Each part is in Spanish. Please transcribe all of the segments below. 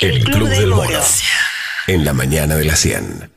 El Club, Club del Moro. En la mañana de la 100.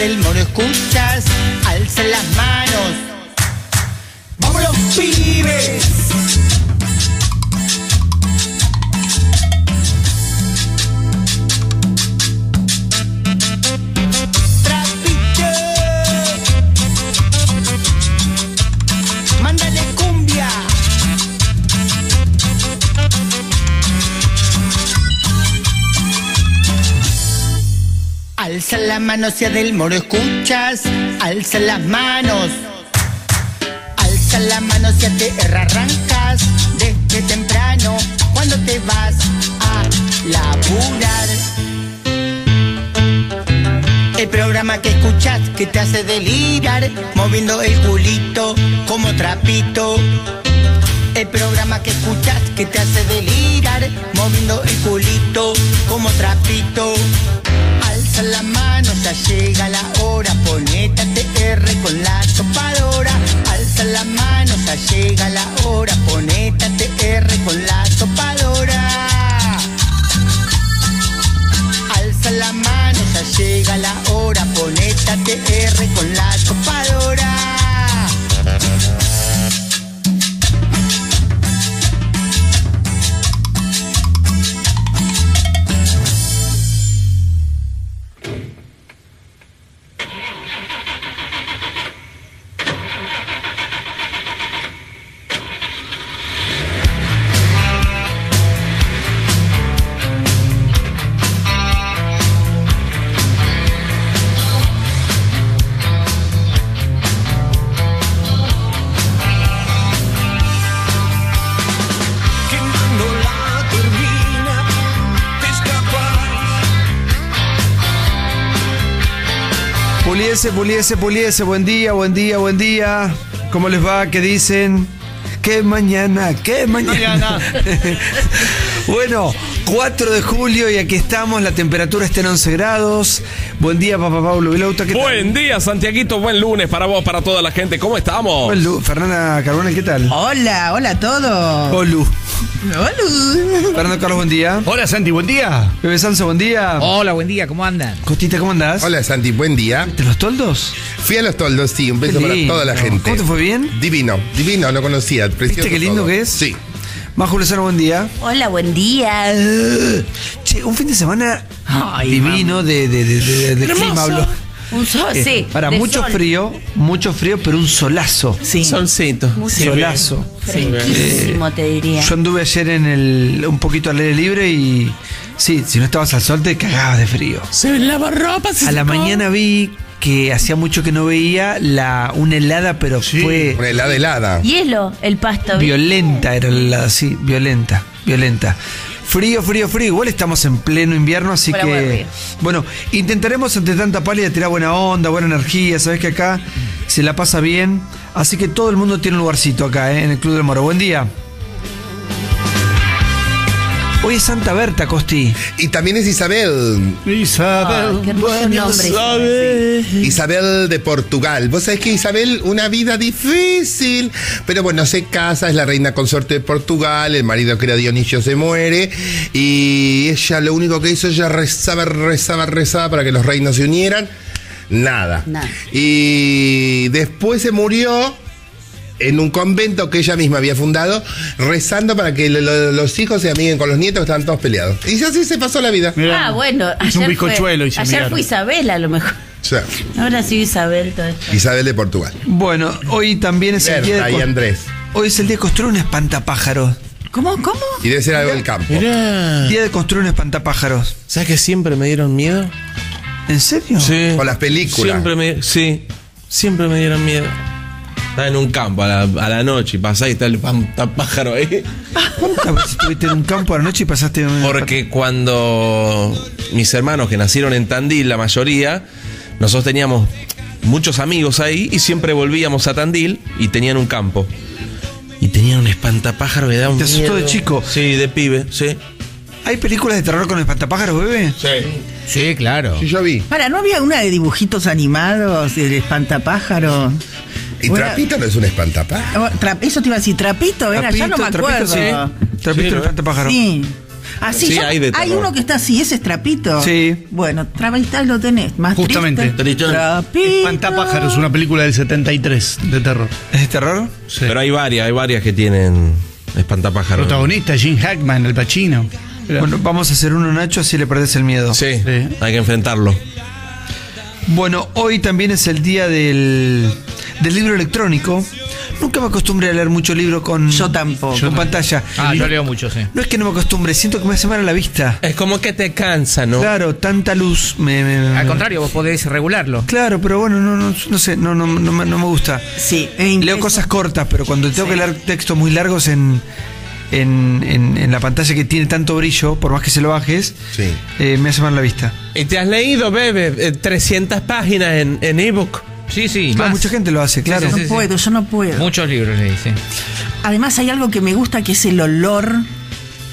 Del moro mano hacia del moro, escuchas. Alza las manos. Alza la mano hacia tierra, arrancas desde temprano cuando te vas a laburar. El programa que escuchas que te hace delirar, moviendo el culito como trapito. El programa que escuchas que te hace delirar, moviendo el culito como trapito. Alza la mano, ya llega la hora, ponete TR con la topadora. Alza la mano, ya llega la hora, ponete TR con la topadora. Alza la mano, ya llega la hora, ponete TR con la topadora. Puliese, puliese, puliese, buen día, buen día, buen día. ¿Cómo les va? ¿Qué dicen? ¿Qué mañana? ¿Qué mañana? bueno, 4 de julio y aquí estamos, la temperatura está en 11 grados. Buen día, papá Pablo Vilauta. ¿qué tal? Buen día, Santiaguito. Buen lunes para vos, para toda la gente. ¿Cómo estamos? Buen lu- Fernanda Carbona, ¿qué tal? Hola, hola a todos. Olu. Hola. Fernando Carlos, buen día. Hola Santi, buen día. Bebe Sanso, buen día. Hola, buen día, ¿cómo andan? Costita, ¿cómo andás? Hola Santi, buen día. ¿De los toldos? Fui a los toldos, sí, un beso para toda la gente. ¿Cómo te fue bien? Divino, divino, no conocía. Precioso ¿Viste qué lindo todo. que es? Sí. Majo Lozano, buen día. Hola, buen día. Che, un fin de semana Ay, divino de, de, de, de- de clima hablo. Un sol, Eh, sí. Para mucho sol. frío, mucho frío, pero un solazo. Sí. Solcito. Solazo. Fresquísimo, te diría. Yo anduve ayer en el un poquito al aire libre y sí, si no estabas al sol te cagabas de frío. Se lava ropa. se A la mañana vi que hacía mucho que no veía la una helada, pero fue Una helada helada. Hielo, el pasto. ¿viste? violenta, era la helada, sí, violenta, violenta. Frío, frío, frío. Igual estamos en pleno invierno, así que. Bueno, intentaremos entre tanta pálida tirar buena onda, buena energía. Sabes que acá se la pasa bien. Así que todo el mundo tiene un lugarcito acá, ¿eh? en el Club del Moro. Buen día. Hoy es Santa Berta, Costi. Y también es Isabel. Ay, qué hermoso nombre. Isabel de Portugal. Vos sabés que Isabel, una vida difícil. Pero bueno, se casa, es la reina consorte de Portugal. El marido que era Dionisio se muere. Y ella lo único que hizo, ella rezaba, rezaba, rezaba para que los reinos se unieran. Nada. Nada. Y después se murió en un convento que ella misma había fundado, rezando para que lo- lo- los hijos se amiguen con los nietos que estaban todos peleados. Y así se pasó la vida. Ah, bueno. Hizo un ayer bizcochuelo fue, y se Ayer miraron. fue Isabel, a lo mejor. Ahora sí Isabel todo esto. Isabel de Portugal. Bueno, hoy también es el día de. y Andrés. Hoy es el día de construir un espantapájaros. ¿Cómo, cómo? Y debe ser algo del campo. Mirá. Día de construir un espantapájaros. ¿Sabes que siempre me dieron miedo? ¿En serio? Sí. Con las películas. Siempre me, sí, siempre me dieron miedo. En un campo a la, a la noche y pasás y está el pájaro ahí. ¿Cuántas veces estuviste en un campo a la noche y pasaste Porque cuando mis hermanos que nacieron en Tandil, la mayoría, nosotros teníamos muchos amigos ahí y siempre volvíamos a Tandil y tenían un campo. Y tenían un espantapájaro que da un ¿Te asustó miedo. de chico? Sí, de pibe, sí. ¿Hay películas de terror con espantapájaros, bebé? Sí, claro. Sí, yo vi. Para, ¿no había una de dibujitos animados, el espantapájaro? ¿Y Trapito no es un espantapá? Tra- Eso te iba a decir, trapito, era, ya no me Trapito, acuerdo. trapito, Trapito Sí, y lo espantapájaro. Sí. Ah, sí, Sí, hay de terror. uno que está así, ese es trapito. Sí. Bueno, Trapito lo tenés. Más Justamente. triste. Trapito. Espantapájaros, una película del 73 de terror. ¿Es de terror? Sí. Pero hay varias, hay varias que tienen espantapájaros. Protagonista, Jim Hackman, El Pacino. Era- Bueno, vamos a hacer uno, Nacho, así le perdés el miedo. Sí, Sí. hay que enfrentarlo. Bueno, hoy también es el día del, del libro electrónico. Nunca me acostumbré a leer mucho libro con, Yo tampoco. con pantalla. Ah, yo no, leo mucho, sí. no es que no me acostumbre, siento que me hace mal a la vista. Es como que te cansa, ¿no? Claro, tanta luz me... me- me- Al contrario, vos podés regularlo. Claro, pero bueno, no, no, no sé, no, no, no, me- no me gusta. Sí, e Leo cosas cortas, pero cuando tengo Sí. que leer textos muy largos en, en, en- en la pantalla que tiene tanto brillo, por más que se lo bajes, Sí. eh, me hace mal la vista. ¿Y te has leído, bebé, eh, 300 páginas en en ebook? Sí, sí, Claro, más. mucha gente lo hace, claro. No sí, sí. puedo, yo no puedo. Muchos libros leí, sí. Además hay algo que me gusta que es el olor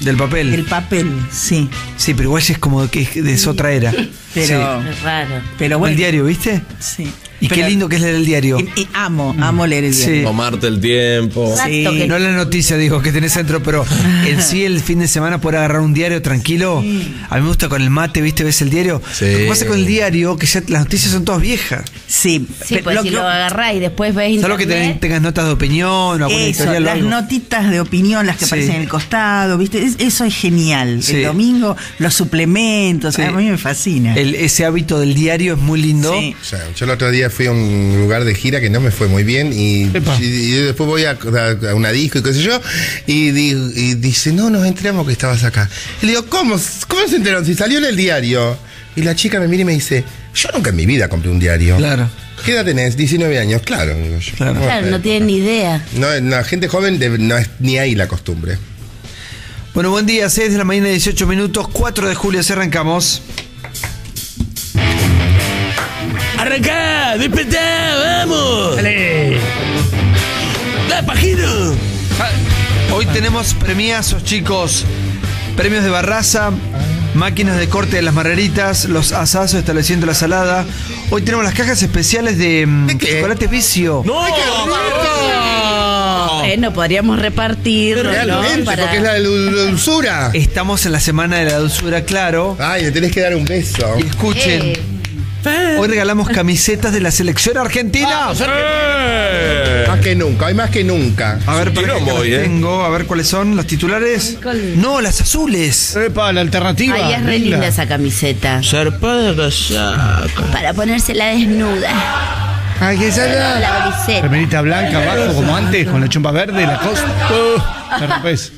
Del papel. del papel. Sí. Sí, pero igual es como que es de otra era. Pero, Sí. Es raro. pero El bueno. diario, ¿viste? Sí. Y Pero- qué lindo que es leer el diario. y- y amo, amo leer el Sí. diario. Tomarte el tiempo. Sí. No la noticia, digo, que tenés dentro, pero en sí el fin de semana poder agarrar un diario tranquilo. A mí me gusta con el mate, ¿viste? ¿Ves el diario? Sí. Lo que pasa con el diario, que ya las noticias son todas viejas. Sí, Sí, pero pues lo si lo agarrás y después ves Solo que tengas notas de opinión o alguna Eso, editorial o las algo. notitas de opinión, las que Sí. aparecen en el costado, ¿viste? Es- eso es genial. Sí. El domingo, los suplementos, Sí. a mí me fascina. El- ese hábito del diario es muy lindo. Sí. O sea, yo el otro día fui a un lugar de gira que no me fue muy bien y, Epa. y- y después voy a, a una disco y qué sé yo y, di- y dice, no, nos enteramos que estabas acá. Y le digo, ¿cómo, ¿cómo se enteraron? Si salió en el diario. Y la chica me mira y me dice, yo nunca en mi vida compré un diario. Claro. ¿Qué edad tenés? 19 años. Claro, digo yo. Claro. Claro, no tienen ni idea. No, la gente joven de- no es ni ahí la costumbre. Bueno, buen día, 6 de la mañana, 18 minutos, 4 de julio, se arrancamos. ¡Arrancá! ¡Despertá! ¡Vamos! Dale. ¡Da, pajito! Hoy tenemos premiazos, chicos. Premios de Barraza, máquinas de corte de las marreritas, los asazos estableciendo la salada. Hoy tenemos las cajas especiales de, mm, ¿De qué? chocolate vicio. ¡No! Bueno, podríamos repartirlo, ¿no? Realmente, Para- porque es la dul- dulzura. Estamos en la semana de la dulzura, claro. Ay, le tenés que dar un beso. Y escuchen, Eh, hoy regalamos camisetas de la selección argentina. Más que nunca, hay más que nunca. A ver, para qué las hoy, ¿eh? tengo, a ver cuáles son los titulares. ¿Cuál? No, las azules. Epa, la alternativa. Ay, es re linda esa camiseta. Zarpada casaca. Para ponérsela desnuda. Ay, qué sana. La boliceta. Remerita blanca abajo, como antes, con la chompa verde, la costa. Uh, la rompes.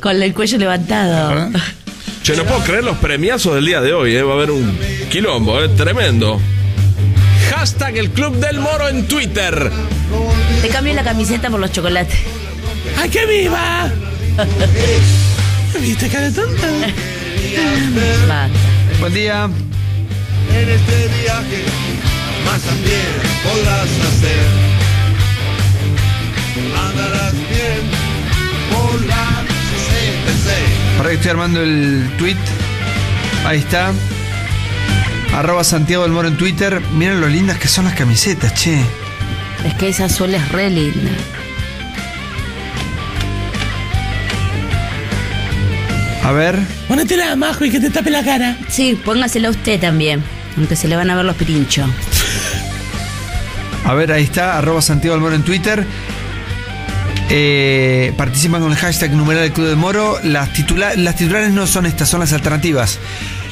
Con el cuello levantado. ¿Verdad? Che, no puedo creer los premiazos del día de hoy, ¿eh? Va a haber un quilombo, ¿eh? Tremendo. Hashtag el Club del Moro en Twitter. Te cambio la camiseta por los chocolates. ¡Ay, qué viva! ¿Viste cara tonta? Basta. Buen día. En este viaje, más también podrás hacer. Andarás bien por la 66. Para que estoy armando el tweet. Ahí está. Arroba Santiago del Moro en Twitter. Miren lo lindas que son las camisetas, che. Es que esa azul es re linda. A ver. Pónetela, majo, y que te tape la cara. Sí, póngasela usted también. Aunque se le van a ver los pirinchos. A ver, ahí está. Arroba Santiago del Moro en Twitter. Eh, participan con el hashtag numeral del Club del Moro. Las, titula- las titulares no son estas, son las alternativas.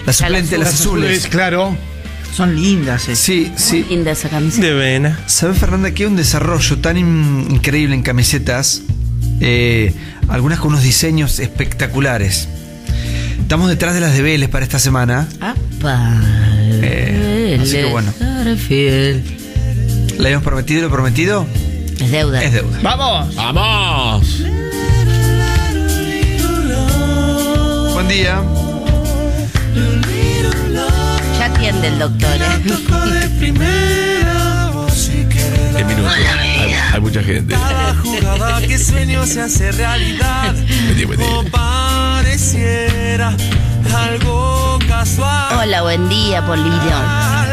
Las suplentes, las Las azules. azules, claro. Son lindas. esas. Sí, sí. Linda esa camiseta. De vena. ¿Sabes, Fernanda, que hay un desarrollo tan in- increíble en camisetas? Eh, algunas con unos diseños espectaculares. Estamos detrás de las de Vélez para esta semana. ¡Apa! Eh, así que bueno. ¿La habíamos prometido y lo prometido? Es deuda. Es deuda. ¡Vamos! ¡Vamos! Buen día. Ya atiende el doctor. ¿eh? En minutos. Hay, hay mucha gente. jugada que sueño se hace realidad. Metí, metí. O pareciera algo casual. Hola, buen día, Polino.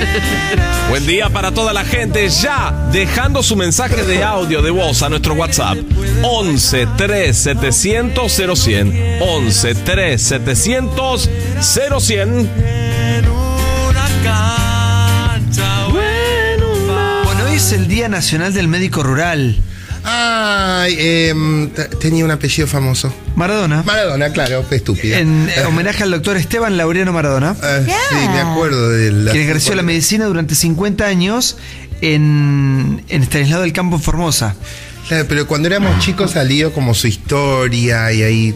Buen día para toda la gente. Ya dejando su mensaje de audio de voz a nuestro WhatsApp. 11 3 700 0100. 11 3 700 0100. Bueno, hoy es el Día Nacional del Médico Rural. Ay, t- tenía un apellido famoso. Maradona. Maradona, claro, estúpida. En eh, homenaje al doctor Esteban Laureano Maradona, Ah, sí, me acuerdo de la. quien ejerció la medicina durante 50 años en, en Estanislao del Campo en Formosa. Claro, pero cuando éramos chicos salió como su historia y ahí.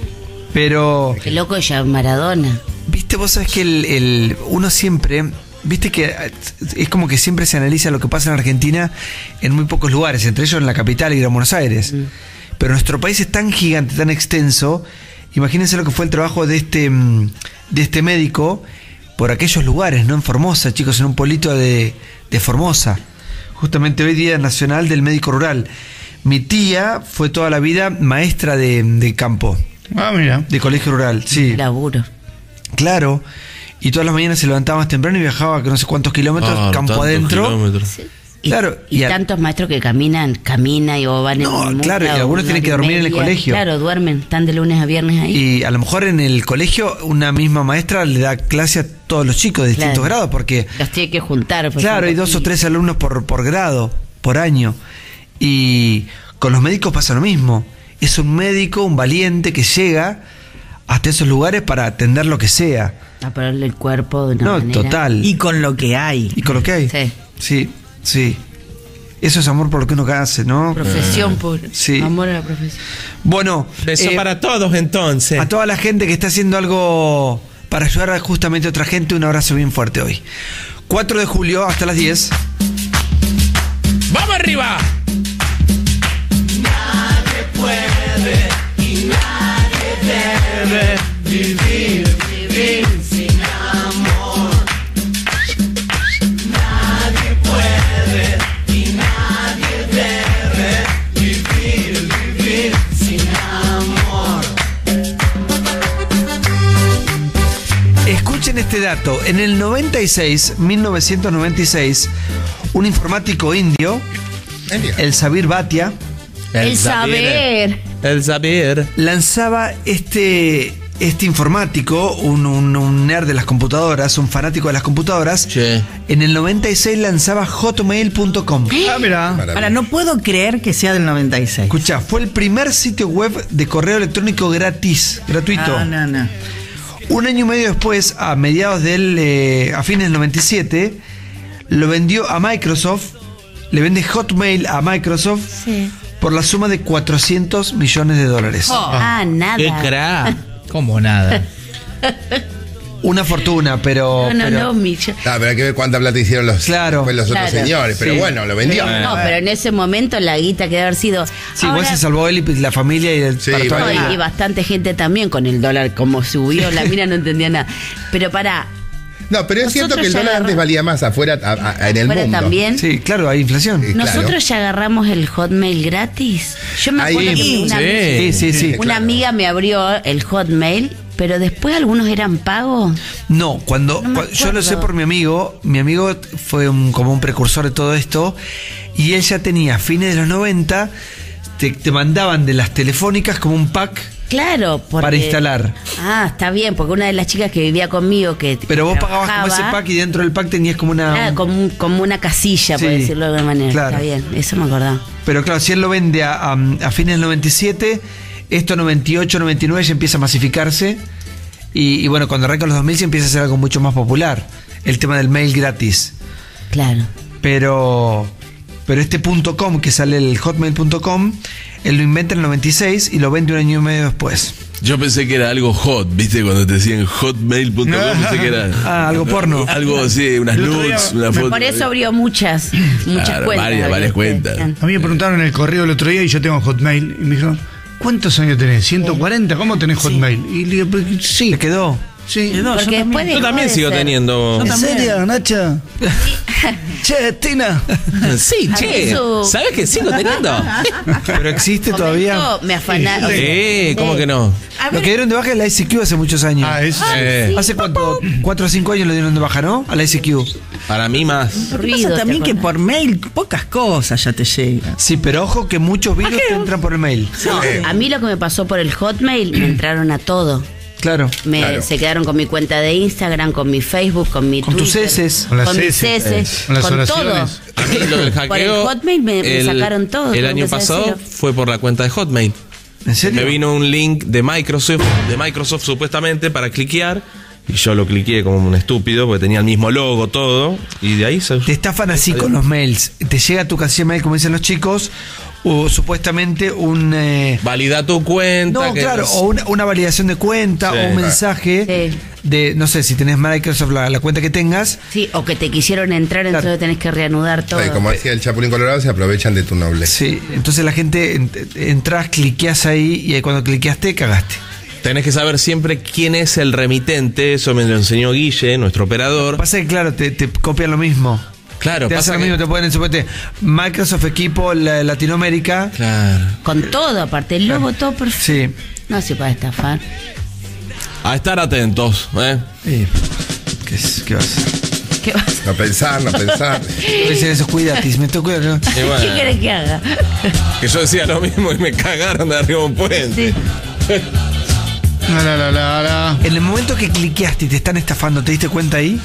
Pero, Qué loco ya Maradona. viste, vos sabés que el, el- uno siempre, viste que eh, es como que siempre se analiza lo que pasa en Argentina en muy pocos lugares, entre ellos en la capital y Gran Buenos Aires. Pero nuestro país es tan gigante, tan extenso. Imagínense lo que fue el trabajo de este, mm, de este médico por aquellos lugares, ¿no? En Formosa, chicos, en un polito de, de Formosa. Justamente hoy Día Nacional del Médico Rural. Mi tía fue toda la vida maestra de, de campo, Ah, mira. de colegio rural, sí. Laburo. Claro. Y todas las mañanas se levantaba más temprano y viajaba que no sé cuántos kilómetros, Ah, campo adentro. kilómetros. Y, Claro, y, y a- tantos maestros que caminan, caminan y o van en No, el claro, y algunos tienen que dormir en el colegio. Claro, duermen, están de lunes a viernes ahí. Y a lo mejor en el colegio una misma maestra le da clase a todos los chicos de distintos grados, porque Los tiene que juntar. pues, claro, hay dos o tres alumnos por, por grado, por año. Y con los médicos pasa lo mismo. Es un médico, un valiente que llega hasta esos lugares para atender lo que sea. A ponerle el cuerpo de una No, manera. total. Y con lo que hay. Y con lo que hay. Sí. Sí, sí. Eso es amor por lo que uno hace, ¿no? Profesión pura. Sí. Amor a la profesión. Bueno, Beso eh, para todos entonces. a toda la gente que está haciendo algo para ayudar a justamente a otra gente, un abrazo bien fuerte hoy. 4 de julio hasta las 10. ¡Vamos arriba! En el 96, 1996, un informático indio, el Sabir Bhatia, El saber. El saber. lanzaba este, este informático, un, un- un nerd de las computadoras, un fanático de las computadoras. En el 96 lanzaba hotmail.com. Ah, mira. Ahora, no puedo creer que sea del 96. Escucha, fue el primer sitio web de correo electrónico gratis, gratuito. No, no, no. Un año y medio después, a mediados del. eh, a fines del 97, lo vendió a Microsoft. Le vende Hotmail a Microsoft Sí. por la suma de 400 millones de dólares. Ah, nada. ¡Qué crack! Como nada. Una fortuna, pero. No, no, pero- no, Micho. Ah, pero hay que ver cuánta plata hicieron los, Claro. los otros Claro. señores. Pero Sí. bueno, lo vendió. No, pero en ese momento la guita que debe haber sido. Sí, igual Ahora- se salvó él y la familia y el Sí, No, y, bastante gente también con el dólar como subió, la mina no entendía nada. Pero para, No, pero es cierto que el dólar antes valía más afuera a- a- en el mundo. también. Sí, claro, hay inflación. Sí. claro. Nosotros ya agarramos el Hotmail gratis. Yo me Ahí, acuerdo que una, Sí, sí, sí. una claro. amiga me abrió el Hotmail, pero después algunos eran pagos. No, cuando, No yo lo sé por mi amigo, mi amigo fue un- como un precursor de todo esto y él ya tenía a fines de los 90, te, te mandaban de las telefónicas como un pack Claro, porque- para instalar. Ah, está bien, porque una de las chicas que vivía conmigo que Pero vos pagabas como ese pack y dentro del pack tenías como una... Claro, como, un- como una casilla, por decirlo de alguna manera. claro. Está bien, eso me acordaba. Pero claro, si él lo vende a, a- a fines del 97, esto 98, 99 ya empieza a masificarse. Y, y bueno, cuando arranca los 2000 se empieza a ser algo mucho más popular. El tema del mail gratis. Claro. Pero, pero este punto .com que sale el hotmail.com, él lo inventa en el 96 y lo vende un año y medio después. Yo pensé que era algo hot, ¿viste? Cuando te decían hotmail.com, pensé que era. Ah, algo porno. Algo así, unas nudes, una foto. Por eso abrió muchas, muchas Claro, cuentas. varias, varias cuentas. A mí me preguntaron en el correo el otro día y yo tengo Hotmail. Y me dijeron, ¿cuántos años tenés? ¿140? ¿Cómo tenés Hotmail? Y le digo, "Pues, sí. ¿Le quedó? Sí. No, yo Porque también. Yo sigo ser. teniendo. ¿En también. serio, Nacho? che, Tina. Sí, su- ¿Sabes que sigo teniendo? Pero existe todavía. Me afanaron. Eh, ¿cómo que no? Lo que dieron de baja es la ICQ hace muchos años. Ah, es. Eh, ¿Hace cuánto? ¿Cuatro o cinco años lo dieron de baja, no? A la ICQ. para mí más. lo que Ruido, pasa ¿te también que por mail pocas cosas ya te llegan. Sí, pero ojo que muchos virus te entran por el mail. No, a mí lo que me pasó por el Hotmail, me entraron a todo. Claro. Me, Claro. Se quedaron con mi cuenta de Instagram, con mi Facebook, con mi Con tus Twitter, heces. Con mis heces, heces, con las con oraciones. todo. A mí lo del hackeo. Por el Hotmail me- me sacaron todo, El año pasado fue por la cuenta de Hotmail. ¿En serio? Me vino un link de Microsoft, de Microsoft supuestamente para cliquear. Y yo lo cliqué como un estúpido porque tenía el mismo logo, todo. Y de ahí se. Te estafan así con los mails. Te llega a tu casilla de mail, como dicen los chicos, o supuestamente un... eh, Valida tu cuenta. no, que claro, o una, una validación de cuenta Sí. o un mensaje Sí. de, no sé, si tenés Microsoft, la, la cuenta que tengas. Sí, o que te quisieron entrar, entonces tenés que reanudar todo. Ay, como decía el Chapulín Colorado, se aprovechan de tu nobleza. Sí, entonces la gente ent- entras, cliqueas ahí y ahí cuando cliqueaste, cagaste. Tenés que saber siempre quién es el remitente. Eso me lo enseñó Guille, nuestro operador. Pasa que, claro, te, te copian lo mismo. Claro, te pasa hacen lo que- mismo, te ponen suponete Microsoft Equipo la- Latinoamérica. Claro. Con todo, aparte, el logo todo perfecto. Sí. No se puede estafar. A estar atentos, ¿eh? Sí. ¿Qué, es- qué vas a hacer? ¿Qué vas a No pensar, no pensar. Dicen eso, cuídate, me tengo cuidado. ¿no? Y bueno, ¿Qué querés que haga? que yo decía lo mismo y me cagaron de arriba un puente. Sí. La, la, la. En el momento que cliqueaste y te están estafando, ¿te diste cuenta ahí?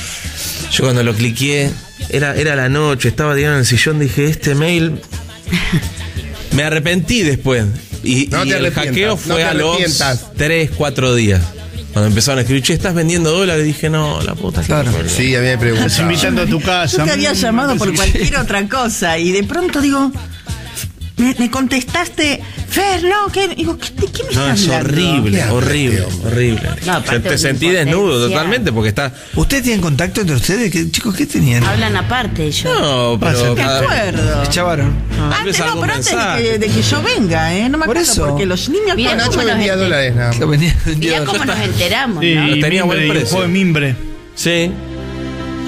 Yo cuando lo cliqué, era, era la noche, estaba tirado en el sillón, dije, este mail. Me arrepentí después. Y, No y te el hackeo no fue a los arrepientas. 3, 4 días. Cuando empezaron a escribir, che, ¿estás vendiendo dólares? Dije, no, la puta. Claro. Sí, a mí me Estás preguntan. invitando a tu casa. Yo te había llamado por cualquier otra cosa y de pronto digo, me, me contestaste, Fer, no, ¿qué? Digo, ¿qué, ¿de qué me No, estás es hablando? horrible, Qué horrible, horrible. No, aparte te sentí impotencia. desnudo totalmente porque está. ¿Ustedes tienen contacto entre ustedes? ¿Qué- chicos, ¿qué tenían? Hablan aparte ellos. No, pero. Me cada- acuerdo. Se chavaron. tal vez Antes, no, algún pero antes de mensaje. que, de que yo venga, ¿eh? No me Por acuerdo eso. porque los niños... Mira, claro, Nacho ¿cómo nos vendía dólares nada Que más. venía- Mirá cómo nos enteramos, Sí, ¿no? Lo tenía buen mimbre, y precio. juego de mimbre. Sí.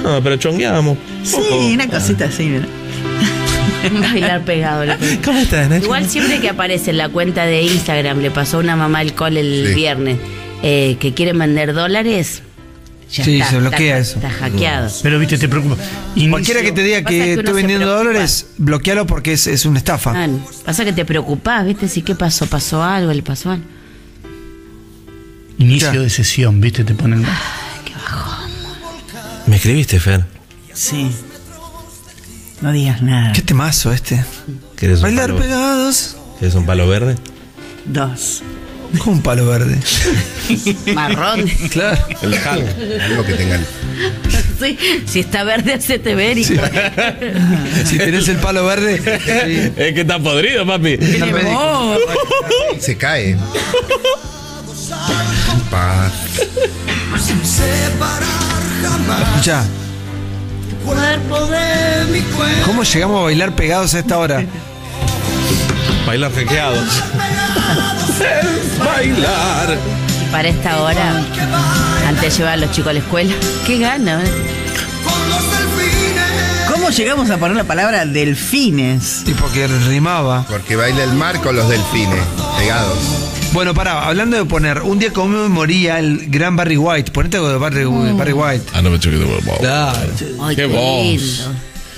No, pero chongueábamos. Sí, una cosita así, mira. Bailar pegado. ¿Cómo estás, Nacho? Igual siempre que aparece en la cuenta de Instagram, le pasó a una mamá el call el Sí. viernes, eh, que quieren vender dólares, ya Sí, está, se bloquea está, eso. Está hackeado. Pero viste, te preocupa. Inicio- Cualquiera que te diga que que estoy vendiendo preocupa. dólares, bloquealo porque es, es una estafa. Ah, pasa que te preocupás, ¿viste? Si qué pasó, pasó algo, le pasó algo. Inicio Ya. de sesión, viste, te ponen. Me escribiste, Fer. Sí. No digas nada. Qué temazo este. ¿Querés un, Bailar palo, pegados. ¿Querés un palo verde? Dos. Con un palo verde. Marrón. Claro. El Hulk. Algo que tengan. Sí, si está verde, hacete ver. y- Si tenés el palo verde, sí. Es que está podrido, papi. Está médico. Se cae. Paz. Escuchá, Cuerpo de mi cuerpo. ¿cómo llegamos a bailar pegados a esta hora? Bailar hackeados. Bailar. Y para esta hora, antes de llevar a los chicos a la escuela, qué gana, ¿eh? ¿Cómo llegamos a poner la palabra delfines? Y porque rimaba. Porque baila el mar con los delfines. Pegados. Bueno, pará, hablando de poner, un día como me moría el gran Barry White. Ponete algo de Barry, Barry White. Ah, no me choque de huevo. Claro. Ay, Qué qué, voz.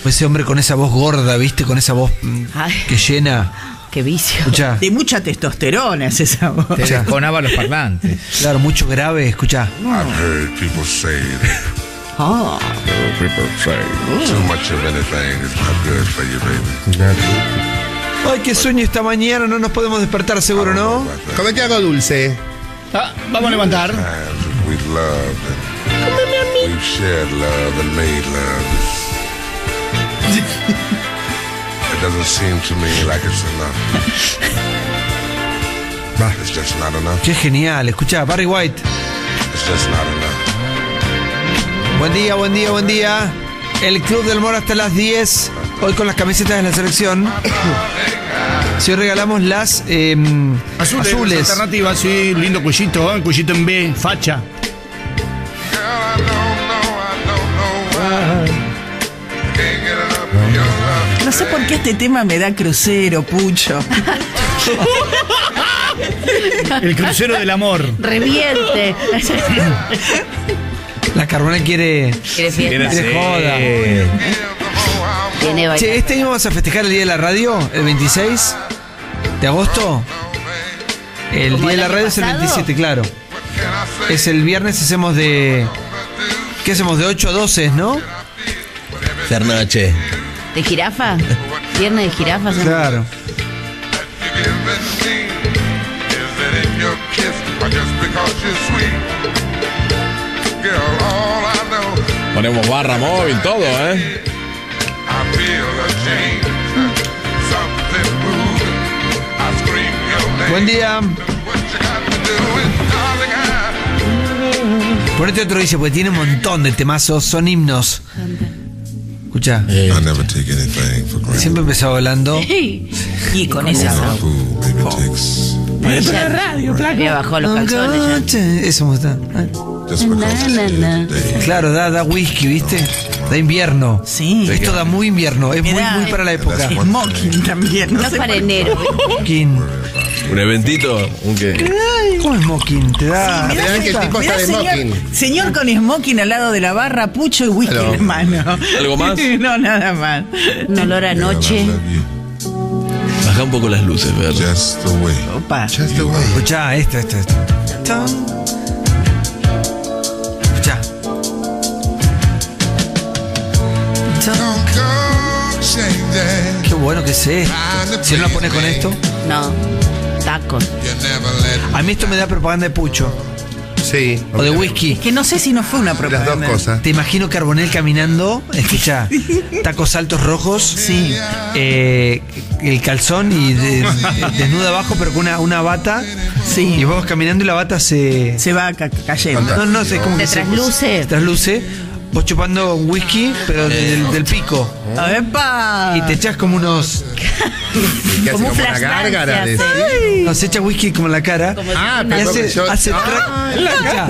Ese hombre con esa voz gorda, ¿viste? Con esa voz mm, Ay. que llena. Qué vicio. Escuchá, De mucha testosterona es esa voz. Te desconaba los parlantes. claro, mucho grave, escuchá. I've that Oh. people say too much of anything is not good for you, baby. Ay, qué sueño esta mañana, no nos podemos despertar seguro, ¿no? Comete algo dulce. Ah, vamos a levantar. And we've shared love and made love. it doesn't seem to me like it's enough. It's just not enough. Qué genial, escuchá, Barry White. It's just not enough. Buen día, buen día, buen día. El Club del Moro hasta las 10. Hoy con las camisetas de la selección. Si hoy regalamos las em, azules. azules. Alternativas, sí, lindo cuellito, ¿eh? en B, facha. No sé por qué este tema me da crucero, pucho. El crucero del amor. Reviente. La Carbonell quiere. Quiere fiesta. Quiere joda. Tiene Che. ¿este año vamos a festejar el Día de la Radio? ¿El 26 de agosto? El ¿Como Día de la Radio es el pasado? 27, claro. Es el viernes, hacemos de. ¿Qué hacemos? De 8 a 12, ¿no? Fernache. ¿De jirafa? ¿Viernes de jirafa? son- Claro. Ponemos barra móvil, todo, ¿eh? Buen día. Ponete otro dice, porque tiene un montón de temazos, son himnos. Escucha, I never take anything for granted. siempre empezaba hablando. Y con esa. Radio, bajado los calzones ya. Eso me gusta. Just because Na, na, na. Claro, da, da whisky, ¿viste? Da invierno. Sí. Esto da muy invierno, es muy, muy para la época. Smoking también. No No sé para qué. enero. Smoking. Un eventito, un que. ¿Cómo es smoking? ¿Te da? Mirá, Vean que el tipo mirá, está de señor, smoking. señor con smoking al lado de la barra, pucho y whisky Claro. en mano. ¿Algo más? no, nada más. Un olor a noche. Baja un poco las luces, Fer. just the way. Opa. Just the way. Escuchá, esto, esto, esto. Qué bueno que es esto. Si no la pones con esto. No. Tacos. A mí esto me da propaganda de pucho Sí. o de whisky. Que no sé si no fue una Las dos propaganda. cosas. Te imagino Carbonel caminando, escucha, tacos altos rojos, Sí. eh, el calzón y de- desnuda abajo, pero con una, una bata. Sí. Y vamos caminando y la bata se. Se va ca- cayendo. No, no sé cómo ¿Se que trasluce? Se trasluce. Vos chupando un whisky, pero del, del pico. ¡Epa! Y te echas como unos. ¿Qué hace? Como un Como una flash gárgara. Nos echa whisky como en la cara. Como Ah, Y pero hace, yo- hace Ah, track,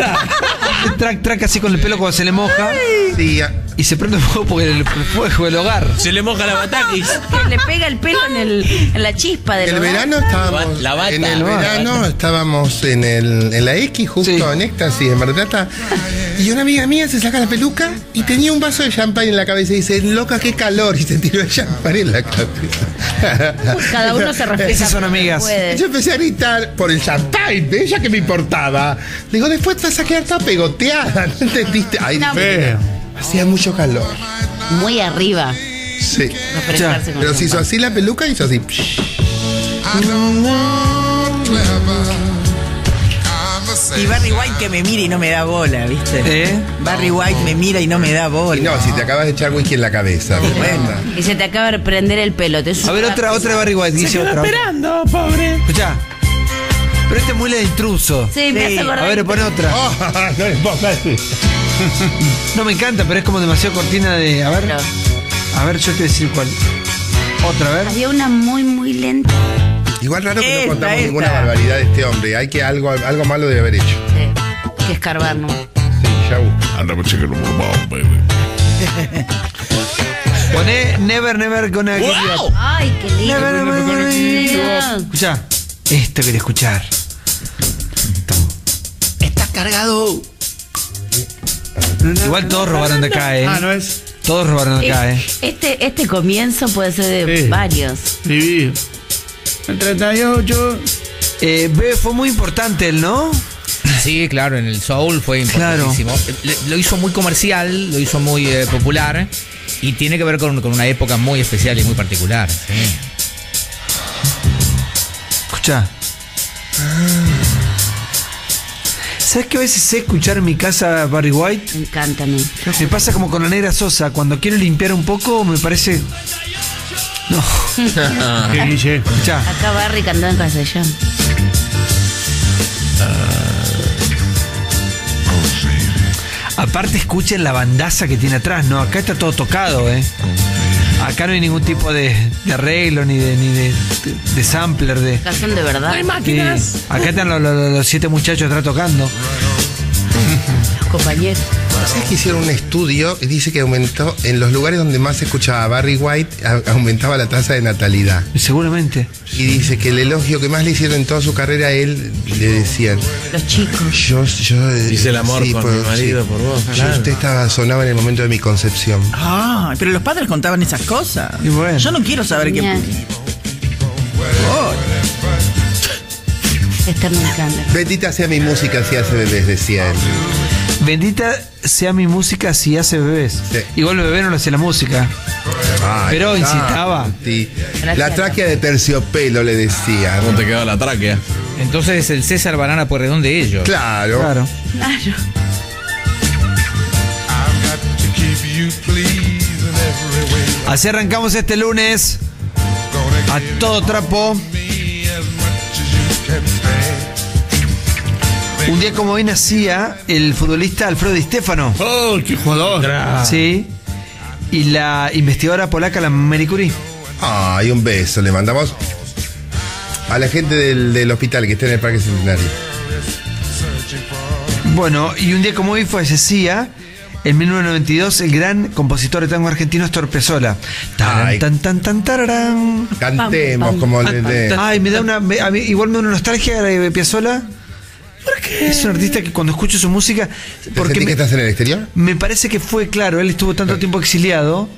hace track, track así con el pelo cuando se le moja. Sí, ah, Y se prende fuego porque el fuego del hogar. Se le moja la bataquis. que le pega el pelo en, el, en la chispa del el hogar. verano estábamos. La bata. en el La verano estábamos en, el, en la X, justo Sí. en éxtasis, en Mar del Plata. Y una amiga mía se saca la peluca y tenía un vaso de champán en la cabeza y dice, loca, qué calor. Y se tiró el champán en la cabeza. Cada uno se respeta. Esas son amigas. puede. Yo empecé a gritar por el champán, de ella que me importaba. Le digo, después te vas a quedar toda pegoteada, ¿no entendiste? Ay, No. feo. Hacía mucho calor. Muy arriba. Sí. con Pero se hizo así la peluca y hizo así. Y Barry White que me mira y no me da bola, ¿viste? ¿Eh? Barry White me mira y no me da Y bola. no, si te acabas de echar whisky en la cabeza. Bueno. Y se te acaba de prender el pelo. Te A ver, otra, otra de Barry White. Dice otra. Esperando, pobre. Escucha. Pero este es muy la de intruso. Sí, me Sí. hace acordar. A ver, pone otra. Oh, no le pongas. No me encanta, pero es como demasiado cortina de. A ver. A ver, yo te voy a decir cuál. Otra, a ver. Había una muy, muy lenta. Igual raro que no contamos esta. ninguna barbaridad de este hombre. Hay que algo, algo malo debe haber hecho. Sí. Hay que escarbar, ¿no? Sí, ya busco. Never take it over baby. Pone Never, Never Gonna Give Up. Ay, qué lindo. Never, never gonna give you up. Escucha. Esto quería escuchar. Está cargado. Igual todos robaron de acá, ¿eh? Ah, no es. Todos robaron de acá, ¿eh? Este, este comienzo puede ser de Sí. varios. Viví. El 38. Eh, ve, fue muy importante él, ¿no? Sí, claro, en el Soul fue Claro. importantísimo. Le- Lo hizo muy comercial, lo hizo muy eh, popular y tiene que ver con, con una época muy especial y muy particular. sí. Escucha. ¿Sabes que a veces sé escuchar en mi casa Barry White? Me encanta, ¿no? Me pasa como con la negra Sosa. Cuando quiero limpiar un poco, me parece. No. Qué cliché. Escucha. Acá Barry cantando en castellano. Aparte, escuchen la bandaza que tiene atrás, ¿no? Acá está todo tocado, ¿eh? Acá no hay ningún tipo de, de arreglo, ni de, ni de, de- de sampler, de. Canción de verdad. Sí. Acá están los, los- los siete muchachos atrás tocando. Los compañeros. ¿Sabes que hicieron un estudio y dice que aumentó en los lugares donde más se escuchaba a Barry White, a- aumentaba la tasa de natalidad? Seguramente. Y dice que el elogio que más le hicieron en toda su carrera a él, le decían, Los chicos. yo, yo Hice el amor con mi marido por vos, Yo- claro. Usted estaba, sonaba en el momento de mi concepción. Ah, pero los padres contaban esas cosas. Y bueno. Yo no quiero saber qué. Oh, encanta. Bendita sea mi música si hace bebés, decía él. Bendita sea mi música si hace bebés. Sí. Igual el bebé no le hacía la música. Ay, Pero incitaba. La tráquea de terciopelo le decía. ¿Cómo te quedó la tráquea? Entonces es el César Banana Puerredón de ellos. Claro. Claro. Así arrancamos este lunes a todo trapo. Un día como hoy nacía el futbolista Alfredo Di Stefano. ¡Oh, qué jugador! Sí. Y la investigadora polaca, la Marie Curie. Ay, un beso. Le mandamos a la gente del, del hospital que está en el Parque Centenario. Bueno, y un día como hoy fallecía en 1992 el gran compositor de tango argentino Astor Piazzolla. Ay. tan tan tan tararán. Cantemos Pam, pam. como le de. Ay, me da una. me- a mí igual me da una nostalgia de Piazzolla. Es un artista que cuando escucho su música. Porque ¿Sentís me, que estás en el exterior? me parece que fue claro, él estuvo tanto tiempo exiliado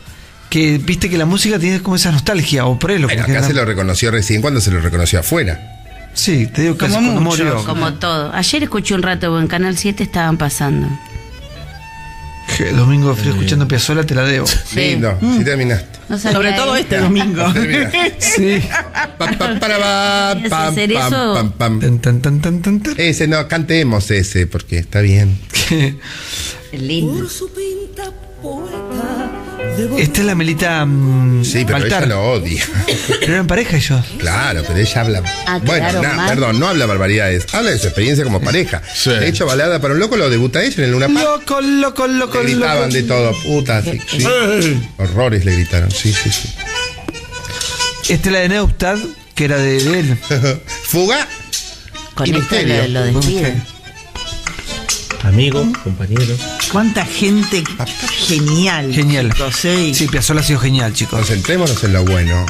que viste que la música tiene como esa nostalgia, o por él. o Bueno, acá era- se lo reconoció recién cuando se lo reconoció afuera. Sí, te digo que Como murió. Como todo. Ayer escuché un rato en Canal 7 estaban pasando. Domingo frío escuchando Piazzolla te la debo. Sí. Lindo, Mm. si terminaste. No sobre todo este domingo. Sí. Pam, pam, para, pam, ¿Quieres pam, hacer pam, eso? pam, pam. Tan, tan, tan, tan, tan, tan. Ese no, cantemos ese, porque está bien. Lindo. Esta es la Melita mm, Sí, pero Baltar. ella lo odia. Pero eran pareja ellos. Claro, pero ella habla. Ah, bueno, mal. perdón, no habla barbaridades. Habla de su experiencia como pareja. Sí. De hecho, balada para un loco lo debuta ella en el Luna Park. Loco, loco, loco, Le gritaban loco. de todo, puta. sí, sí. Horrores le gritaron, sí, sí, sí. Esta es la de Neustadt, que era de, de él. Fuga. Con Y esto misterio. lo, lo despiden. Amigo, compañero. Cuánta gente genial. Genial. chicos, ¿eh? Sí, Piazzolla ha sido genial, chicos. Concentrémonos en lo bueno.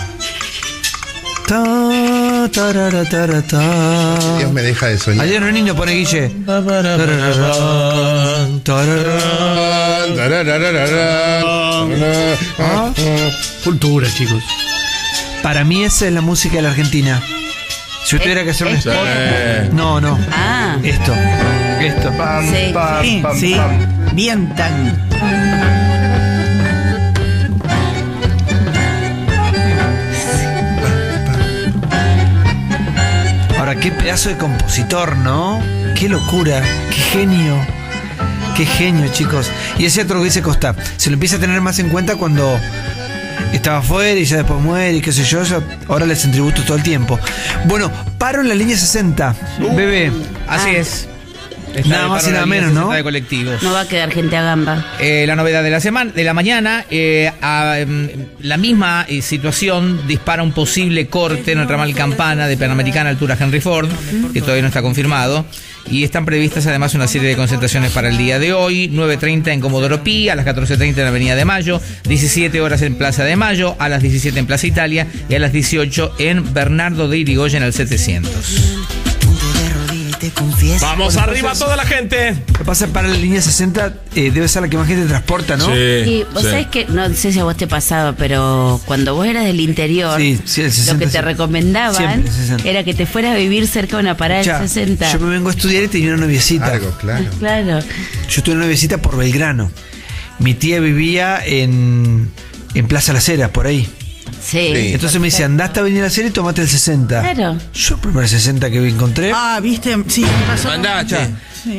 Ta, tarara, tara, ta. Dios me deja de soñar. Ayer un niño pone Guille. Ah, Cultura, chicos. Para mí esa es la música de la Argentina. Si yo tuviera que hacer un spot. No, no. Ah, Esto. Esto. Sí. Sí, sí. Bien tan. Ahora, qué pedazo de compositor, ¿no? Qué locura, qué genio. Qué genio, chicos. Y es cierto lo que dice Costa. Se lo empieza a tener más en cuenta cuando estaba afuera y ya después muere y qué sé yo. yo ahora les tributo todo el tiempo. Bueno, paro en la línea 60. Bebé. Así Ah. es. Está Nada más y nada menos, ¿no? 60 de colectivos. no va a quedar gente a gamba. Eh, la novedad de la semana, de la mañana, eh, a, em, la misma eh, situación dispara un posible corte en el ramal Campana de Panamericana altura Henry Ford, que todavía no está confirmado. Y están previstas además una serie de concentraciones para el día de hoy, 9.30 en Comodoro Pi, a las 14.30 en Avenida de Mayo, 17 horas en Plaza de Mayo, a las 17 en Plaza Italia y a las 18 en Bernardo de Irigoyen al 700. Vamos arriba toda la gente. Lo que pasa es que para la línea 60 eh, debe ser la que más gente transporta, ¿no? Y vos sabés que, no sé si a vos te pasaba, pero cuando vos eras del interior, Sí, sí, el 60 lo que te sí. recomendaban Siempre, 60. era que te fueras a vivir cerca de una parada Ya, del 60. Yo me vengo a estudiar y tenía una noviecita. Algo, claro. Claro. Yo tuve una noviecita por Belgrano. Mi tía vivía en, en Plaza Las Heras, por ahí. Sí. Sí. Entonces me dice, andá hasta venir a hacer y tomate el 60. Claro. Yo el primer 60 que encontré, Ah, viste, sí, me pasó. Mandate.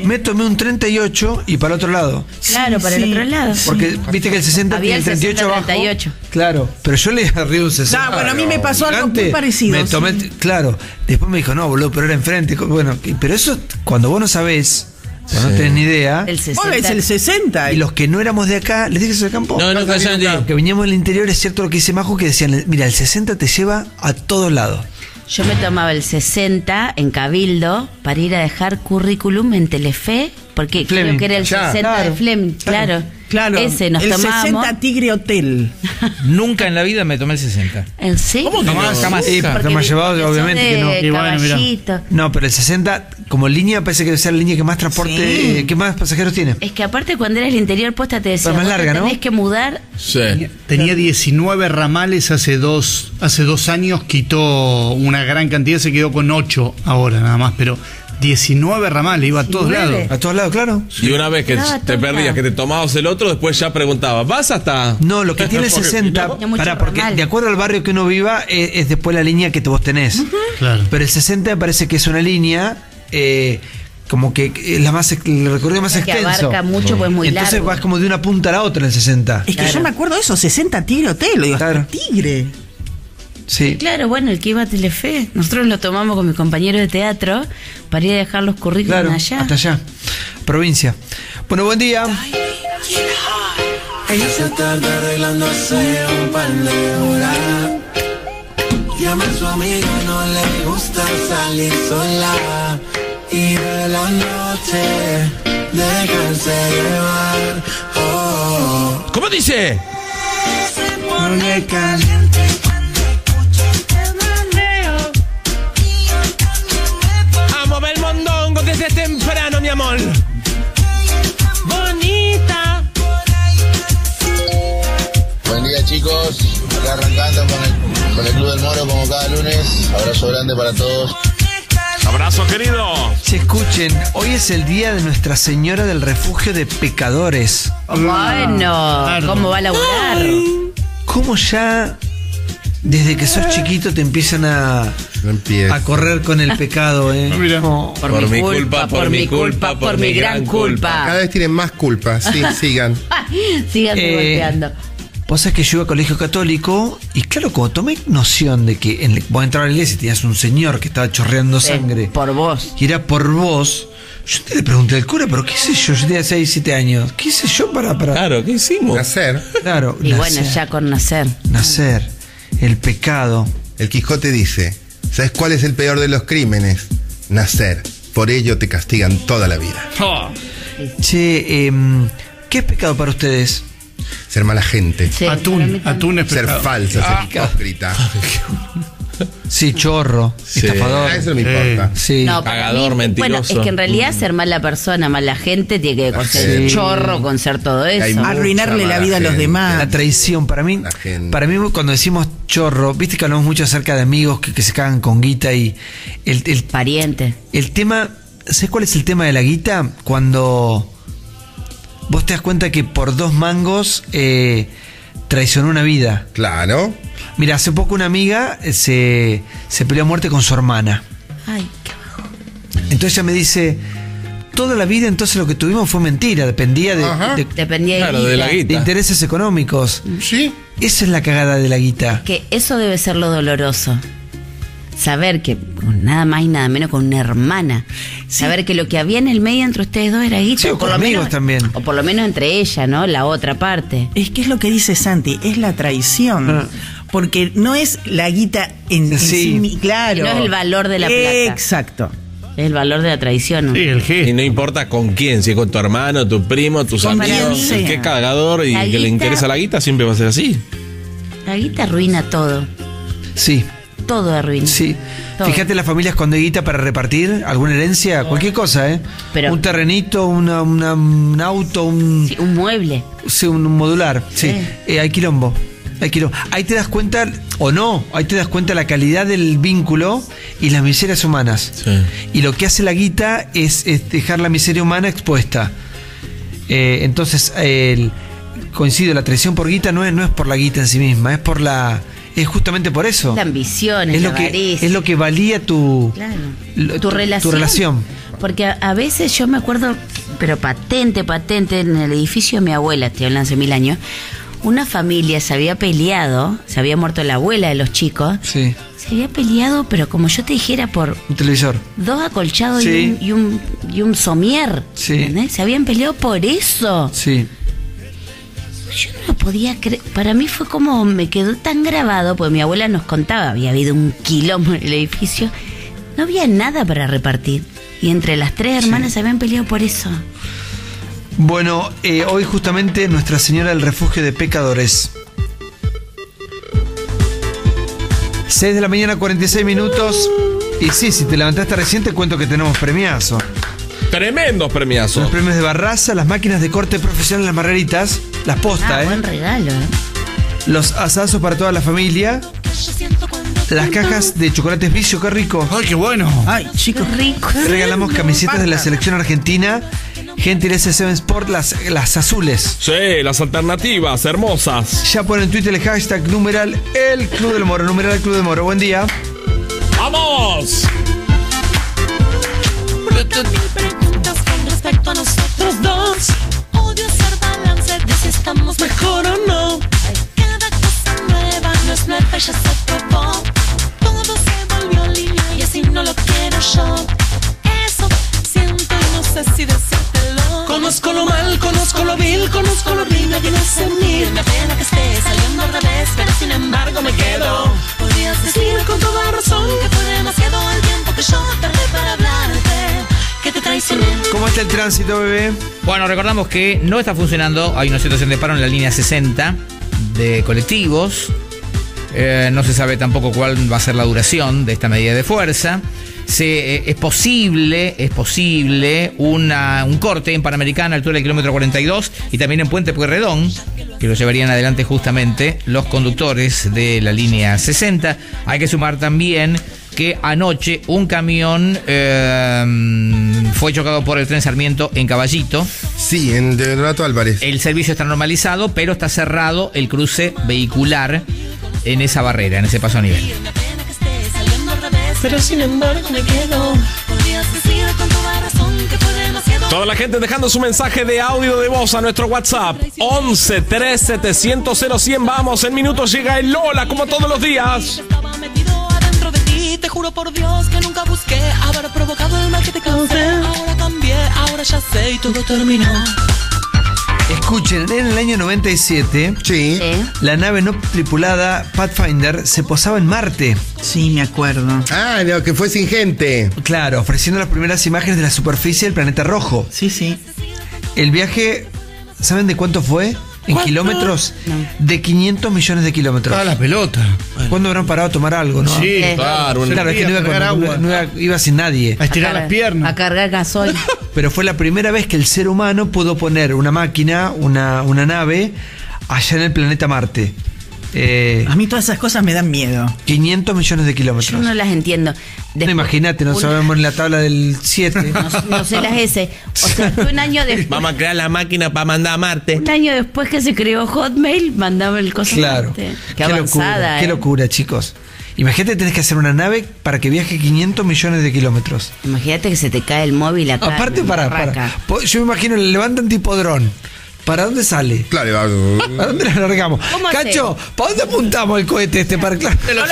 me tomé un 38 y para el otro lado. Claro, para el sí. otro lado. Porque viste que el 60 Había tiene el el 38 60, abajo. 38. Claro, pero yo le arriba un 60. Ah, bueno, a mí me pasó algo gigante. muy parecido. Me tomé, sí. claro. Después me dijo, no, boludo, pero era enfrente. Bueno, pero eso cuando vos no sabés, cuando no tenés ni idea. El Vos 60. ves el 60. Y los que no éramos de acá, ¿les dije eso de campo? No, no, Santi. Los que veníamos del interior, es cierto lo que dice Majo, que decían, mira, el 60 te lleva a todos lados. Yo me tomaba el 60 en Cabildo para ir a dejar currículum en Telefe porque Fleming. creo que era el Ya. 60 Claro. de Fleming, claro. Claro. Ese nos el tomamos. 60 Tigre Hotel. Nunca en la vida me tomé el 60. ¿En serio? ¿Cómo que no? Jamás. Sí, Porque pero me ha llevado, obviamente que no. Y bueno. No, pero el 60 como línea parece que debe ser la línea que más transporte, que más pasajeros tiene. Es que aparte cuando eras el interior posta te decía, Pero más te larga, ¿no? tenés que mudar. Sí. Tenía 19 ramales hace dos, hace dos años, quitó una gran cantidad, se quedó con 8 ahora nada más, pero 19 ramales, iba a todos 19. lados. A todos lados, claro. Y una vez que te perdías, que te tomabas el otro, después ya preguntabas, ¿vas hasta...? No, lo que tiene el Porque 60, no. Ya mucho pará, porque ramal. de acuerdo al barrio que uno viva, es, es después la línea que vos tenés. Claro. Pero el 60 me parece que es una línea eh, como que es la más, el recorrido más Que extenso. abarca mucho, pues muy Entonces largo. vas como de una punta a la otra en el 60. Es que Claro. yo me acuerdo de eso, 60 Tigre Hotel. Lo digo, Claro. Tigre. Sí. Claro, bueno, el que iba a Telefe. Nosotros lo tomamos con mi compañero de teatro para ir a dejar los currículums Claro, allá. hasta allá. Provincia. Bueno, buen día. Esa tarde arreglándose un par de horas. Llama a su amiga, no le gusta salir sola. Y de la noche, dejarse llevar. Oh. ¿Cómo dice? Se pone caliente chicos, acá arrancando con el, con el Club del Moro como cada lunes. Abrazo grande para todos. Abrazo, querido. Se escuchen, hoy es el día de Nuestra Señora del Refugio de Pecadores. Bueno, ¿cómo va a laburar? ¿Cómo ya desde que sos chiquito te empiezan a, No a correr con el pecado? Eh? mira. Como- Por, mi culpa, por mi culpa, por mi gran Cada culpa. vez tienen más culpa. Sí, sigan. Sigan Eh, golpeando. Vos sabés que yo iba a colegio católico y claro, cuando tomé noción de que en, vos entrabas a la iglesia y tenías un señor que estaba chorreando sangre por vos. y era por vos, yo te le pregunté al cura, pero qué sé yo, yo tenía 6, 7 años, qué sé yo para... para Claro, ¿qué hicimos? Nacer. Claro, Y bueno, ya con nacer. nacer, el pecado. El Quijote dice, ¿sabes cuál es el peor de los crímenes? Nacer. Por ello te castigan toda la vida. Oh, Che, em, ¿qué es pecado para ustedes? Ser mala gente. Sí, atún, atún es Ser falsa, ser hipócrita. Sí, chorro, Sí. estafador. Ah, eso no me importa. Sí. No, Cagador, mí- Bueno, mentiroso. es que en realidad ser mala persona, mala gente, tiene que ver con ser chorro, con ser todo eso. Arruinarle la vida a los demás. La traición, para mí, para mí cuando decimos chorro, viste que hablamos mucho acerca de amigos que, que se cagan con guita y el, el, Pariente. el tema, ¿sabes cuál es el tema de la guita? Cuando vos te das cuenta que por dos mangos eh, traicionó una vida. Claro. Mira, hace poco una amiga eh, se, se peleó a muerte con su hermana. Ay, qué bajo. Entonces ella me dice, toda la vida entonces lo que tuvimos fue mentira, dependía de, Dependía de, Claro, de la guita. de intereses económicos. Sí. Esa es la cagada de la guita. Que eso debe ser lo doloroso. Saber que nada más y nada menos con una hermana. Saber que lo que había en el medio entre ustedes dos era guita. Sí, o con amigos también. O por lo menos entre ella, ¿no? La otra parte. Es que es lo que dice Santi, es la traición. Ah. Porque no es la guita en, en Sí. claro. Y no es el valor de la plata. Exacto. Es el valor de la traición. ¿no? Sí, el Y no importa con quién, si es con tu hermano, tu primo, tus Con amigos, el que es cagador y La que le guita- interesa la guita siempre va a ser así. La guita arruina todo. Sí, Todo arruina. sí. Todo. Fíjate las familias con de guita para repartir alguna herencia, cualquier cosa, ¿eh? Pero- un terrenito, una, una- un auto, un, Sí, un mueble. sí, un modular. Sí, Sí. Eh, hay quilombo. Hay quilombo. Ahí te das cuenta, o no, ahí te das cuenta la calidad del vínculo y las miserias humanas. Sí. Y lo que hace la guita es, es dejar la miseria humana expuesta. Eh, entonces, el- coincido, la traición por guita no es, no es por la guita en sí misma, es por la. Es justamente por eso. La ambición, es lo que. Es lo que valía tu. Claro. lo- tu, relación. relación. Porque a, a veces yo me acuerdo, pero patente, patente, en el edificio de mi abuela, estoy hablando hace mil años, una familia se había peleado, se había muerto la abuela de los chicos, Sí. se había peleado, pero como yo te dijera, por Un televisor. dos acolchados Sí. y, un, y, un, y un somier. Sí. Se habían peleado por eso. Sí. Yo no podía creer. Para mí fue como me quedó tan grabado, porque mi abuela nos contaba, había habido un quilombo en el edificio, no había nada para repartir. Y entre las tres hermanas se habían peleado por eso. Bueno, eh, hoy justamente Nuestra Señora del Refugio de Pecadores. 6 de la mañana, 46 minutos. Y sí, si te levantaste recién, te cuento que tenemos premiazo. Tremendos premiazos. Los premios de Barraza, las máquinas de corte profesional, las margaritas, las postas, Ah, ¿eh? buen regalo, ¿eh? Los asazos para toda la familia. Las cajas de chocolates vicio, qué rico. ¡Ay, qué bueno! Ay, chicos, Rico. Regalamos camisetas de la selección argentina. Gentileza 7 Sport, las, las azules. Sí, las alternativas, hermosas. Ya pon en Twitter el hashtag numeral el Club del Moro. Numeral el Club del Moro. Buen día. ¡Vamos! preguntas con respecto a nosotros dos. Estamos mejor o no. Cada cosa nueva no es nueva, ya se probó. Todo se volvió línea y así no lo quiero yo. Eso siento y no sé si decírtelo. Conozco lo mal, conozco lo vil, conozco lo horrible que no es en mí. Me pena que esté saliendo al revés, pero sin embargo me quedo. Podrías decir con toda razón que fue demasiado el tiempo que yo tardé para hablarte. Que te traicioné. ¿Cómo está el tránsito, bebé? Bueno, recordamos que no está funcionando. Hay una situación de paro en la línea 60 de colectivos. Eh, no se sabe tampoco cuál va a ser la duración de esta medida de fuerza. Se, eh, es posible, es posible una, un corte en Panamericana, altura del kilómetro 42, y también en Puente Pueyrredón, que lo llevarían adelante justamente los conductores de la línea 60. Hay que sumar también que anoche un camión eh, fue chocado por el tren Sarmiento en Caballito. Sí, en Donato Álvarez. El servicio está normalizado, pero está cerrado el cruce vehicular en esa barrera, en ese paso a nivel. Pero sin embargo me quedo. Podrías decir con toda razón que fue demasiado. Toda la gente dejando su mensaje de audio de voz a nuestro WhatsApp 11 3 700 0100. Vamos, en minutos llega el Lola como todos los días. Estaba metido adentro de ti, te juro por Dios que nunca busqué haber provocado el mal que te causé. Ahora cambié, ahora ya sé y todo terminó. Escuchen, en el año 97, Sí. Sí. la nave no tripulada Pathfinder se posaba en Marte. Sí, me acuerdo. Ah, no, que fue sin gente. Claro, ofreciendo las primeras imágenes de la superficie del planeta rojo. Sí, sí. El viaje, ¿saben de cuánto fue? En kilómetros, de 500 millones de kilómetros. Toda la pelota. ¿Cuándo habrán parado a tomar algo, no? Sí, Eh. Claro, Claro, es que no iba, a cargar con- agua. no iba- iba sin nadie. A estirar A las piernas. A cargar gasoil. Pero fue la primera vez que el ser humano pudo poner una máquina, una, una nave, allá en el planeta Marte. Eh, A mí todas esas cosas me dan miedo. 500 millones de Yo kilómetros. no las entiendo. No, imagínate, no un- sabemos en la tabla del 7. No, no sé las S. O sea, que un año después. Vamos a crear la máquina para mandar a Marte. Un año después que se creó Hotmail, mandaba el coso. Claro. Qué, Qué avanzada, locura, ¿eh? qué locura, chicos. Imagínate, tenés que hacer una nave para que viaje 500 millones de kilómetros. Imagínate que se te cae el móvil acá. Aparte, para, para. Yo me imagino, le levantan tipo dron. ¿Para dónde sale? Claro, va- ¿A dónde lo largamos? ¿Cómo Cacho, ¿para dónde apuntamos el cohete este? Para, claro. Yo lo vi,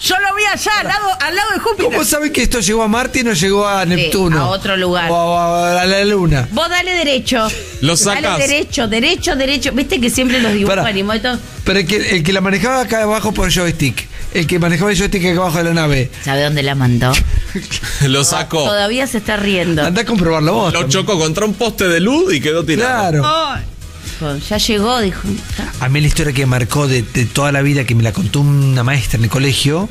yo lo vi allá, al lado, al lado de Júpiter. ¿Cómo saben que esto llegó a Marte y no llegó a Neptuno? a otro lugar. O a, a la Luna. Vos dale derecho. Lo sacas. Dale derecho, derecho, derecho. Viste que siempre los dibujos animados y todo. Pero el que, el que la manejaba acá abajo por joystick. El que manejaba el joystick acá abajo de la nave. ¿Sabe dónde la mandó? Lo sacó. Todavía se está riendo. Anda a comprobarlo vos. Lo también. chocó contra un poste de luz y quedó tirado. Claro. Ya llegó, dijo. A mí la historia que marcó de, de toda la vida, que me la contó una maestra en el colegio,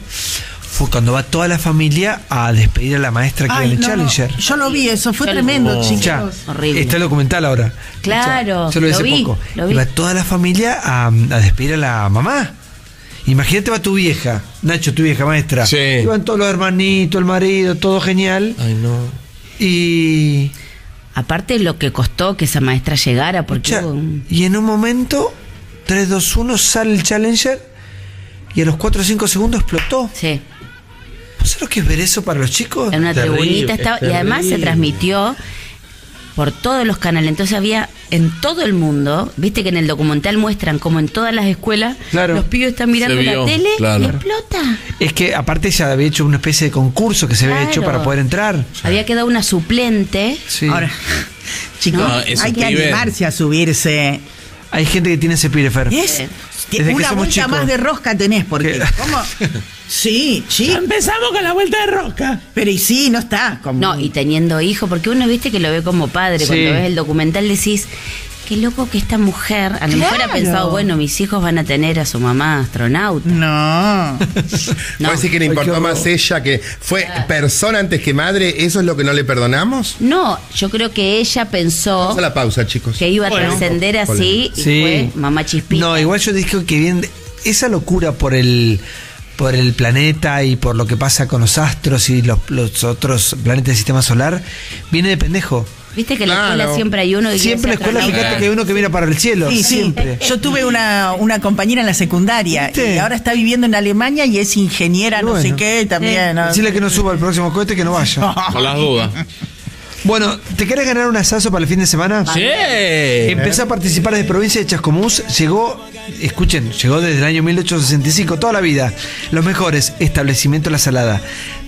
fue cuando va toda la familia a despedir a la maestra que Ay, era en el no, Challenger. Yo lo vi, eso fue Yo tremendo, No. chicos. Ya, Horrible. está el documental ahora. Claro, Ya, yo lo vi lo hace vi, poco. lo vi. Y va toda la familia a, a despedir a la mamá. Imagínate va tu vieja, Nacho, tu vieja maestra. Sí. Iban todos los hermanitos, el marido, todo genial. Ay, no. Y. Aparte lo que costó que esa maestra llegara, porque hubo un- y en un momento, 3, 2, 1, sale el Challenger y a los 4 o 5 segundos explotó. Sí, ¿No sabes lo que es ver eso para los chicos? en una Terrible, tribunita estaba. Y además se transmitió por todos los canales. Entonces había en todo el mundo, viste que en el documental muestran como en todas las escuelas Claro. los pibes están mirando la tele claro. y explota. Es que aparte ya había hecho una especie de concurso que se había Claro. hecho para poder entrar. Había quedado una suplente. Sí. Ahora, chicos, No, hay que pibes- animarse a subirse. Hay gente que tiene ese pirefer. Es Desde que una somos vuelta chicos. más de rosca tenés, porque ¿Qué? ¿cómo? Sí, sí. Empezamos con la vuelta de rosca. Pero y sí, no está como No, y teniendo hijo, porque uno viste que lo ve como padre, Sí. cuando ves el documental decís, qué loco que esta mujer, a lo mejor ha Claro. pensado, bueno, mis hijos van a tener a su mamá astronauta. No. No. ¿Puede decir que le importó más ella que fue persona antes que madre? ¿Eso es lo que no le perdonamos? No, yo creo que ella pensó Vamos a la pausa, chicos. que iba a Bueno. trascender así y Sí. fue mamá chispita. No, igual yo dije que bien, esa locura por el por el planeta y por lo que pasa con los astros y los, los otros planetas del sistema solar, viene de pendejo. Viste que en la escuela siempre hay uno que Siempre en la escuela, fíjate que hay uno que mira para el cielo. Sí, sí. siempre. Yo tuve una, una compañera en la secundaria ¿Viste? y ahora está viviendo en Alemania y es ingeniera, Y no sé qué, también. ¿no? Decirle que no suba el próximo cohete que no vaya. Con las dudas. Bueno, ¿te querés ganar un asazo para el fin de semana? Sí. Empecé a participar desde provincia de Chascomús. Llegó, escuchen, llegó desde el año 1865, toda la vida. Los mejores establecimientos La Salada.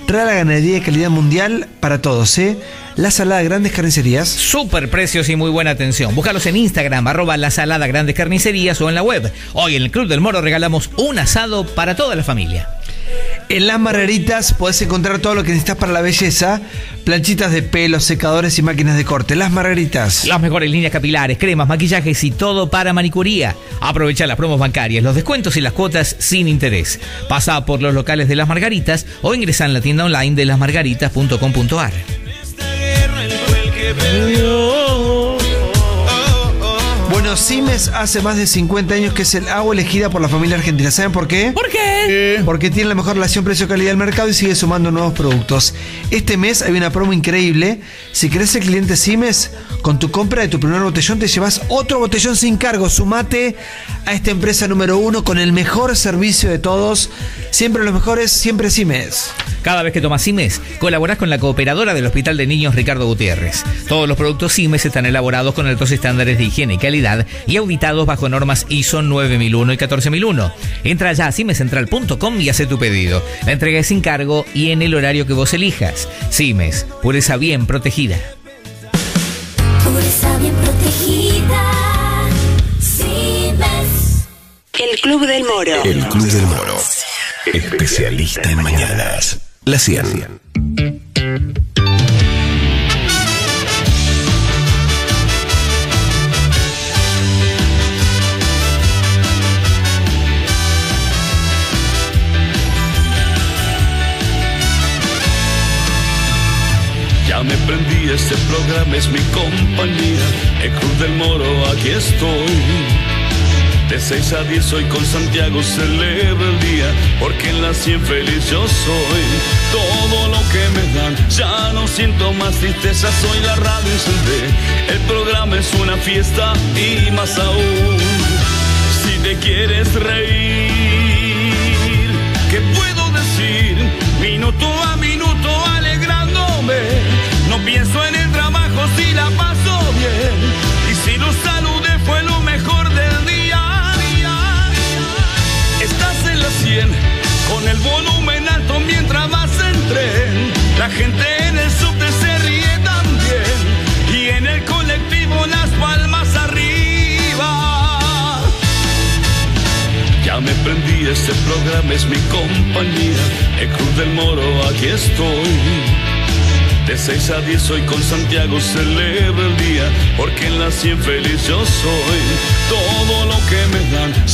Trae la ganadería de calidad mundial para todos, ¿eh? La Salada Grandes Carnicerías. Super precios y muy buena atención. Búscalos en Instagram, arroba la salada grandes carnicerías o en la web. Hoy en el Club del Moro regalamos un asado para toda la familia. En Las Margaritas podés encontrar todo lo que necesitas para la belleza. Planchitas de pelo, secadores y máquinas de corte. Las Margaritas. Las mejores líneas capilares, cremas, maquillajes y todo para manicuría. Aprovecha las promos bancarias, los descuentos y las cuotas sin interés. Pasa por los locales de Las Margaritas o ingresa en la tienda online de lasmargaritas.com.ar. Bueno, Simes hace más de 50 años que es el agua elegida por la familia argentina. ¿Saben por qué? ¿Por qué? Porque tiene la mejor relación precio-calidad del mercado y sigue sumando nuevos productos. Este mes hay una promo increíble. Si querés ser cliente Simes, con tu compra de tu primer botellón te llevas otro botellón sin cargo. Sumate a esta empresa número uno con el mejor servicio de todos. Siempre los mejores, siempre Simes. Cada vez que tomas Simes, colaborás con la cooperadora del Hospital de Niños Ricardo Gutiérrez. Todos los productos Simes están elaborados con altos estándares de higiene y calidad y auditados bajo normas ISO 9001 y 14001. Entra ya a simescentral.com y hace tu pedido. La entrega es sin cargo y en el horario que vos elijas. Simes, pureza bien protegida. Pureza bien protegida. Simes. El Club del Moro. El Club del Moro. Especialista en mañanas. La 100. Ya me prendí, este programa es mi compañía. El Club del Moro, aquí estoy. De 6 a 10 hoy con Santiago celebra el día, porque en la 100 feliz yo soy. Todo lo que me dan, ya no siento más tristeza, soy la radio encendé. El programa es una fiesta y más aún. Si te quieres reír, ¿qué puedo decir? Minuto a minuto alegrándome. No pienso en el trabajo si la paso bien. Con el volumen alto mientras vas en tren. La gente en el subte se ríe también. Y en el colectivo las palmas arriba. Ya me prendí, este programa es mi compañía. El Club del Moro, aquí estoy. De 6 a 10 hoy con Santiago celebra el día, porque en la 100 feliz yo soy. Todo lo que me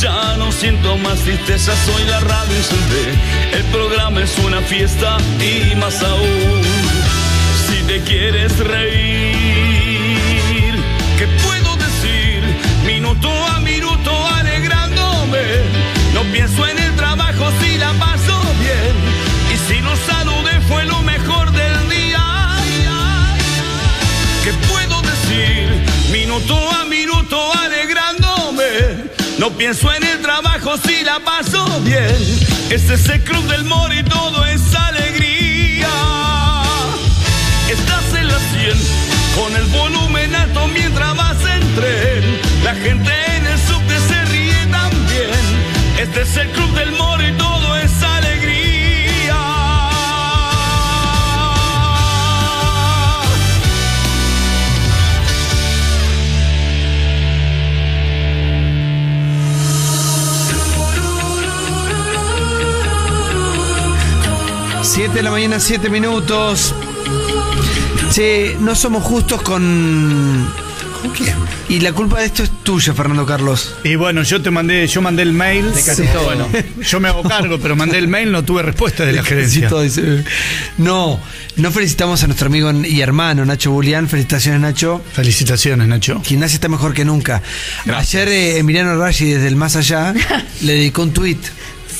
ya no siento más tristeza, soy la radio encendé. El programa es una fiesta y más aún. Si te quieres reír, ¿qué puedo decir? Minuto a minuto alegrándome. No pienso en el trabajo si la paso bien. Y si lo saludé fue lo mejor del día. ¿Qué puedo decir? Minuto a minuto alegrándome. No pienso en el trabajo si la paso bien. Este es el club del moro y todo es alegría. Estás en la 100 con el volumen alto mientras vas en tren. La gente en el subte se ríe también. Este es el club del moro y todo es alegría. La mañana, 7 minutos. Sí, no somos justos con. ¿Con quién? Y la culpa de esto es tuya, Fernando Carlos. Y bueno, yo te mandé, yo mandé el mail. casi todo. Bueno, yo me hago cargo, pero mandé el mail, no tuve respuesta de la gerencia. No, no felicitamos a nuestro amigo y hermano Nacho Bulián. Felicitaciones, Nacho. Felicitaciones, Nacho. Gimnasia está mejor que nunca. Ayer eh, Emiliano Raggi, desde el más allá, le dedicó un tuit.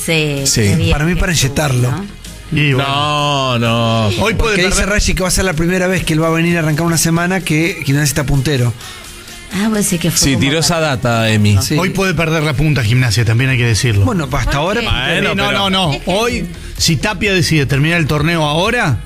Sí, Sí. Para mí, para inyectarlo. ¿no? Y bueno, No, no. hoy puede Porque dice. Raggi que va a ser la primera vez que él va a venir a arrancar una semana que Gimnasia está puntero. Ah, pues sí que fue. Sí, tiró esa data, Emi. Sí. Hoy puede perder la punta gimnasia, también hay que decirlo. Bueno, hasta ahora. Bueno, no, pero- no, no. Hoy, si Tapia decide terminar el torneo ahora,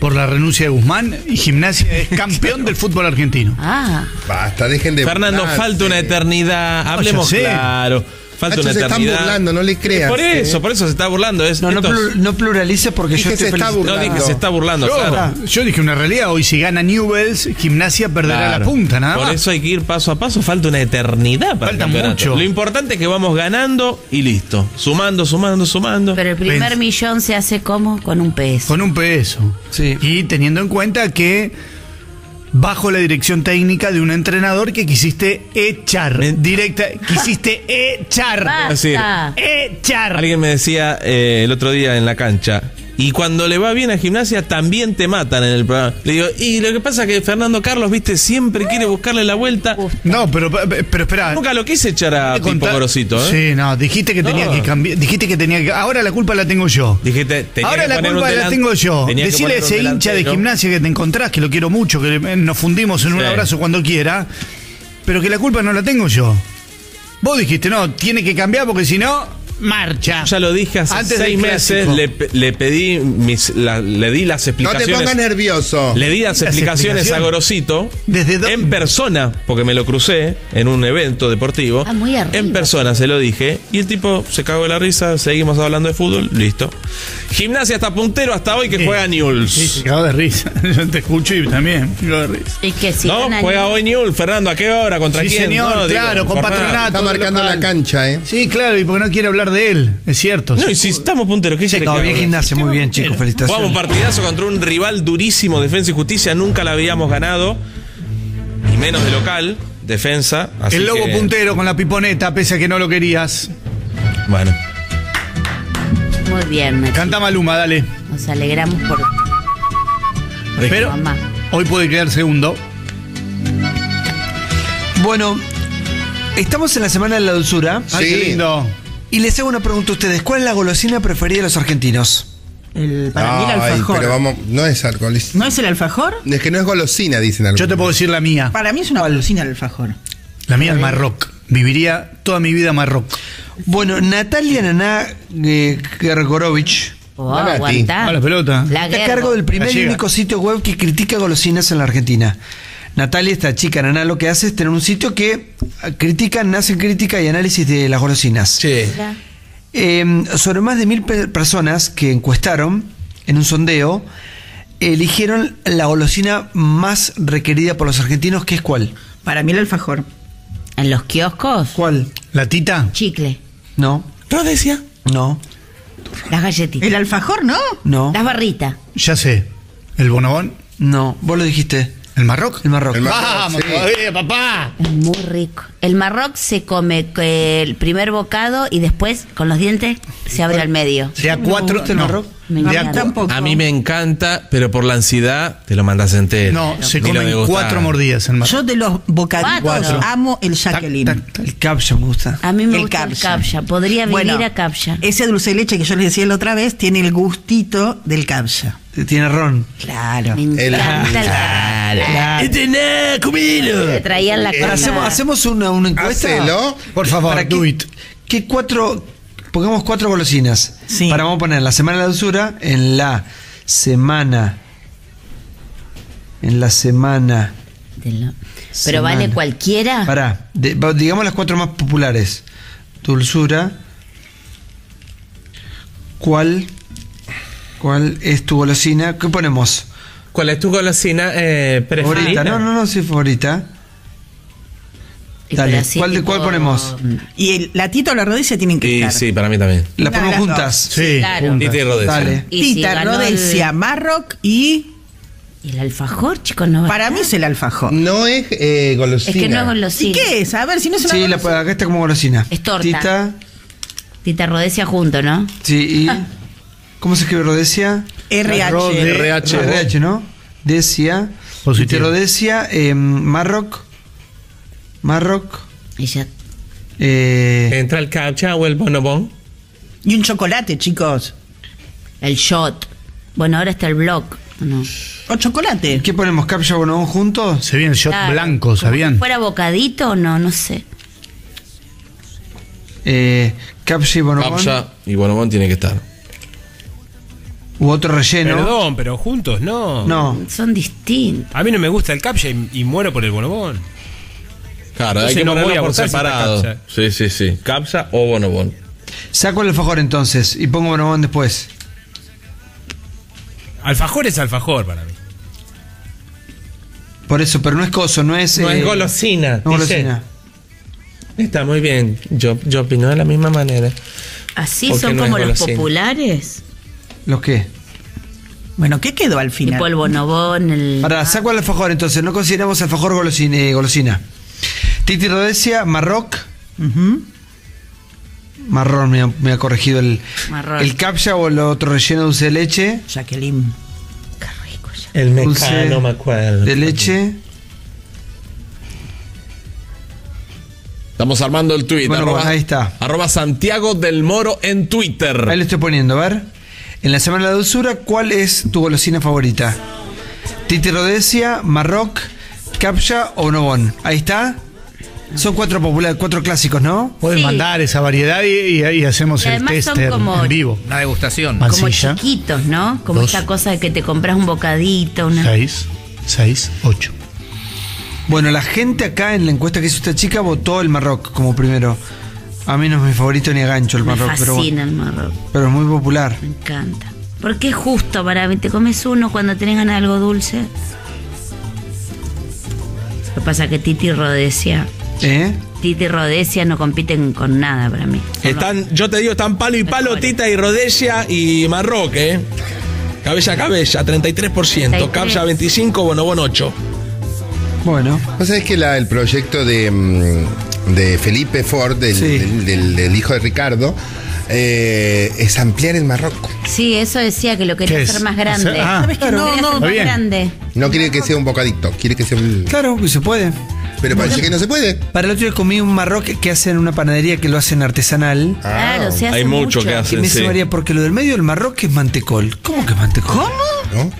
por la renuncia de Guzmán, y gimnasia es campeón del fútbol argentino. Ah, Basta, dejen de Fernando, burlarse. falta una eternidad. Hablemos sé. claro. Falta Nacho, una se están eternidad. burlando, no le creas, Por eh. eso, por eso se está burlando. Es, No, no, esto es- plur- no pluralice porque Dije yo estoy se está felicitando. no burlando. dije se está burlando, Yo, claro. yo dije una realidad, hoy si gana Newells, gimnasia perderá Claro. la punta, nada Por más. eso hay que ir paso a paso. Falta una eternidad para Falta el campeonato. mucho. Lo importante es que vamos ganando y listo. Sumando, sumando, sumando. pero el primer Pens- millón se hace como con un peso. Con un peso. Sí. Y teniendo en cuenta que bajo la dirección técnica de un entrenador que quisiste echar. Directa, quisiste echar. Basta. Echar. Alguien me decía eh, el otro día en la cancha. Y cuando le va bien a gimnasia, también te matan en el programa. Le digo, y lo que pasa es que Fernando Carlos, viste, siempre quiere buscarle la vuelta. No, pero, pero espera. Nunca lo quise echar a Pipo Grosito, ¿eh? Sí, no, dijiste que tenía que cambiar. Dijiste que tenía que. Ahora la culpa la tengo yo. Dijiste, tenía Ahora que la culpa la tengo yo. Decirle a ese hincha de gimnasia que te encontrás, que lo quiero mucho, que nos fundimos en un abrazo cuando quiera, pero que la culpa no la tengo yo. Vos dijiste, no, tiene que cambiar porque si no, marcha. Ya lo dije hace Antes seis meses, le, pe- le pedí, mis, la- le di las No te explicaciones. pongas nervioso. Le di las Las explicaciones a explicaciones. Gorosito ¿Desde dónde? en persona, porque me lo crucé en un evento deportivo. Ah, muy arriba. En persona se lo dije y el tipo se cagó de la risa, seguimos hablando de fútbol, listo. Gimnasia está puntero hasta hoy que Sí. juega Newell's. Sí, se cagó de risa. Yo te escucho y también me cago de risa. Y que si no, juega hoy Newell's, Fernando, ¿a qué hora? ¿Contra Sí, quién? señor, No, digo, claro, con patronato. Está marcando local. la cancha, ¿eh? Sí, claro, y porque no quiere hablar de él, es cierto. No, y si estamos punteros, ¿qué quiere No, que bien? Gimnasia, muy bien, chicos. Jugamos Felicitaciones. partidazo contra un rival durísimo, Defensa y Justicia, nunca la habíamos ganado, y menos de local, defensa. así el lobo que- puntero con la piponeta, pese a que no lo querías. Bueno, Muy bien, Nacho. Canta Maluma, dale. Nos alegramos por Pero mamá. hoy puede quedar segundo. Bueno, estamos en la semana de la dulzura. Qué Sí. lindo. Y les hago una pregunta a ustedes. ¿Cuál es la golosina preferida de los argentinos? El, para mí el Ay, alfajor. pero vamos, no es alcohol. Es, ¿No es el alfajor? es que no es golosina, dicen algunos. Yo te puedo decir la mía. Para mí es una golosina el alfajor. La mía es Marroc. Viviría toda mi vida Marroc. Bueno, Natalia Naná eh, Gergorovich Oh, Dale a ti. aguantá. A la pelota. La está a guerra. cargo del primer y Gallega. único sitio web que critica golosinas en la Argentina. Natalia, esta chica Naná, lo que hace es tener un sitio que critican, hacen crítica y análisis de las golosinas. sí. Eh, sobre más de mil pe- personas que encuestaron en un sondeo, eligieron la golosina más requerida por los argentinos, que es cuál? Para mí el alfajor. En los kioscos, ¿Cuál? ¿La tita? chicle. No, Rodesia. no, Las galletitas. El alfajor, ¿no? no, Las barritas. Ya sé. ¿El bonobón? no. Vos lo dijiste. ¿El Marroc? El Marroc. El Marroc, Vamos sí. todavía, papá. Es muy rico. El marroc se come eh, el primer bocado y después con los dientes se abre al medio. De a ¿No cuatro. gusta el no. Marroc? Me a Tampoco. Mí me encanta, pero por la ansiedad te lo mandas entero. No, se comen cuatro mordidas Marroc. Yo de los bocaditos Cuatro. amo el Jacqueline. Tac, El captcha me gusta. A mí me El gusta el capcha. capcha. Podría vivir Bueno, a capcha. Ese dulce de leche que yo les decía la otra vez tiene el gustito del capcha. Tiene ron. Claro. Me El- encanta el Este comilo. Traían la caja. hacemos, hacemos una, una encuesta. Hacelo. Por favor, Para do que- it. ¿Qué cuatro? Pongamos cuatro golosinas. Sí. Para vamos a poner la semana de la dulzura en la semana. En la semana. de la- Semana. Pero vale cualquiera. Pará, de- digamos las cuatro más populares. Dulzura. ¿Cuál? ¿Cuál es tu golosina? ¿Qué ponemos? ¿Cuál es tu golosina eh, preferida? Favorita. No, no, no, sí, favorita. Y Dale, ¿cuál, de, tipo- ¿cuál ponemos? Y el, la Tita o la Rodesia tienen que Y estar. sí, para mí también. ¿La Una de ponemos las juntas? dos. Sí, Claro. juntas. Tita y Rodesia. Dale. Y si Tita, ganó el- Rodesia, Marrock y. Y el alfajor, chicos, no Para mí es el alfajor. No es eh, golosina. Es que no es ¿Y golosina. qué es? A ver, si no es una Sí, la, acá está como golosina. Es torta. Tita, Tita Rodesia junto, ¿no? sí, y... ¿Cómo se escribe Rodesia? RH. Rode- RH. RH, ¿no? Decia. Positivo. Tita Rodesia, eh, Marroc. Marroc. Y ya. Eh, Entra el captcha o el bonobón. Y un chocolate, chicos. El shot. Bueno, ahora está el blog. No. O chocolate. ¿Qué ponemos? ¿Capcha Bonobón juntos? Se viene el shot Claro. blanco, Como ¿sabían? si ¿Fuera bocadito o no? No sé. Eh, Capcha y Bonobón. Captcha y bonobón tiene que estar. U otro relleno. Perdón, pero juntos no. No. Son distintos. A mí no me gusta el captcha y, y muero por el bonobón. Claro, hay que no voy a por separado. Sí, sí, sí. Capsa o bonobón. Saco el alfajor entonces y pongo Bonobón después. Alfajor es alfajor para mí. Por eso, pero no es coso, no es. No eh, es golosina. No es dice. golosina. Está muy bien. Yo, yo opino de la misma manera. Así son no como los populares. ¿Los qué? Bueno, ¿qué quedó al final? Tipo el bonobón, el. Ahora, saco el alfajor entonces, no consideramos alfajor golosina. eh, golosina. Titi Rodesia, Marroc. Marrón, me ha, me ha corregido el. Marrón. El capcha o el otro relleno de dulce de leche. Jacqueline. Qué rico. El Dulce mecano, me acuerdo. De leche. Estamos armando el tweet. Bueno, arroba, ahí está. Arroba Santiago del Moro en Twitter. Ahí lo estoy poniendo, a ver. En la semana de la dulzura, ¿cuál es tu golosina favorita? Titi Rodesia, Marroc, Capcha o Bonobón. Ahí está. Son cuatro populares, cuatro clásicos, ¿no? Pueden Sí. mandar esa variedad y, y- y hacemos Y el tester como- en vivo. Una degustación. Más- Como Mancilla. chiquitos, ¿no? Como Dos. esta cosa de que te compras un bocadito, una. Seis, seis, ocho. Bueno, la gente acá en la encuesta que hizo esta chica votó el Marroc como primero. A mí no es mi favorito ni a gancho el Me Marroc, pero, fascina el marrón. pero es muy popular. Me encanta. Porque es justo para mí. Te comes uno cuando tenés ganas de algo dulce. Lo que pasa es que Titi Rodesia. ¿Eh? Titi y Rodesia no compiten con nada para mí. Están, yo te digo, están palo y palo, Mejores. Tita y Rodesia y Marroc, ¿eh? Cabella a cabella, 33%. 33. Capsa 25, bonobón 8. Bueno, ¿Vos sabés que la- el proyecto de, mm, de Felipe Ford, del, Sí. del- del- del hijo de Ricardo, eh, es ampliar en Marruecos? Sí, eso decía que lo quería hacer más grande. O sea, ah, ¿Sabes que claro. no, No, no, no, más grande. No quiere que sea un bocadito, quiere que sea un... claro, que se puede. Pero parece que no se puede. Para el otro día comí un Marroc que hacen en una panadería que lo hacen artesanal. Claro, se hace hay mucho que Que hacen, me sí. María, porque lo del medio del Marroc es mantecol. ¿Cómo que mantecol? ¿Cómo? ¿no?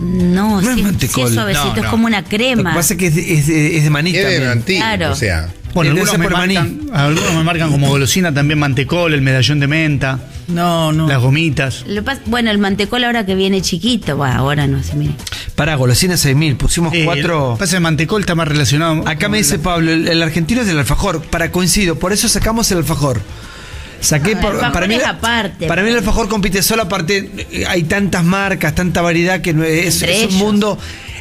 No, No es mantecol. es suavecito, No, es como una Lo que crema. pasa es que es de, es de- es de maní Es de Claro. o sea... Bueno, algunos me, marcan, algunos me marcan como golosina también mantecol, el medallón de menta, No, no. las gomitas. Lo pas- bueno, el mantecol ahora que viene chiquito, bueno, ahora no se mire. Pará, golosina 6000. Pusimos Eh, cuatro. Pasa el mantecol está más relacionado. Acá me dice la- Pablo, el, el argentino es del alfajor. Para coincido, por eso sacamos el alfajor. Saqué por- para mí aparte. Para mí el alfajor compite solo aparte eh, hay tantas marcas, tanta variedad que no es, es un mundo.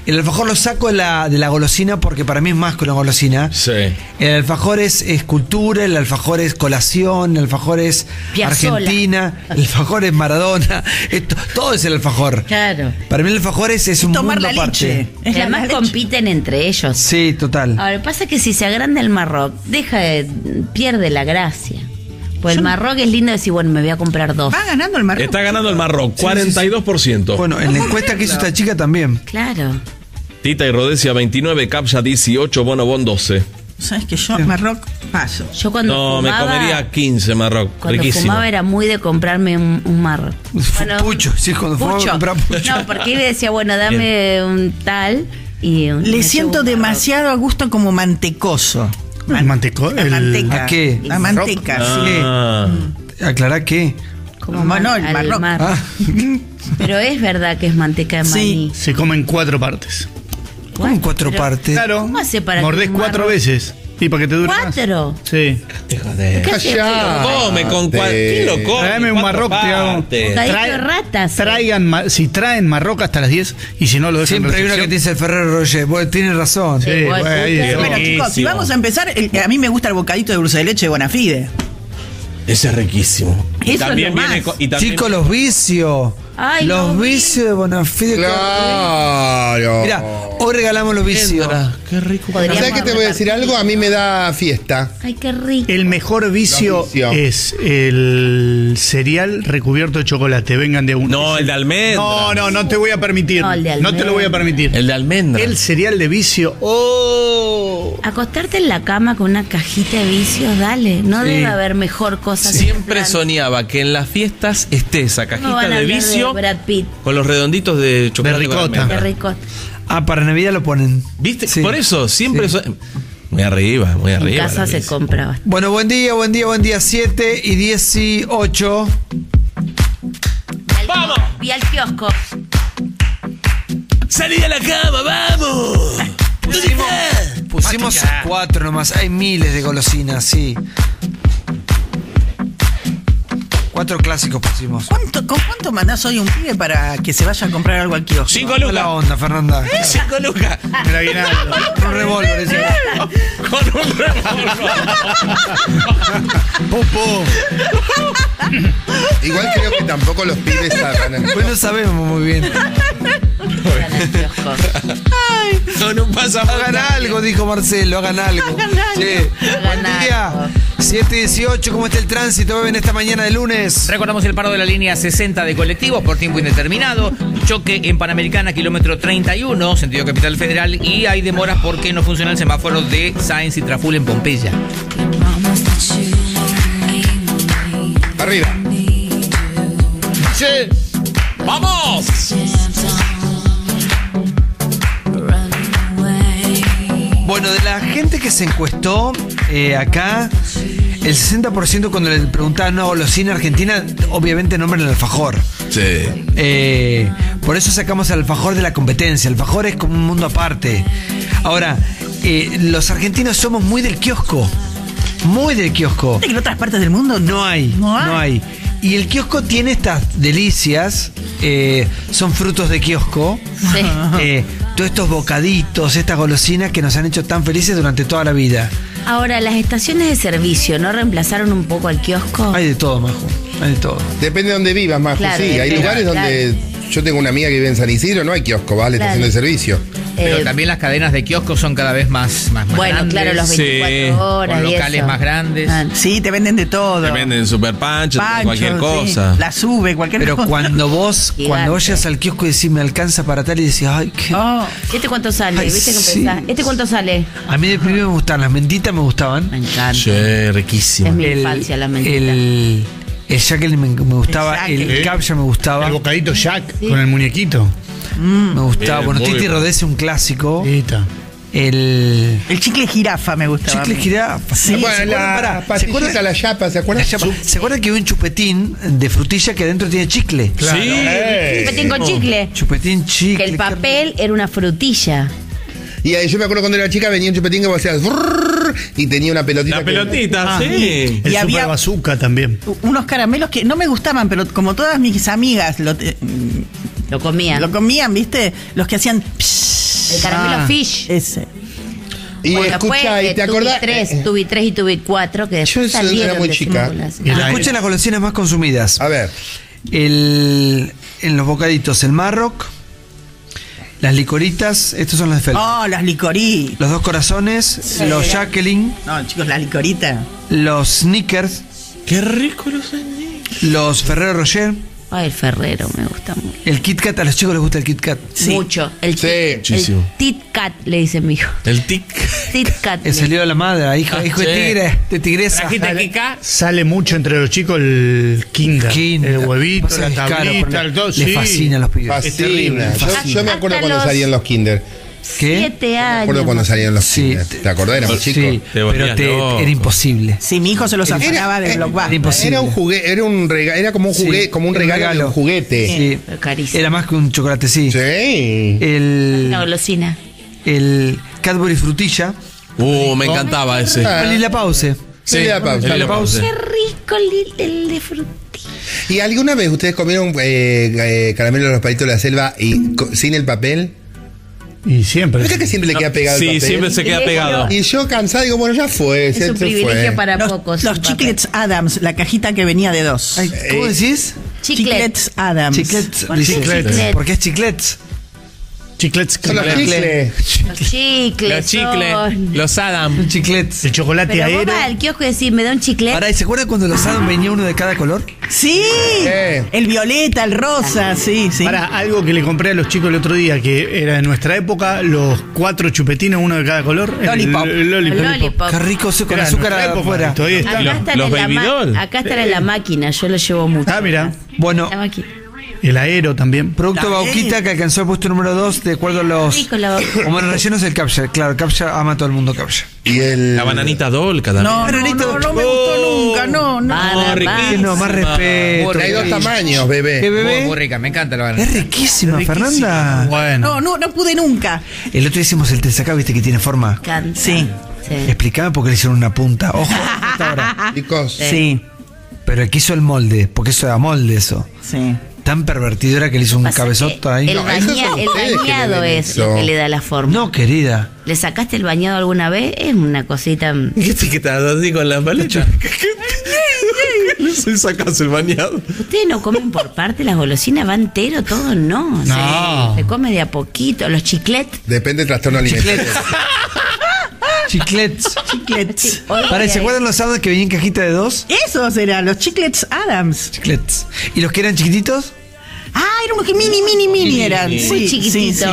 El alfajor lo saco de la, de la golosina porque para mí es más que una golosina. Sí. El alfajor es, es cultura, el alfajor es colación, el alfajor es Piazzolla. Argentina, el alfajor es Maradona, esto- todo es el alfajor. Claro. Para mí el alfajor es, un tomar mundo la aparte. Es además la compiten entre ellos. Sí, total. Ahora, pasa que si se agranda el Marroc, deja de, pierde la gracia. Pues el Marroc es lindo decir, bueno, me voy a comprar dos. Va ganando el Marroc. Está ganando el Marroc, 42%. Bueno, en la encuesta que hizo esta chica también. Claro. Tita y Rodesia 29, Capsa 18, bonobón 12. ¿Sabes que yo, Marroc, paso? Yo cuando No, me comería 15 Marroc. cuando Riquísimo. fumaba era muy de comprarme un, un Marroc. pucho, sí, cuando fumaba pucho. compraba pucho. No, porque él decía, bueno, dame un tal y un- Le siento demasiado a gusto como mantecoso. El mantecol. La el- manteca. ¿A qué? La manteca, Ah. Aclará qué. Como Bueno, man- el al Marroc. mar. Ah, Pero es verdad que es manteca de Sí. maní. Se come en cuatro partes. ¿Cómo en cuatro Pero- partes? Claro. ¿Cómo hace para Mordés cuatro veces. Y para que te dure más. ¿Cuatro? Sí. Callá. Come con ¿Quién lo come? Tráeme un Cuatro marroc, te hago. Trae- ratas. Traigan, ma- si traen marroca hasta las 10 y si no lo dejan Siempre hay una que te dice el Ferrero Roger. Bueno, tienes razón. Sí, Sí, bueno, bueno, ahí pero es Bueno, chicos, si vamos a empezar, el- a mí me gusta el bocadito de dulce de leche de Bonafide. Ese es riquísimo. Y Eso es también lo viene más. con- y también- Chicos, los vicios. Ay, los los vicios de Bonafide. Claro. Mira, hoy regalamos los vicios. Qué rico. Podríamos ¿Sabes qué te voy a decir algo? A mí me da fiesta. Ay, qué rico. El mejor vicio es el cereal recubierto de chocolate. Vengan de uno. No, el de almendra. No, no, no te voy a permitir. No, el de No te lo voy a almendra. permitir. El de almendra. El cereal de vicio. ¡Oh! Acostarte en la cama con una cajita de vicios, dale. No Sí. debe haber mejor cosa. que Siempre plan. soñaba que en las fiestas esté esa cajita de vicio Brad Pitt. con los redonditos de chocolate. De ricota. Ah, para Navidad lo ponen. ¿Viste? Sí. Por eso, siempre. Sí. so- Muy arriba, muy En arriba. casa la se bici. compra bastante. Bueno, buen día, buen día, buen día. 7 y 18. ¡Vamos! Y al kiosco. ¡Salí de la cama, vamos! Pusimos, pusimos cuatro nomás. Hay miles de golosinas, sí. Cuatro clásicos pusimos. ¿Cuánto, ¿Con cuánto mandás hoy un pibe para que se vaya a comprar algo al kiosco? Cinco lucas. onda, Fernanda. Cinco lucas. El aguinaldo. Un revólver. ese. Con un revólver. Popo. Igual creo que tampoco los pibes saben. Pues no sabemos muy bien. Con un pasaporte. Hagan algo, dijo Marcelo, hagan algo. Sí. Buen Hagan día. algo. 7 y 18, ¿cómo está el tránsito, beben, esta mañana de lunes? Recordamos el paro de la línea 60 de colectivos por tiempo indeterminado. Choque en Panamericana, kilómetro 31, sentido Capital Federal. Y hay demoras porque no funciona el semáforo de Sáenz y Traful en Pompeya. Arriba. ¡Vamos! Bueno, de la gente que se encuestó eh, acá, el 60% cuando le preguntaban una golosina argentina, obviamente nombran el alfajor. Sí. Eh, por eso sacamos el alfajor de la competencia. El alfajor es como un mundo aparte. Ahora, eh, los argentinos somos muy del kiosco. Muy del kiosco. ¿Viste que en otras partes del mundo No hay, No no hay. hay. Y el kiosco tiene estas delicias, eh, son frutos de kiosco. Sí. Eh, todos estos bocaditos, estas golosinas que nos han hecho tan felices durante toda la vida. Ahora, las estaciones de servicio, ¿no reemplazaron un poco al kiosco? Hay de todo, Majo. Hay de todo. Depende de donde vivas, Majo. Claro, sí, hay lugares claro. donde yo tengo una amiga que vive en San Isidro, no hay kiosco, va a la Claro. estación de servicio. Pero Eh, también las cadenas de kioscos son cada vez más, más, más bueno, grandes. claro, los 24 Sí, horas. con y locales eso. más grandes. Ah, Sí, te venden de todo. Te venden super pancho, Pancho, cualquier sí. cosa. La sube, cualquier Pero cosa. cuando vos, Gigante. cuando vos llegas al kiosco y decís me alcanza para tal y decís, ay, qué. Oh, ¿Este cuánto sale? Ay, ¿Viste sí. ¿Este cuánto sale? A mí de primero me gustaban, las mentitas me gustaban. Me encanta. Sí, riquísimo. Es mi infancia, la mentira. El, el Jacqueline me, me gustaba, El el, Jacqueline. captcha me gustaba. El bocadito Jack con el muñequito. Me gustaba. Bien, bueno, Titi bien. Rodese un clásico. El el chicle jirafa me gustaba. chicle jirafa. Sí, bueno, ¿se acuerdan? la Pará, ¿se pastillita, acuerdan? la chapa, ¿se acuerdan? La chapa. ¿Se acuerdan que hay un chupetín de frutilla que adentro tiene chicle? Sí. Chupetín con chicle. Chupetín chicle. Que el papel era una frutilla. Y ahí yo me acuerdo cuando era chica venía un chupetín que vos hacías y tenía una pelotita. La que- pelotita, Ah, sí. El Y había- super bazooka también. Unos caramelos que no me gustaban, pero como todas mis amigas lo, te- Lo comían. lo comían, ¿viste? Los que hacían... el caramelo Ah. fish. Ese. Y Bueno, escucha, eh, y te tuve acordás. tres, tuve tres y tuve cuatro que Yo eso era salieron muy de chica. Ah. Escuchen las golosinas más consumidas. A ver, El, en los bocaditos, el Marroc, las licoritas, estos son las de Felpa. Oh, las licoritas. Los dos corazones, los Jacqueline, No, chicos, la licorita. los Snickers, Qué rico los los Ferrero Rocher, Ay, el Ferrero me gusta mucho. el Kit Kat. A los chicos les gusta el Kit Kat. Mucho. El, Sí, muchísimo. el Tit Cat, le dice mi hijo. El. Tit Cat. El salió de la madre, hijo, Ah, hijo de tigre, de tigresa. ¿Trajiste Kika? Sale mucho entre los chicos el Kinder. Kinder. El huevito, Pasa la tablita, el todo. le fascina a los pibes. Es terrible. fascina. Yo, yo me acuerdo Hasta cuando los- salían los Kinder. ¿Qué? Siete Me años. acuerdo cuando salían los Sí. Kinder. ¿Te acordás? Éramos Sí, chicos. Te pero te- era imposible. Sí, mi hijo se los afanaba de Blockbuster. imposible. Era un juguete, era un rega- era como un Sí, juguete, como un regalo, regalo. un juguete. Sí. Carísimo. Era más que un chocolate, sí. Sí. El, Una golosina. el Cadbury frutilla. Uh, me encantaba ese. Ah. Lila Pause. Sí, Lila Pause. Lila Pause. Qué rico el, el de frutilla. ¿Y alguna vez ustedes comieron eh, eh, caramelo de los palitos de la selva y sin el papel? Y siempre. ¿Viste que siempre le queda pegado el Sí, papel? siempre se queda pegado. Y yo cansado digo, bueno, ya fue. Es un privilegio fue. para Los, pocos. los papel. chiclets Adams, la cajita que venía de dos. Ay, ¿Cómo decís? Chiclets Adams. Chiclets. ¿Por chiclets? ¿Por qué es chiclets? Chiclets los chicles. Los chicles. Los chicles, son. los Adam. Chiclets. De chocolate Pero vos aéreo. vas al kiosco y decís, ¿me da un chiclet? Ahora, ¿y se acuerdan cuando los Adam venía uno de cada color? Sí, Eh. el violeta, el rosa, sí, sí. Para algo que le compré a los chicos el otro día, que era de nuestra época, los cuatro chupetines, uno de cada color. el- Lollipop. El, lollipop. El lollipop. Qué rico, sí, con Era azúcar nuestra época, afuera. Todavía está. Acá Los- están los en la Baby ma- Doll. Acá están en la máquina, yo lo llevo mucho. Ah, mira. Bueno, La máquina. El aero también. producto También. Bauquita que alcanzó el puesto número 2 de acuerdo a los Rico la Bauquita. humanos rellenos el Capture. Claro, Capture ama a todo el mundo Capture. Y el. La bananita dolca también. no, no, no, no me gustó nunca, no, no. Para, Que no, más respeto. Hay dos tamaños, ¿Qué bebé. Muy, muy bebé? rica, me encanta la banana. Es riquísima, Fernanda. Bueno. No, no, no pude nunca. El otro día hicimos el tesacá, viste que tiene forma. Canta. Sí. Sí. Explícame por qué le hicieron una punta. Ojo, hasta ahora. Chicos. Sí, Pero el que hizo el molde, porque eso era molde eso. sí. Tan pervertido era que le hizo un que ahí. El, No, baña- el bañado es lo que le da la forma. No, querida. ¿Le sacaste el bañado alguna vez? Es una cosita. ¿Qué te quedas así con la paleta? Soy sacas el bañado. Ustedes no comen por parte las golosinas, va entero todo, no. No. Se, se come de a poquito. Los chicletes. Depende del trastorno alimentario. Chiclets. Chiclets. Para, ¿se acuerdan los sábados que venían en cajita de dos? Esos eran los chiclets Adams. Chiclets. ¿Y los que eran chiquititos? Ah, eran que mini, mini, mini eran. Muy Sí, chiquitito.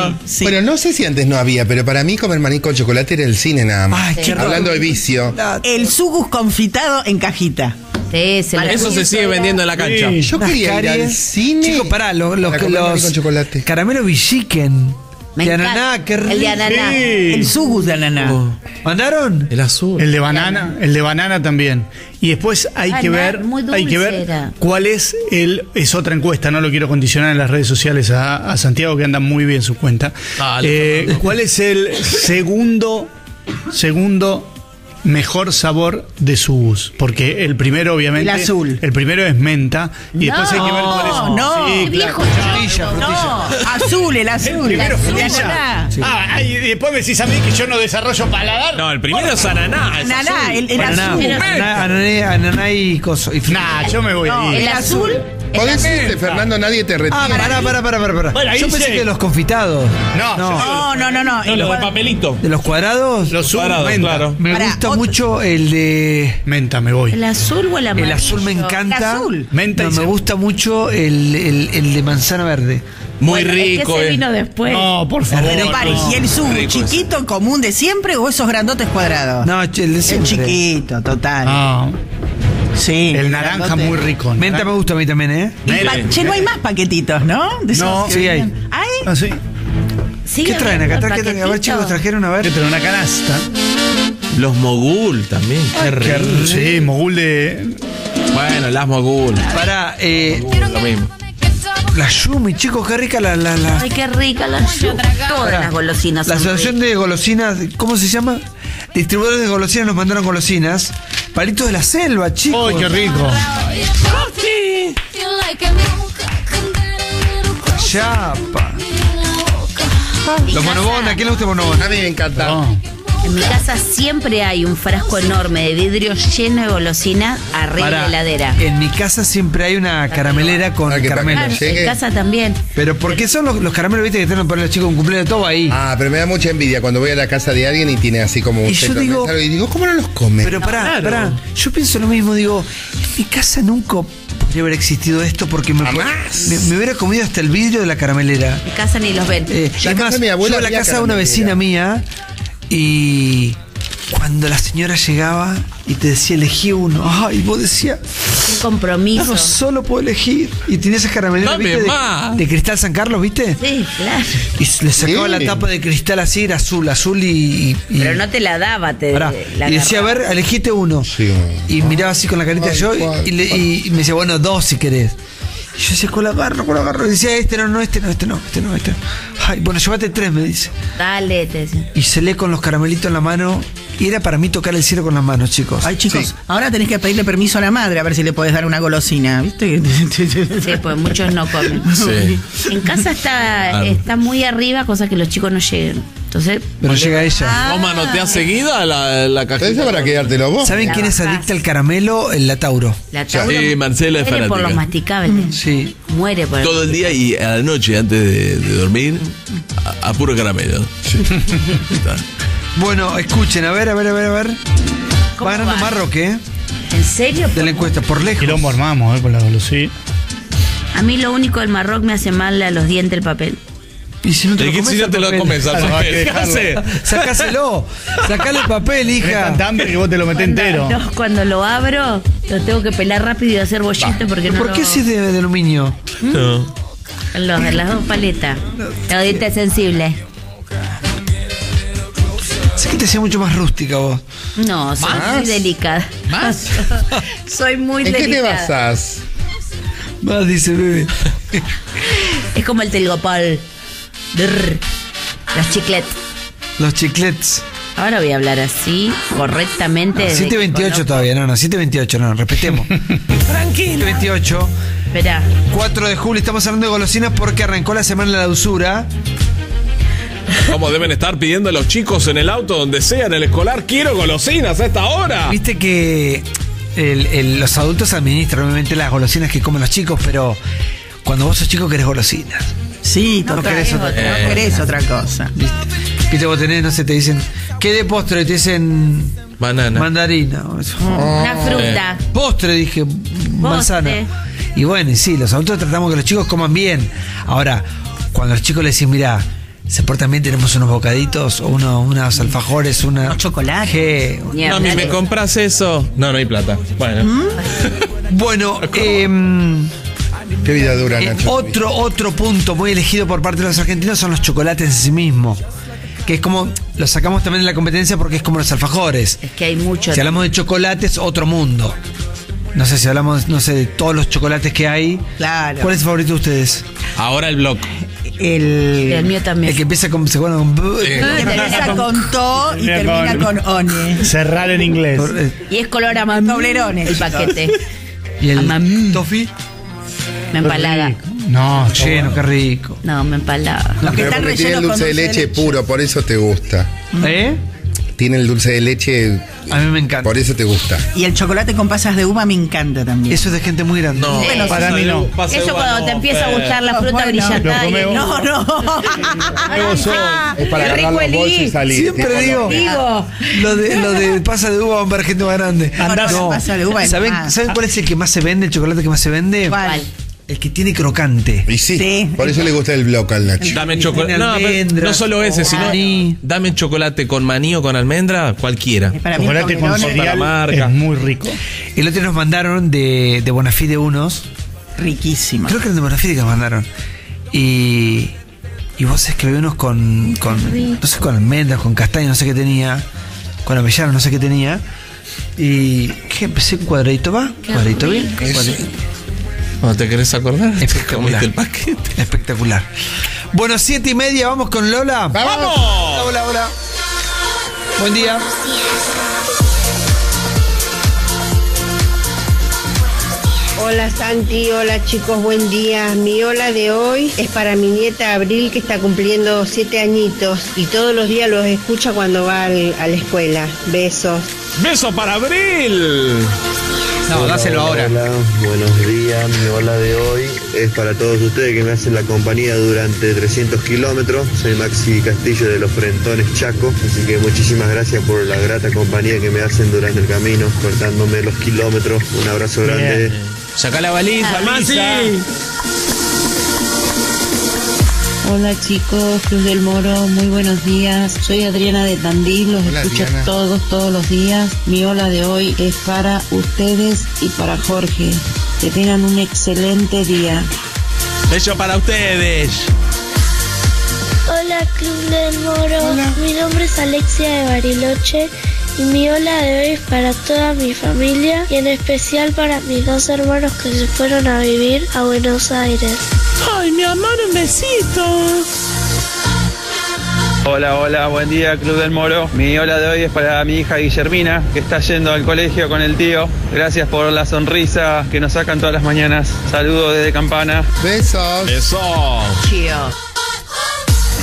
sí, sí, sí. Bueno, no sé si antes no había, pero para mí comer maní con chocolate era el cine nada más. Ay, qué Hablando de vicio. El sugus confitado en cajita. Sí, se lo- Eso se sigue vendiendo en la cancha. Sí. Yo quería ir al cine. Chicos, pará, los, los, los con chocolate. caramelo villiquen. Me de encanta. ananá, qué rico. El de ananá. El sugus de ananá. ¿Mandaron? El azul. El de banana, el de banana también. Y después hay que ver, muy hay que ver cuál es el, es otra encuesta, no lo quiero condicionar en las redes sociales a, a Santiago que anda muy bien su cuenta. Dale, Eh. ¿Cuál es el segundo, segundo mejor sabor de su bus? Porque el primero obviamente, El azul. el primero es menta y después hay que ver cuál es. No, no. Sí, Qué claro. viejo Frutilla, No, azul, el azul. Primero El azul de frutilla. Ah, y después me decís a mí que yo no desarrollo paladar. No, el primero es ananá. es Ananá, azul. el, azul. ananá, ananá, ananá y coso. Y Nah, yo me voy No, a ir. El azul. Podés irte, Fernando, nadie te Ah, retiene. pará, pará, pará, pará. pará. Bueno, ahí Yo pensé sí. que los confitados. No, No, no, no, no. No, los de papelito. De los cuadrados. Los Cuadrados, menta. claro. Me Pará, gusta otro- mucho el de. Menta, me voy. ¿El azul o el amarillo? El azul me encanta. El azul. Menta y No, me gusta mucho el, el, el de manzana verde. Muy Bueno, rico, Es que se eh. vino después. No, por favor. Pero pare, ¿y el ese. chiquito común de siempre o esos grandotes cuadrados? No, el de el siempre. chiquito, total. Ah, Sí. el naranja grandote. muy rico. Menta me gusta a mí también, ¿eh? Y pa- che, no hay más paquetitos, ¿no? De esos No, que sí hay. vienen. ¿Hay? Ah, sí. ¿Qué traen acá? ¿Qué traen? A ver, chicos, trajeron a ver. Que trae una canasta. Los mogul también. Qué Qué rico. r- sí, mogul de. Bueno, las mogul. Para, eh, Lo mismo. la Yumi, chicos, qué rica la. la, la Ay, qué rica la Todas las golosinas La son asociación de golosinas, ¿cómo se llama? Distribuidores de golosinas nos mandaron golosinas. Palitos de la selva, chicos. ¡Ay, qué rico! Chapa. Los bonobón, ¿a quién le gusta el bonobón? A mí me encanta. No. En mi casa siempre hay un frasco enorme de vidrio lleno de golosinas arriba de la heladera. En mi casa siempre hay una caramelera con Ah, que caramelos. Claro, llegue. en casa también. Pero ¿por qué son los, los caramelos, viste, que tienen para los chicos un cumpleaños todo ahí? Ah, pero me da mucha envidia cuando voy a la casa de alguien y tiene así como un Y yo digo- y digo, ¿cómo no los come? Pero pará, pará. Yo pienso lo mismo, digo, en mi casa nunca podría haber existido esto porque me, Jamás. me, me hubiera comido hasta el vidrio de la caramelera. En casa ni los ven. Eh, La es casa más, de mi abuela yo a la había casa de una caramelera. vecina mía y cuando la señora llegaba y te decía elegí uno, ay, vos decías, Un compromiso. no solo puedo elegir. Y tenía esas carameleras, ¿viste? De, cristal San Carlos, ¿viste? Sí, claro. Y le sacaba Sí. la tapa de cristal así, era azul, azul y. Pero no te la daba, te Pará. la y decía, a ver, elegiste uno. Sí. Y miraba así con la carita Ay, yo y, cuál. y le- y- y me decía, bueno, dos si querés. Y yo decía, con la agarro, con la agarro. Y decía, este no, no, este no, este no, este no, este no. Ay, bueno, llévate tres, me dice. Dale, te decía. Y se lee con los caramelitos en la mano Y era para mí tocar el cielo con las manos, chicos. Ay, chicos, ahora tenés que pedirle permiso a la madre a ver si le podés dar una golosina, ¿viste? Sí, pues muchos no comen. Sí. En casa está, está muy arriba, cosa que los chicos no lleguen. Entonces, Pero llega ella. Ah. ¿Vos manoteás seguida la, la cajita? Eso para quedártelo vos. ¿Saben La quién es bajás. adicta al caramelo? El Latauro. la Tauro Sí, Marcela es muere por los masticables. Sí. Muere por Todo el día y a la noche antes de, de dormir, a, a puro caramelo. Está. Bueno, escuchen, a ver, a ver, a ver, a ver. ¿Cómo Va ganando va? Marroque, ¿eh? ¿En serio? De la encuesta, por lejos. Quilombo armamos, ¿eh? Con la golosina. A mí lo único del Marroc me hace mal a los dientes el papel. Y si no te ¿Y lo comes, si no al te lo papel? comes al no, hay papel? que ¿Qué hace? dejarlo. Sacáselo. Sacale el papel, hija. tanta hambre que vos te lo metés entero. No, cuando lo abro, lo tengo que pelar rápido y hacer bollito porque no ¿Por lo- qué si es de, de aluminio? No. Los de las dos paletas. Los dientes sensibles. Sé que te hacía mucho más rústica vos. No, soy ¿Más? muy delicada. ¿Más? soy muy ¿En qué te delicada. basás? Más dice bebé. Es como el telgopal. Brr. Los chicletes. Los chiclets. Ahora voy a hablar así, correctamente. No, desde que 728 conozco- todavía, no, no, 728, no, respetemos. Tranquilo. 728. Esperá. 4 de julio, estamos hablando de golosinas porque arrancó la semana de la usura. ¿Cómo deben estar pidiendo los chicos en el auto, donde sea, en el escolar? Quiero golosinas a esta hora. Viste que el- el- los adultos administran obviamente las golosinas que comen los chicos, pero cuando vos sos chico querés golosinas. Sí, No total. querés otra no cosa. querés otra cosa. ¿Viste? Viste, vos tenés, no sé, te dicen, ¿qué de postre? Te dicen Banana. mandarina. Una fruta. Postre, dije, manzana. Y bueno, y sí, los adultos tratamos que los chicos coman bien. Ahora, cuando los chicos les decís, mira, se portan bien, tenemos unos bocaditos, o uno, unos alfajores, una. Unos chocolates. Ni No, mi, hablar ¿me compras eso? No, no hay plata. Bueno. ¿Mm? Bueno, em, Qué vida dura, eh, Nacho. otro, otro punto muy elegido por parte de los argentinos son los chocolates en sí mismos. Que es como, los sacamos también en la competencia porque es como los alfajores. Es que hay mucho. Si hablamos de chocolates, otro mundo. No sé si hablamos, no sé, de todos los chocolates que hay. Claro. ¿Cuál es el favorito de ustedes? Ahora el blog. El, El mío también. El que empieza con, se con que empieza con to y Termina con- con one. Cerrar en inglés. eh, Y es color amarillo. Toblerones. El paquete. y el toffee. Me empalaga. No, Lleno, bueno. qué rico. No, me empalaga. Los que Pero están porque tiene rellenos el con dulce de leche puro, por eso te gusta. ¿Eh? Tiene el dulce de leche, A mí me encanta. por eso te gusta. Y el chocolate con pasas de uva me encanta también. Eso es de gente muy grande. No, Bueno, para mí no. Eso cuando te empieza a gustar la No, fruta bueno. brillantada. Lo y come el- No, no. Es para Qué agarrar rico los el bolsos y salir. Siempre Tipo, digo, Digo. lo de, lo de pasa de uva va a ver gente más grande. Andás. No. Pasa de uva es ¿Saben, más. ¿Saben cuál es el que más se vende, el chocolate que más se vende? ¿Cuál? El que tiene crocante. Y sí, Sí. por eso le gusta el bloque al Nacho. Dame chocolate. No, solo ese, sino. maní. Dame chocolate con maní o con almendra, cualquiera. Para Chocolate con Para cereal marca. es muy rico. El otro día nos mandaron de, de Bonafide unos. riquísimo. Creo que eran de Bonafide que nos mandaron. Y. Y vos que había unos con. con no sé, con almendras, con castaña, no sé qué tenía. Con avellano, no sé qué tenía. Y. ¿Qué? Empecé un cuadradito, ¿va? Cuadradito bien. Cuadradito. ¿No te querés acordar? Espectacular. El paquete. Espectacular. Bueno, siete y media, vamos con Lola. ¡Vamos! Hola, hola, hola. Buen día. Hola Santi, hola chicos, buen día. Mi hola de hoy es para mi nieta Abril que está cumpliendo siete añitos y todos los días los escucha cuando va al- a la escuela. Besos. ¡Beso para Abril! No, dáselo ahora. Hola, buenos días. Mi hola de hoy es para todos ustedes que me hacen la compañía durante 300 kilómetros. Soy Maxi Castillo de los Frentones Chaco, así que muchísimas gracias por la grata compañía que me hacen durante el camino, cortándome los kilómetros. Un abrazo grande. Saca la baliza, Lisa. Hola chicos, Cruz del Moro, muy buenos días. Soy Adriana de Tandil, los Hola, escucho Diana. todos, todos los días. Mi hola de hoy es para ustedes y para Jorge. Que tengan un excelente día. Beso para ustedes. Hola Club del Moro, mi nombre es Alexia de Bariloche y mi hola de hoy es para toda mi familia y en especial para mis dos hermanos que se fueron a vivir a Buenos Aires. Ay, mi amor, un besito. Hola, hola, buen día, Club del Moro. Mi hola de hoy es para mi hija Guillermina, que está yendo al colegio con el tío. Gracias por la sonrisa que nos sacan todas las mañanas. Saludos desde Campana. Besos. Besos. Chío.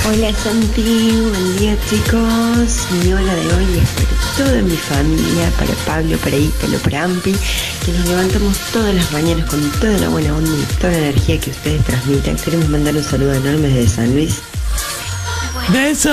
Hola Santi, buen día chicos. Mi hola de hoy es para toda mi familia, para Pablo, para Ítalo, para Ampi, que nos levantamos todas las mañanas con toda la buena onda y toda la energía que ustedes transmiten. Queremos mandar un saludo enorme desde San Luis. ¡Beso!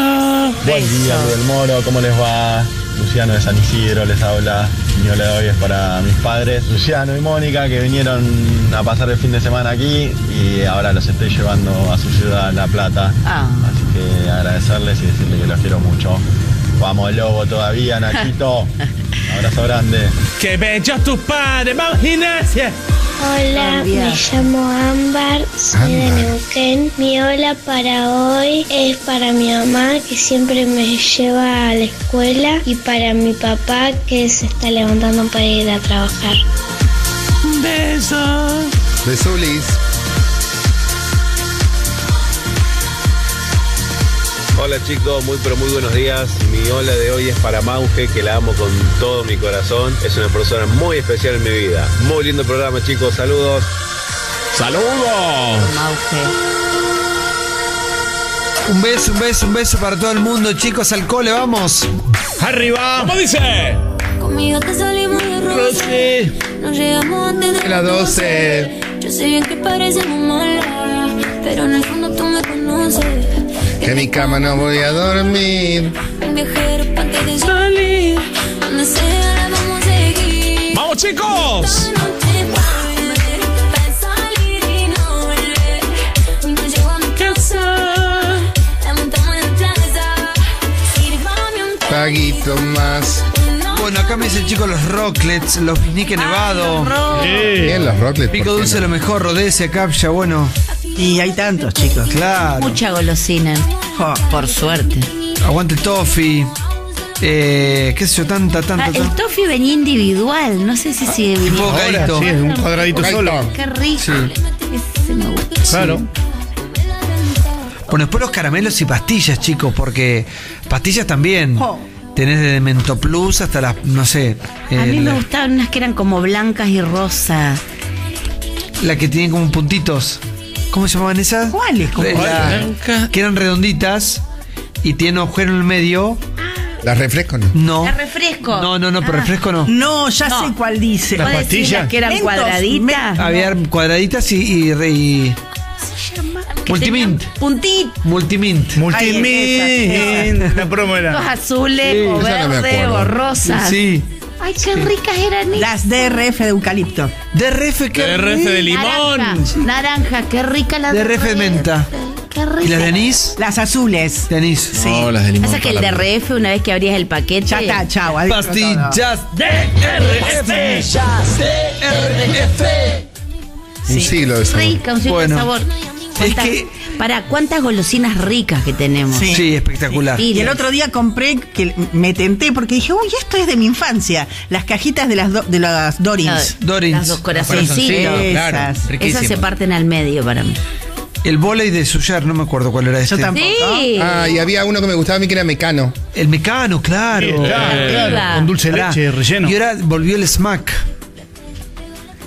Buen día, Club del Moro, ¿cómo les va? Luciano de San Isidro les habla. Mi hola de hoy es para mis padres, Luciano y Mónica, que vinieron a pasar el fin de semana aquí y ahora los estoy llevando a su ciudad, La Plata. Ah. Así que agradecerles y decirles que los quiero mucho. Vamos, Lobo, todavía, Nachito. Abrazo grande. ¡Qué bellos tus padres! ¡Vamos, gimnasia! Hola, me llamo Ámbar, soy de. Neuquén. Mi hola para hoy es para mi mamá que siempre me lleva a la escuela y para mi papá que se está levantando para ir a trabajar. Un beso. Besulis. Hola chicos, muy pero muy buenos días. Mi hola de hoy es para Mauge, que la amo con todo mi corazón. Es una persona muy especial en mi vida. Muy lindo programa chicos, saludos. ¡Saludos! Un beso, un beso, un beso para todo el mundo, chicos, al cole, vamos. ¡Arriba! ¿Cómo dice? Conmigo te salimos de Rosy. Nos llegamos antes de Las 12. Yo sé bien que parecemos malas, pero en el fondo tú me conoces. Que en mi cama no voy a dormir. Un viajero de salir. Vamos a seguir. ¡Vamos, chicos! Paguito más. Bueno, acá me dicen chicos los rocklets, los picniques nevado. Bien, los rocklets. Pico ¿por qué dulce no? lo mejor, Rodesia, Capcha, bueno. Y hay tantos, chicos. Claro. Mucha golosina. Por suerte. Aguante el toffee. Eh, qué sé yo, tanta, tanta, Ah, el tanta. toffee venía individual. No sé si sigue viniendo. Bocadito. sí, es un cuadradito solo. Qué rico. Sí. Ese me gusta. Claro. Bueno, después los caramelos y pastillas, chicos, porque pastillas también. Oh. Tenés de Mento Plus hasta las, no sé. A mí me gustaban unas que eran como blancas y rosas. la que tienen como puntitos. ¿Cómo se llamaban esas? ¿Cuáles? ¿Cómo Eh, la- que eran redonditas y tienen agujero en el medio. ¿Las refresco no? No. ¿La refresco? No, no, no, pero Ah. refresco no. No, ya No. sé cuál dice. Las ¿Puedes decir pastillas. las que eran Mentos, cuadraditas? Había cuadraditas y, y, y- Que Multimint. tenían Puntitos multimint. Multimint. La promo era. azules, Sí, o esa no me verdes, acuerdo. o rosas. Sí. Ay, qué ricas eran esas. Las DRF de eucalipto. DRF, qué DRF de limón. Naranja, naranja, qué rica la DRF de menta. Qué rica. ¿Y las de anís? Las azules. De anís. Sí. No, las de limón. Pasa que el para mí. DRF, una vez que abrías el paquete. Ya está, chao. adentro todo. Pastillas. Un siglo de sabor. Rica, un siglo Bueno. de sabor. Es ¿Cuántas- que- Para, ¿cuántas golosinas ricas que tenemos? Sí. Sí, espectacular. Y Y el otro día compré, que me tenté porque dije, uy, esto es de mi infancia. Las cajitas de las, do- de las Dorins. Dorins. Las dos corazoncitos. Claro, riquísimo. Esas se parten al medio para mí. El volei de Suyar, no me acuerdo cuál era este. tampoco. Sí. Ah, y había uno que me gustaba a mí que era mecano. El mecano, claro. Sí, claro, claro. Con dulce de leche relleno. Y ahora volvió el smack.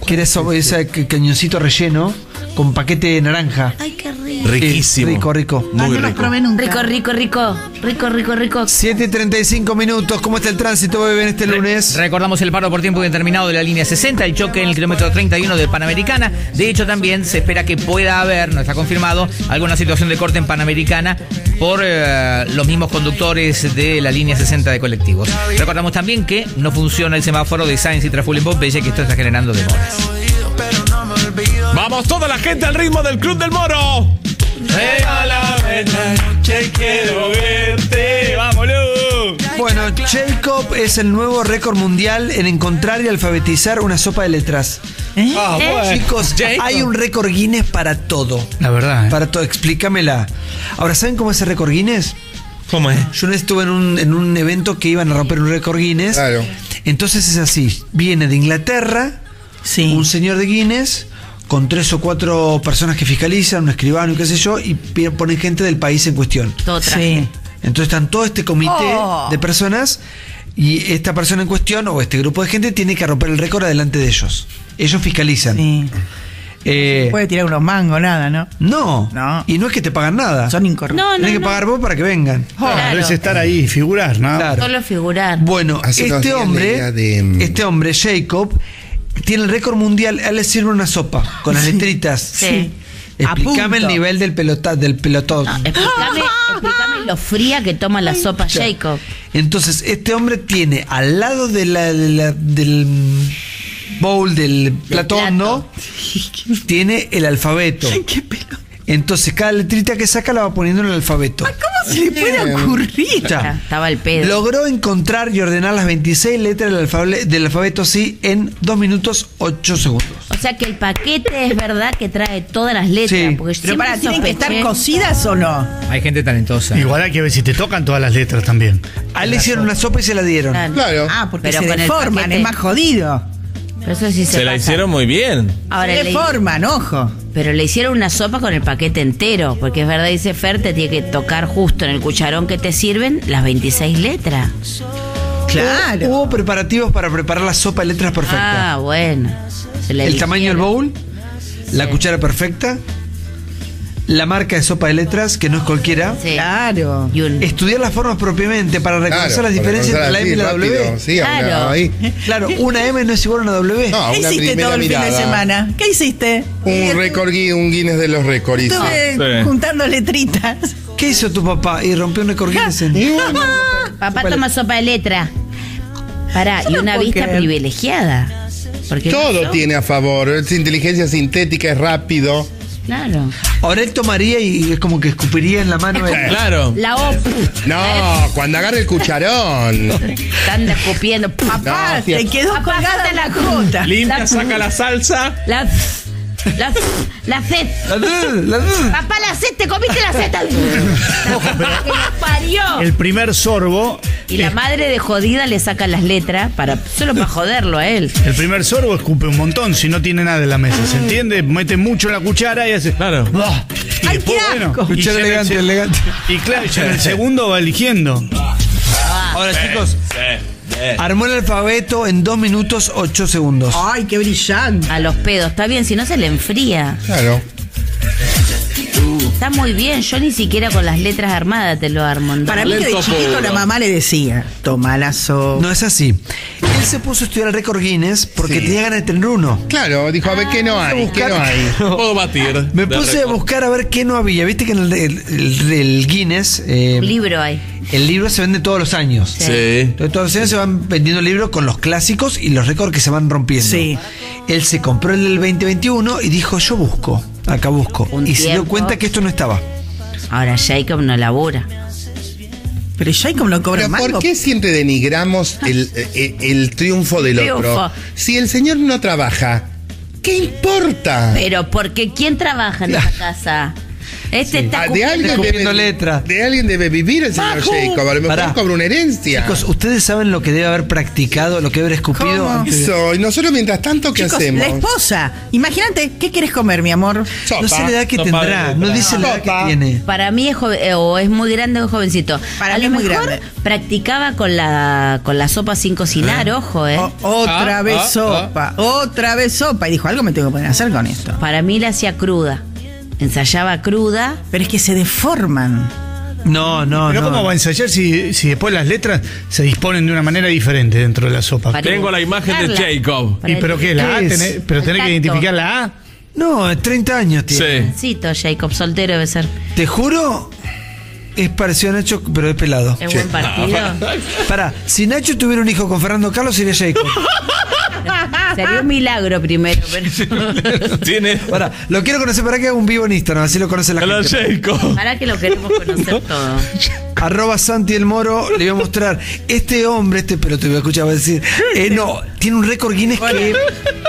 Que era eso, ese ca- cañoncito relleno con paquete de naranja. Ay, qué rico. Riquísimo. Sí, rico, rico. Ah, Muy no los rico. probé nunca. Rico, rico, rico. Rico, rico, rico. 7.35 minutos. ¿Cómo está el tránsito, bebé, en este lunes? Recordamos el paro por tiempo indeterminado de la línea 60, el choque en el kilómetro 31 de Panamericana. De hecho, también se espera que pueda haber, no está confirmado, alguna situación de corte en Panamericana por eh, los mismos conductores de la línea 60 de colectivos. Recordamos también que no funciona el semáforo de Sáenz y Traful en Pompeya, que esto está generando demoras. Vamos toda la gente al ritmo del Club del Moro. Regálame la noche, quiero verte. Vámonos. Bueno, Jacob es el nuevo récord mundial en encontrar y alfabetizar una sopa de letras. Ah, bueno. Chicos, Jacob. hay un récord Guinness para todo. La verdad. ¿eh? Para todo, explícamela. Ahora, ¿saben cómo es el récord Guinness? ¿Cómo es? Yo estuve en un, en un evento que iban a romper un récord Guinness. Claro. Entonces es así: viene de Inglaterra, un señor de Guinness, con tres o cuatro personas que fiscalizan, un escribano y qué sé yo, y ponen gente del país en cuestión. Todo traje. Entonces están todo este comité Oh. de personas y esta persona en cuestión o este grupo de gente tiene que romper el récord adelante de ellos. Ellos fiscalizan. Eh, Puede tirar unos mangos, nada, ¿no? no. No. Y no es que te pagan nada. Son incorrectos. No, no, Tienes que no. pagar vos para que vengan. Claro, es estar ahí figurar, ¿no? Claro. Solo figurar. Bueno, Hace este hombre, de, mm, este hombre, Jacob, tiene el récord mundial. A él le sirve una sopa con las letritas. Sí. Explícame el nivel del pelota, del pelotón. No, explícame, explícame lo fría que toma la sopa Jacob. Entonces, este hombre tiene al lado de la, de la- del bowl del platón, ¿no? Tiene el alfabeto. Entonces, cada letrita que saca la va poniendo en el alfabeto. ¿Cómo se le puede ocurrir? Ya. Estaba el pedo. Logró encontrar y ordenar las 26 letras del alfabeto, del alfabeto sí en 2 minutos 8 segundos. O sea que el paquete es verdad que trae todas las letras. Sí. Porque Pero siempre para, ¿tienen que estar cocidas o no? Hay gente talentosa. Igual hay que ver si te tocan todas las letras también. A él le hicieron una sopa y se la dieron. Claro. Claro. Ah, porque Pero se con el deforman, paquete- es más jodido. Pero eso sí se, Se la pasa. hicieron muy bien. Ahora se le, deforman, ojo. pero le hicieron una sopa con el paquete entero. Porque es verdad, dice Fer, te tiene que tocar justo en el cucharón que te sirven las 26 letras. Claro. Hubo preparativos para preparar la sopa de letras perfecta. Ah, bueno. El tamaño del bowl, la cuchara perfecta, la marca de sopa de letras, que no es cualquiera. Sí. Claro. Y un- Estudiar las formas propiamente para reconocer Claro, las diferencias entre la M y la W. Sí, Claro. ahí. Claro, una M no es igual a una W. No, ¿Qué una hiciste todo el fin de semana? ¿Qué hiciste? Un récord, un Guinness de los récords. Estuve Sí. juntando letritas. ¿Qué hizo tu papá? Y rompió un récord Guinness en- Papá toma sopa de letra. Pará, Yo y no una vista creer. privilegiada. Porque todo no- tiene a favor. Es inteligencia sintética, es rápido. Claro. Ahora él tomaría y es como que escupiría en la mano. el- Claro. La OPU. No, cuando agarre el cucharón. Están escupiendo. Papá, No. Te quedó colgada la la jota. Limpia, La- saca la salsa. La. La. La C. La- Papá, la C, te comiste la Z. que nos parió. El primer sorbo, Y la madre de jodida le saca las letras para solo para joderlo a él. el primer sorbo escupe un montón si no tiene nada en la mesa. ¿Se entiende? Mete mucho en la cuchara y hace. Claro. ¡Bah! Y ¡Ay, después, y Cuchara elegante, elegante. Y claro, ya en el segundo va eligiendo. Ahora, chicos, armó el alfabeto en 2 minutos 8 segundos. Ay, qué brillante. A los pedos. Está bien, si no se le enfría. Claro. Está muy bien. Yo ni siquiera con las letras armadas te lo armo. ¿no? Para mí que de chiquito la mamá le decía, toma la sopa. No es así. Él se puso a estudiar el récord Guinness porque tenía ganas de tener uno. Claro, dijo, a ver qué no hay, qué no hay. Puedo batir. Me de puse a buscar a ver qué no había. Viste que en el, el- el- Guinness, eh, Un libro hay. el libro se vende todos los años. Sí. Entonces, todos los años se van vendiendo libros con los clásicos y los récords que se van rompiendo. Sí. Él se compró el del 2021 y dijo, yo busco, acá busco. Un y se dio cuenta que esto no estaba. Ahora Jacob no labura. Pero Jacob no cobra Pero. ¿por qué siempre denigramos el, el- el triunfo del Triunfo. otro? Si el señor no trabaja, ¿qué importa? Pero porque ¿quién trabaja en esa casa? Este está Ah, de alguien Escupiendo debe, letra. de alguien debe vivir el señor. Jacob. A lo mejor Pará. cobra una herencia. Chicos, ¿ustedes saben lo que debe haber practicado, lo que debe haber escupido? ¿Cómo? antes de- Eso, y nosotros mientras tanto, ¿qué Chicos, hacemos? la esposa. Imagínate, ¿qué quieres comer, mi amor? Sopa. No sé la edad que Sopa de tendrá, letra. no dice la edad que tiene. Para mí es joven, eh, o es muy grande o es jovencito. Para a mí lo es muy mejor grande. practicaba con la con la sopa sin cocinar, ojo, eh. O- otra Ah, vez ah, sopa, otra vez sopa. Y dijo, algo me tengo que poner a hacer con esto. Para mí la hacía cruda. Ensayaba cruda. Pero es que se deforman. No, no, Pero no. ¿cómo va a ensayar si, si después las letras se disponen de una manera diferente dentro de la sopa? Para Tengo la imagen de. Jacob. ¿Y pero qué? ¿La A? ¿Qué es? Tenés- ¿Pero tenés que identificar la A? No, 30 años tiene. Sí. Cito, Jacob, soltero debe ser. Te juro, es parecido a Nacho, pero es pelado. Es buen partido. Pará, si Nacho tuviera un hijo con Fernando Carlos, sería Jacob. Sería un milagro primero, pero. Tiene. Pará, lo quiero conocer para que haga un vivo en Instagram, así lo conoce la Hola, gente. Jacob. Para que lo queremos conocer todo. Arroba Santi el Moro, le voy a mostrar. Este hombre, este pero te voy a escuchar, va a decir. eh, no, tiene un récord Guinness que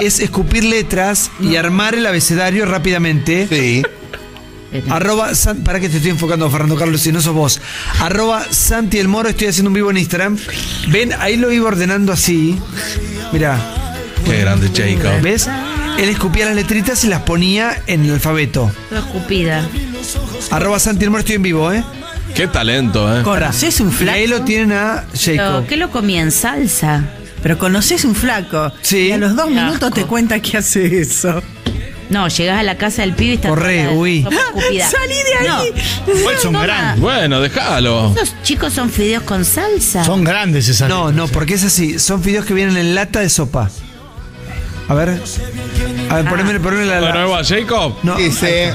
es escupir letras y armar el abecedario rápidamente. Sí. Arroba, San- para que te estoy enfocando a Fernando Carlos, si no sos vos. Arroba Santi el Moro, estoy haciendo un vivo en Instagram. Ven, ahí lo iba ordenando así. Mirá, Qué grande, Jacob. ¿ves? Él escupía las letritas y las ponía en el alfabeto. Toda escupida. Arroba Santi el Moro, estoy en vivo, ¿eh? Qué talento, ¿eh? ¿Conoces un Y flaco? ahí lo tienen a Pero, Jacob. ¿Qué lo comía en salsa? Pero conoces un flaco. Sí. Y a los dos Qué minutos te asco. cuenta que hace eso. No, llegás a la casa del pibe y está Corre, toda la huí. sopa escupida. Salí de ahí. Igual son grandes. Bueno, déjalo. Esos chicos son fideos con salsa. Son grandes esas. No, no, porque es así. Son fideos que vienen en lata de sopa. A ver. A ver, poneme, poneme la. Bueno, la- ahí va, Jacob. no, Dice.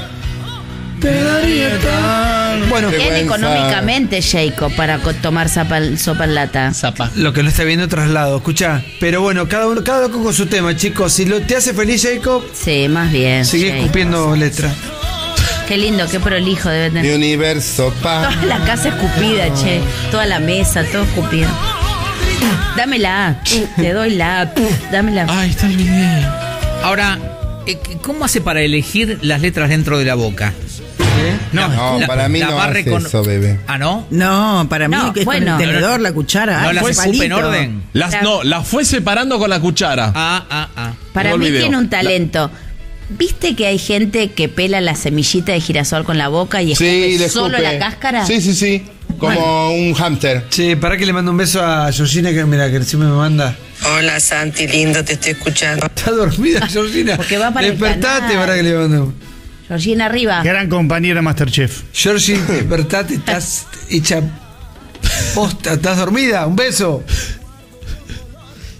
bueno, Bien económicamente, Jacob, para tomar sopa, sopa en lata. Zapa. lo que no está viendo traslado, escucha. Pero bueno, cada uno, cada loco con su tema, chicos. Si lo, te hace feliz, Jacob, Sí, más bien. sigue Jacob. escupiendo letra. Qué lindo, qué prolijo debe Mi tener. universo, pa. Toda la casa escupida, che. Toda la mesa, todo escupido. Dame la A. Te doy la A. Dame la A. Ay, está el video. Ahora, eh, ¿cómo hace para elegir las letras dentro de la boca? No, No, La- para mí la no hace eso, bebé. Ah, ¿no? No, para mí No, que es bueno. con el tenedor, la cuchara. ¿No las en orden? Las, Claro. no, las fue separando con la cuchara. Ah, ah, ah. Para mí tiene un talento. ¿Viste que hay gente que pela la semillita de girasol con la boca y escupe Sí, solo la cáscara? Sí, sí, sí. Como un hámster. Che, para que le mando un beso a Georgina, que mira, que recién me manda. Hola Santi, lindo, te estoy escuchando. Está dormida, Georgina. Porque va para el Despertate para que le mando. Georgina arriba. Gran compañera Masterchef. Georgie, despertate, estás hecha posta, estás dormida, un beso.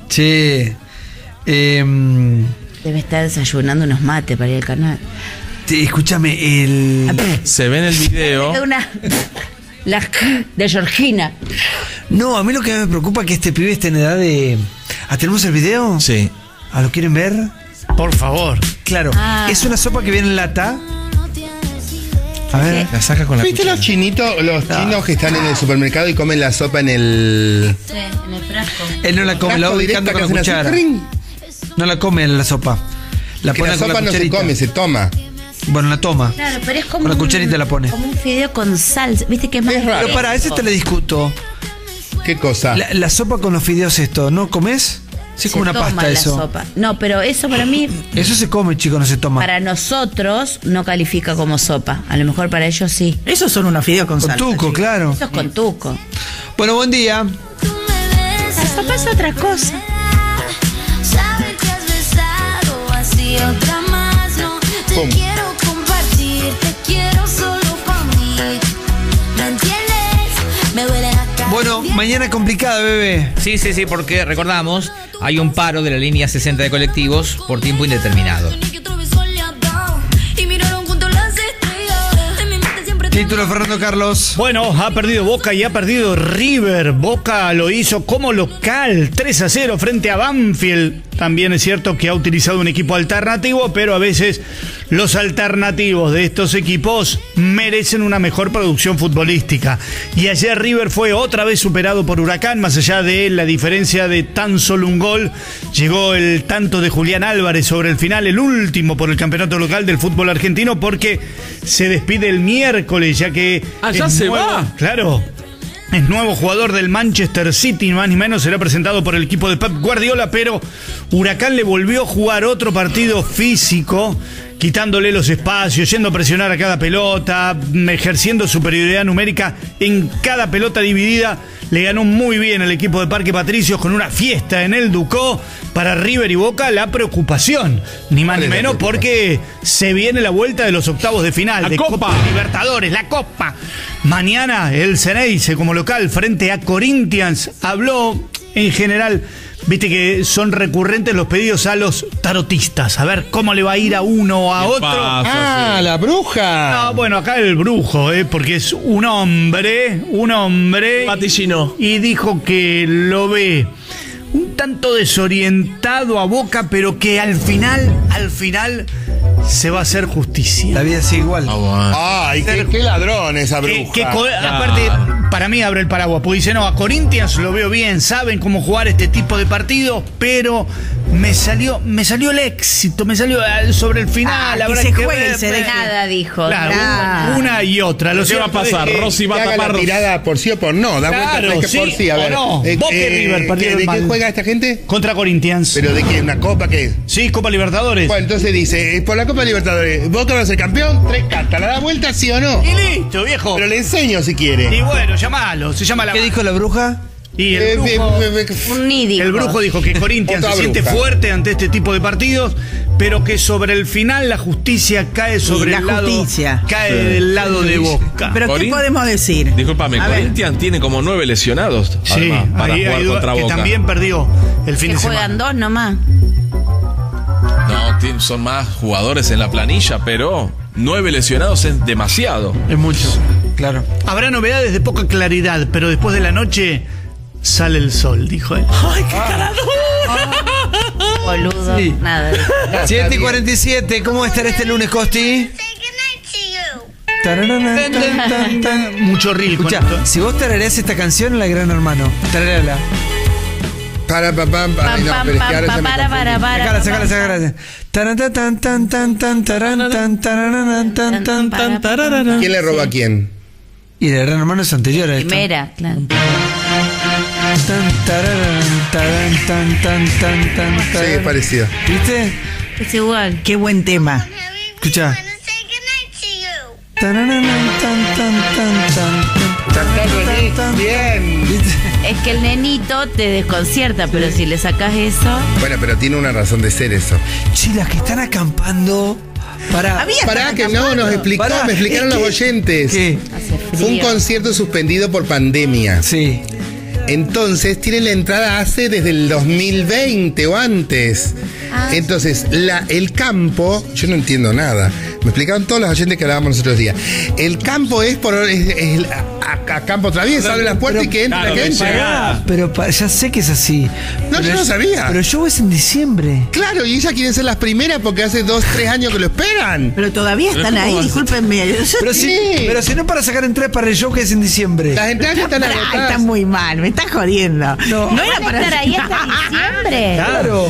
Che, em, Debe estar desayunando unos mates para ir al canal. te- escúchame, el. Se ve en el video. Una. La de Georgina. No, a mí lo que me preocupa es que este pibe esté en edad de. ¿Ah, tenemos el video? Sí. ¿Ah, lo quieren ver? Por favor. Claro, Ah. es una sopa que viene en lata. A ver. La saca con la ¿Viste cuchara. los chinitos, los chinos que están en el supermercado y comen la sopa en el. Sí, en el frasco. Él no la come, la va ubicando con la cuchara. No la come en la sopa. La Que la con sopa la no se come, se toma. Bueno, la toma. Claro, pero es como. Con la un- cucharita la pone. Como un fideo con salsa. ¿Viste que es más. Es raro. Pero para, ese te le discuto. ¿Qué cosa? La, la sopa con los fideos esto, ¿no comes? Sí, es como una toma pasta la eso. sopa. No, pero eso para mí, Eso se come, chico, no se toma. para nosotros, no califica como sopa. A lo mejor para ellos sí. Esos son unos fideos con, Con salsa. tuco, chicos. claro. Eso es con tuco. Bueno, buen día. La sopa es otra cosa. Saber mañana complicada, bebé. Sí, sí, sí, porque recordamos, hay un paro de la línea 60 de colectivos por tiempo indeterminado. Título Fernando Carlos. Bueno, ha perdido Boca y ha perdido River. Boca lo hizo como local, 3 a 0 frente a Banfield. También es cierto que ha utilizado un equipo alternativo, pero a veces los alternativos de estos equipos merecen una mejor producción futbolística. Y ayer River fue otra vez superado por Huracán, más allá de la diferencia de tan solo un gol. Llegó el tanto de Julián Álvarez sobre el final, el último por el campeonato local del fútbol argentino, porque se despide el miércoles, ya que. Ah, ya es se nuevo- va. Claro. Es nuevo jugador del Manchester City, más ni menos será presentado por el equipo de Pep Guardiola, pero Huracán le volvió a jugar otro partido físico, quitándole los espacios, yendo a presionar a cada pelota, mm, ejerciendo superioridad numérica en cada pelota dividida. Le ganó muy bien el equipo de Parque Patricios con una fiesta en el Ducó. Para River y Boca la preocupación, ni más ¿Cuál ni menos, porque se viene la vuelta de los octavos de final La de Copa. Copa Libertadores, la Copa. Mañana el Ceneice como local frente a Corinthians habló en general. Viste que son recurrentes los pedidos a los tarotistas. A ver cómo le va a ir a uno o a ¿Qué otro. pasa? Ah, la bruja. Ah, bueno, acá el brujo, ¿eh? porque es un hombre, un hombre. Vaticinó. Y dijo que lo ve un tanto desorientado a boca, pero que al final, al final, se va a hacer justicia. La vida sigue igual. Ah. Ay, qué, qué ladrón esa bruja. que aparte, para mí abre el paraguas, porque dice, no, a Corinthians lo veo bien, saben cómo jugar este tipo de partidos, pero Me salió, me salió el éxito, me salió eh, sobre el final. Ah, que se que juegue y se deje. Nada dijo. Claro, nada. una, una y otra. Lo ¿Qué va a es pasar? que- Rosy va a tapar. la tirada por sí o por no. Da Claro, vuelta que por sí sí. A ver. no. River perdieron ¿De qué juega esta gente? Contra Corinthians. ¿Pero de qué? ¿Una copa qué? Sí, Copa Libertadores. Bueno, entonces dice, eh, por la Copa Libertadores, ¿Boca va a ser campeón? Tres cartas, ¿la da vuelta sí o no? Y listo, viejo. Pero le enseño si quiere. Y bueno, llamalo. Se llama la. ¿Qué dijo la bruja? Y el Eh, brujo, el brujo dijo que Corinthians se siente fuerte ante este tipo de partidos, pero que sobre el final la justicia cae sobre la el lado. justicia. Cae Sí. del lado de Boca. Pero ¿qué podemos decir? Disculpame. Corinthians tiene como nueve lesionados sí, además, para ahí jugar hay- contra que Boca. también perdió el fin Que de juegan dos nomás. No, son más jugadores en la planilla, pero nueve lesionados es demasiado. Es mucho, claro. Habrá novedades de poca claridad, pero después de la noche sale el sol, dijo él. ¡Ay, qué carajo! Boludo. Sí. Nada. 7 y 47, ¿cómo estará este lunes, Costi? Tararana, tan, tan, tan. Mucho reel con Escucha, esto. si vos tarareás esta canción, la gran hermano, tarareala. Para, pa, pam, pam. Ay, Pam, no, pam, pero es que ahora pam, ya me para, para, confundí. para. Sacala, sacala, sacala. Taran, tan, tan, tan, tan. ¿Quién le roba a quién? Y la gran hermano es anterior a esto. Primera, claro. Tan, tararan, taran, tan, tan, tan, tan, Sí, es taran. parecido. ¿Viste? Es igual. Qué buen tema. Escucha. Taranan, tan, tan, tan, tan, tan, tan. Bien. ¿Viste? Es que el nenito te desconcierta, pero si le sacas eso. Bueno, pero tiene una razón de ser eso. Chilas que están acampando. Para. Había tan que no, acampando. nos explicó, Pará, me explicaron es los que- oyentes. ¿Qué? Hace Fue un frío. concierto suspendido por pandemia. Sí. Entonces tienen la entrada hace desde el 2020 o antes. Ah. Entonces, la, el campo, yo no entiendo nada. Me explicaron todos los oyentes que hablábamos los otros días. El campo es por es, es a, a campo traviesa, abre la puerta y que entra claro, la gente. Pero pa- ya sé que es así. No, Pero yo no es- sabía. Pero el show es en diciembre. Claro, y ellas quieren ser las primeras porque hace dos, tres años que lo esperan. Pero todavía están ¿cómo ahí, discúlpenme. Pero si, Sí. pero si no para sacar entradas para el show que es en diciembre. Las entradas están Ay, agotadas. está muy mal, me estás jodiendo. No. No, era ¿Van a para estar ahí hasta diciembre? Claro.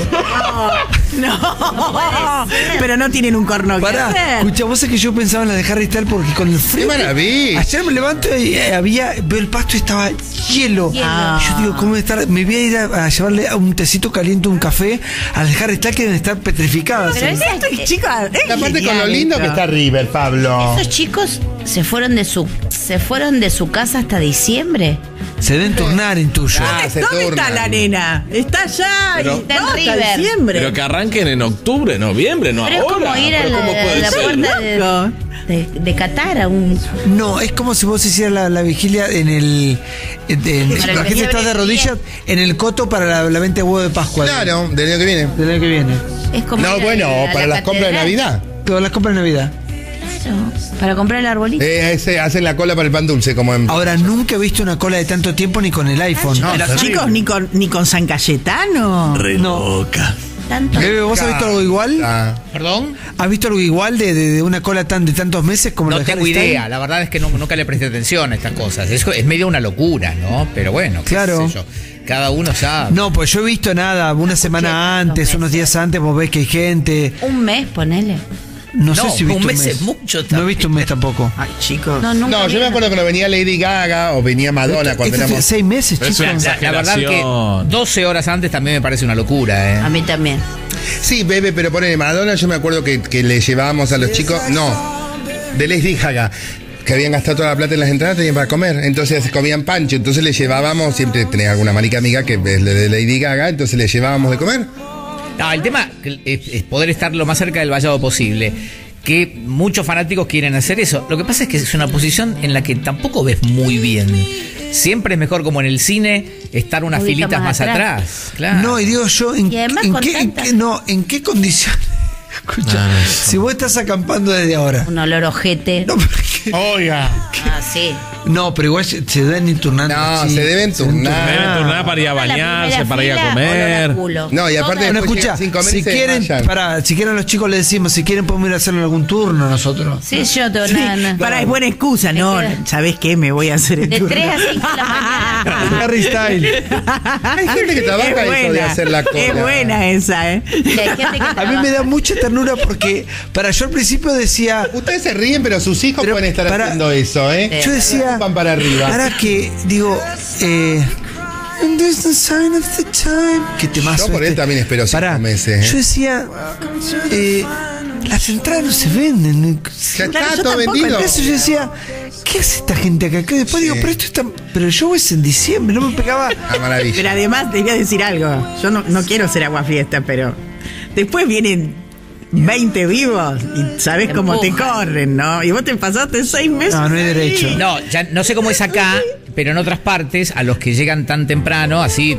No, pero no tienen un corno que Pará, hacer. escucha, vos es que yo pensaba en la de Harry Styles porque con el frío. ¡Qué maravilla! Ayer me levanto y eh, había, veo el pasto y estaba hielo. Hielo. Yo digo, ¿cómo estar? Me voy a ir a, a llevarle un tecito caliente, un café a las Harry Styles que deben estar petrificadas. Pero Esto, chicos, es Aparte con lo lindo que está River, Pablo. Esos chicos se fueron de su se fueron de su casa hasta diciembre. Se deben turnar en tuyo. Ah, ¿Dónde turnan. está la nena? Está allá. Pero- y Está en no, hasta River. diciembre. Pero que arranquen en octubre, noviembre, no Pero es ahora. como ir a la, ¿cómo puede la ser? puerta de, de, de Qatar a un No, es como si vos hicieras la, la vigilia en el. En, en- la gente está de rodillas en el coto para la, la venta de huevo de Pascua. Claro, del año que viene. Del año que viene. es como No, bueno, a para las compras de. Navidad. Todas las compras de Navidad. Claro, para comprar el arbolito. Eh, ese- hacen la cola para el pan dulce, como en. Ahora, nunca he visto una cola de tanto tiempo ni con el iPhone. No, Pero chicos, ni con, ni con San Cayetano. no. Tanto. Bebe, ¿vos has visto algo igual? Ah, ¿Perdón? ¿Has visto algo igual de, de- de una cola tan de tantos meses como la No de tengo Harry idea, la verdad es que no- nunca le presté atención a estas cosas. Es, es medio una locura, ¿no? Pero bueno, qué Claro. sé yo. Cada uno sabe. No, pues yo he visto nada, una semana tantos antes, unos días antes, vos ves que hay gente. Un mes, ponele. No, No, sé si he un visto mes es mucho No he también. visto un mes tampoco. Ay, chicos. No, nunca No, yo me acuerdo cuando venía Lady Gaga o venía Madonna cuando Esto fue éramos. seis meses, chicos. una La, la verdad que Exageración. 12 horas antes también me parece una locura, ¿eh? A mí también. Sí, bebé, pero ponele Madonna, yo me acuerdo que, que le llevábamos a los chicos. No, de Lady Gaga. Que habían gastado toda la plata en las entradas, tenían para comer. Entonces comían pancho. Entonces le llevábamos, siempre tenía alguna marica amiga que es de Lady Gaga, entonces le llevábamos de comer. No, el tema es, es poder estar lo más cerca del vallado posible. Que muchos fanáticos quieren hacer eso. Lo que pasa es que es una posición en la que tampoco ves muy bien. Siempre es mejor, como en el cine, estar unas filitas más más atrás. atrás. Claro. No, y digo yo, ¿en, qué, en qué- no, ¿en qué condiciones? Escucha, si vos estás acampando desde ahora. Un olor ojete. No, porque- Oiga. Ah, sí. No, pero igual se se deben turnar. No, se deben turnar. Deben turnar para ir a bañarse, para ir a comer. No, y aparte Bueno, escucha, sin comer si se quieren, para, si quieren los chicos le decimos, si quieren podemos ir a hacerle algún turno nosotros. Sí, yo Sí, nada. para, es buena excusa, no, ¿sabes qué? Me voy a hacer el De turno. 3 a 5 de la mañana. Harry Style. Hay gente que trabaja Es eso de buena, hacer la cola. Es buena esa, ¿eh? Y hay gente que A mí me da mucha ternura porque para yo al principio decía, Ustedes se ríen, pero sus hijos Pero pueden estar para- haciendo eso, ¿eh? yo decía, Van para arriba. para que digo, eh, And there's the sign of the time. ¿Qué temazo Yo por él este? también espero cinco Pará, meses, ¿eh? Yo decía, eh, las entradas no se venden. Ya está yo todo tampoco, vendido. entonces yo decía, ¿qué hace esta gente acá? Que después digo, pero esto está. Pero el show es en diciembre, no me pegaba. Ah, maravilla. Pero además te voy a decir algo. Yo no, no quiero ser agua fiesta, pero después vienen 20 vivos y sabes cómo te corren, ¿no? Y vos te pasaste seis meses. No, no hay derecho. ahí. No, ya no sé cómo es acá, pero en otras partes, a los que llegan tan temprano, así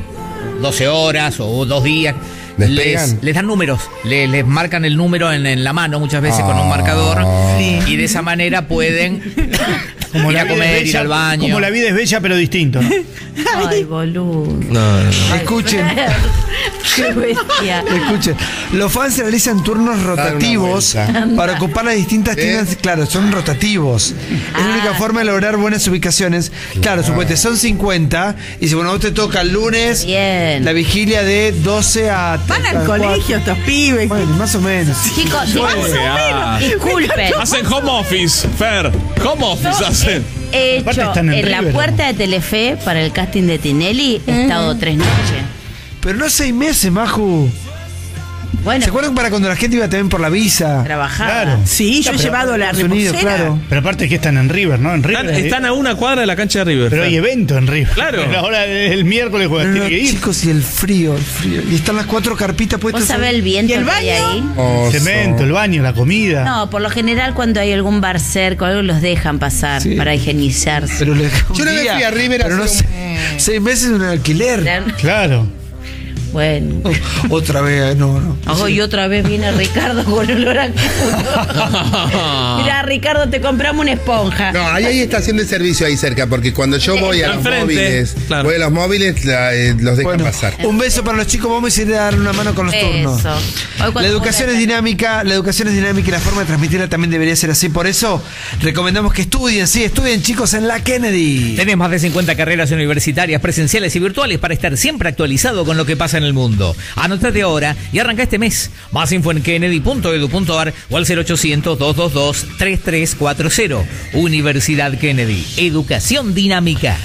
12 horas o dos días, ¿Les les, les dan números, le- les, marcan el número en, en la mano muchas veces con un marcador Sí. y de esa manera pueden Como ir la, a comer, ir al baño. como la vida es bella, pero distinto. ¿no? Ay, boludo. No, no, no. Escuchen. Qué bestia. Escuchen, los fans realizan turnos rotativos para ocupar las distintas ¿Eh? tiendas. Claro, son rotativos. Es la única Ah. forma de lograr buenas ubicaciones. Claro, supuestamente son 50. Y si bueno, a vos te toca el lunes, Bien. la vigilia de 12 a. Van al colegio estos pibes. Bueno, más o menos. Chicos, Ah. disculpen. Hacen home office, Fer. Home office Yo hacen. he hecho están en en, la puerta de Telefe para el casting de Tinelli, he estado tres noches. Pero no seis meses, Maju. Bueno, ¿Se acuerdan para cuando la gente iba también por la visa? trabajaba. Claro. Sí, yo he llevado la Unidos, claro. Pero aparte que están en River, ¿no? En River. Están, eh, están a una cuadra de la cancha de River. pero hay evento en River. Claro. Pero ahora el miércoles juegas, No, no, tiene que ir. chicos, y el frío, el frío. Y están las cuatro carpitas puestas. ¿Vos sabés el viento ¿Y el que hay baño? ahí? Oso. Cemento, el baño, la comida. No, por lo general cuando hay algún bar cerca algo los dejan pasar Sí. para higienizarse. Pero le Yo una vez fui a River pero no sé, seis meses en un alquiler. Claro. Bueno. Otra vez, no, no. Oh, y otra vez viene Ricardo con olor a. Mira, Ricardo, te compramos una esponja. No, ahí hay estación de servicio ahí cerca, porque cuando yo voy a los móviles, claro. voy a los móviles, la- eh, los dejan Bueno, pasar. un beso para los chicos, vamos a ir a dar una mano con los Eso. turnos. La educación es dinámica, la educación es dinámica y la forma de transmitirla también debería ser así. Por eso recomendamos que estudien, sí, estudien chicos en la Kennedy. Tenés más de 50 carreras universitarias presenciales y virtuales para estar siempre actualizado con lo que pasa en el mundo. Anotate ahora y arranca este mes. Más info en kennedy.edu.ar o al 0800-222-3340. Universidad Kennedy. Educación dinámica.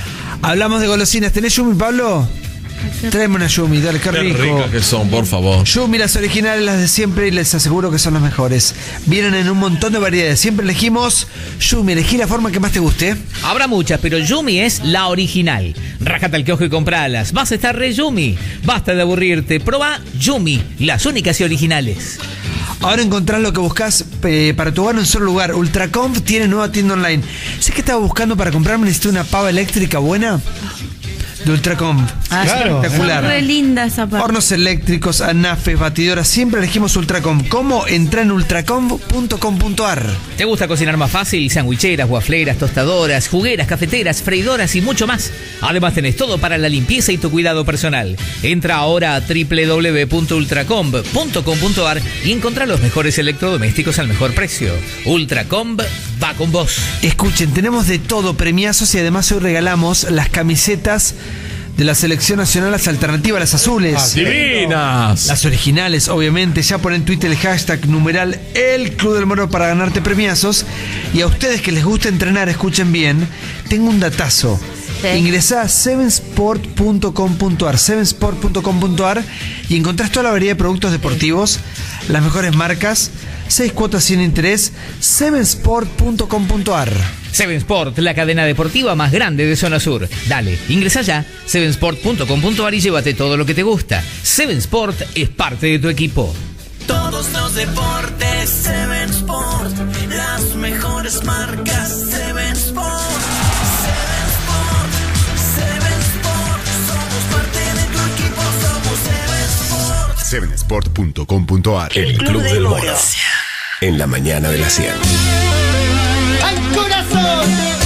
Hablamos de golosinas. ¿Tenés Yumi, Pablo? Tráeme una Yumi, dale, qué Qué rico. ricas que son, por favor. Yumi, las originales, las de siempre, y les aseguro que son las mejores. Vienen en un montón de variedades. Siempre elegimos Yumi, elegí la forma que más te guste. Habrá muchas, pero Yumi es la original. Rájate al kiosco y compralas. Vas a estar re Yumi. Basta de aburrirte. Proba Yumi, las únicas y originales. Ahora encontrás lo que buscas eh, para tu hogar en un solo lugar. Ultraconf tiene nueva tienda online. ¿Sé que estaba buscando para comprarme necesito una pava eléctrica buena? De Ultraconf. Ah, Claro. Espectacular. Re linda esa parte. Hornos eléctricos, anafes, batidoras, siempre elegimos Ultracom. ¿Cómo? Entra en ultracom.com.ar. ¿Te gusta cocinar más fácil? Sandwicheras, guafleras, tostadoras, jugueras, cafeteras, freidoras y mucho más. Además tenés todo para la limpieza y tu cuidado personal. Entra ahora a www.ultracomb.com.ar y encontrá los mejores electrodomésticos al mejor precio. Ultracomb va con vos. Escuchen, tenemos de todo premiazos y además hoy regalamos las camisetas de la selección nacional, las alternativas, las azules. Divinas. Las originales, obviamente. Ya pon en Twitter el hashtag numeral El Club del Moro para ganarte premiazos. Y a ustedes que les gusta entrenar, escuchen bien. Tengo un datazo. Sí. Ingresá a sevensport.com.ar, sevensport.com.ar y encontrás toda la variedad de productos deportivos, las mejores marcas, seis cuotas sin interés, sevensport.com.ar. Seven Sport, la cadena deportiva más grande de zona sur. Dale, ingresa ya, sevensport.com.ar y llévate todo lo que te gusta. Seven Sport es parte de tu equipo. Todos los deportes, Seven Sport, las mejores marcas, Seven Sport. Sevensport.com.ar El Club del Moro. En la mañana de la 100. ¡Al corazón!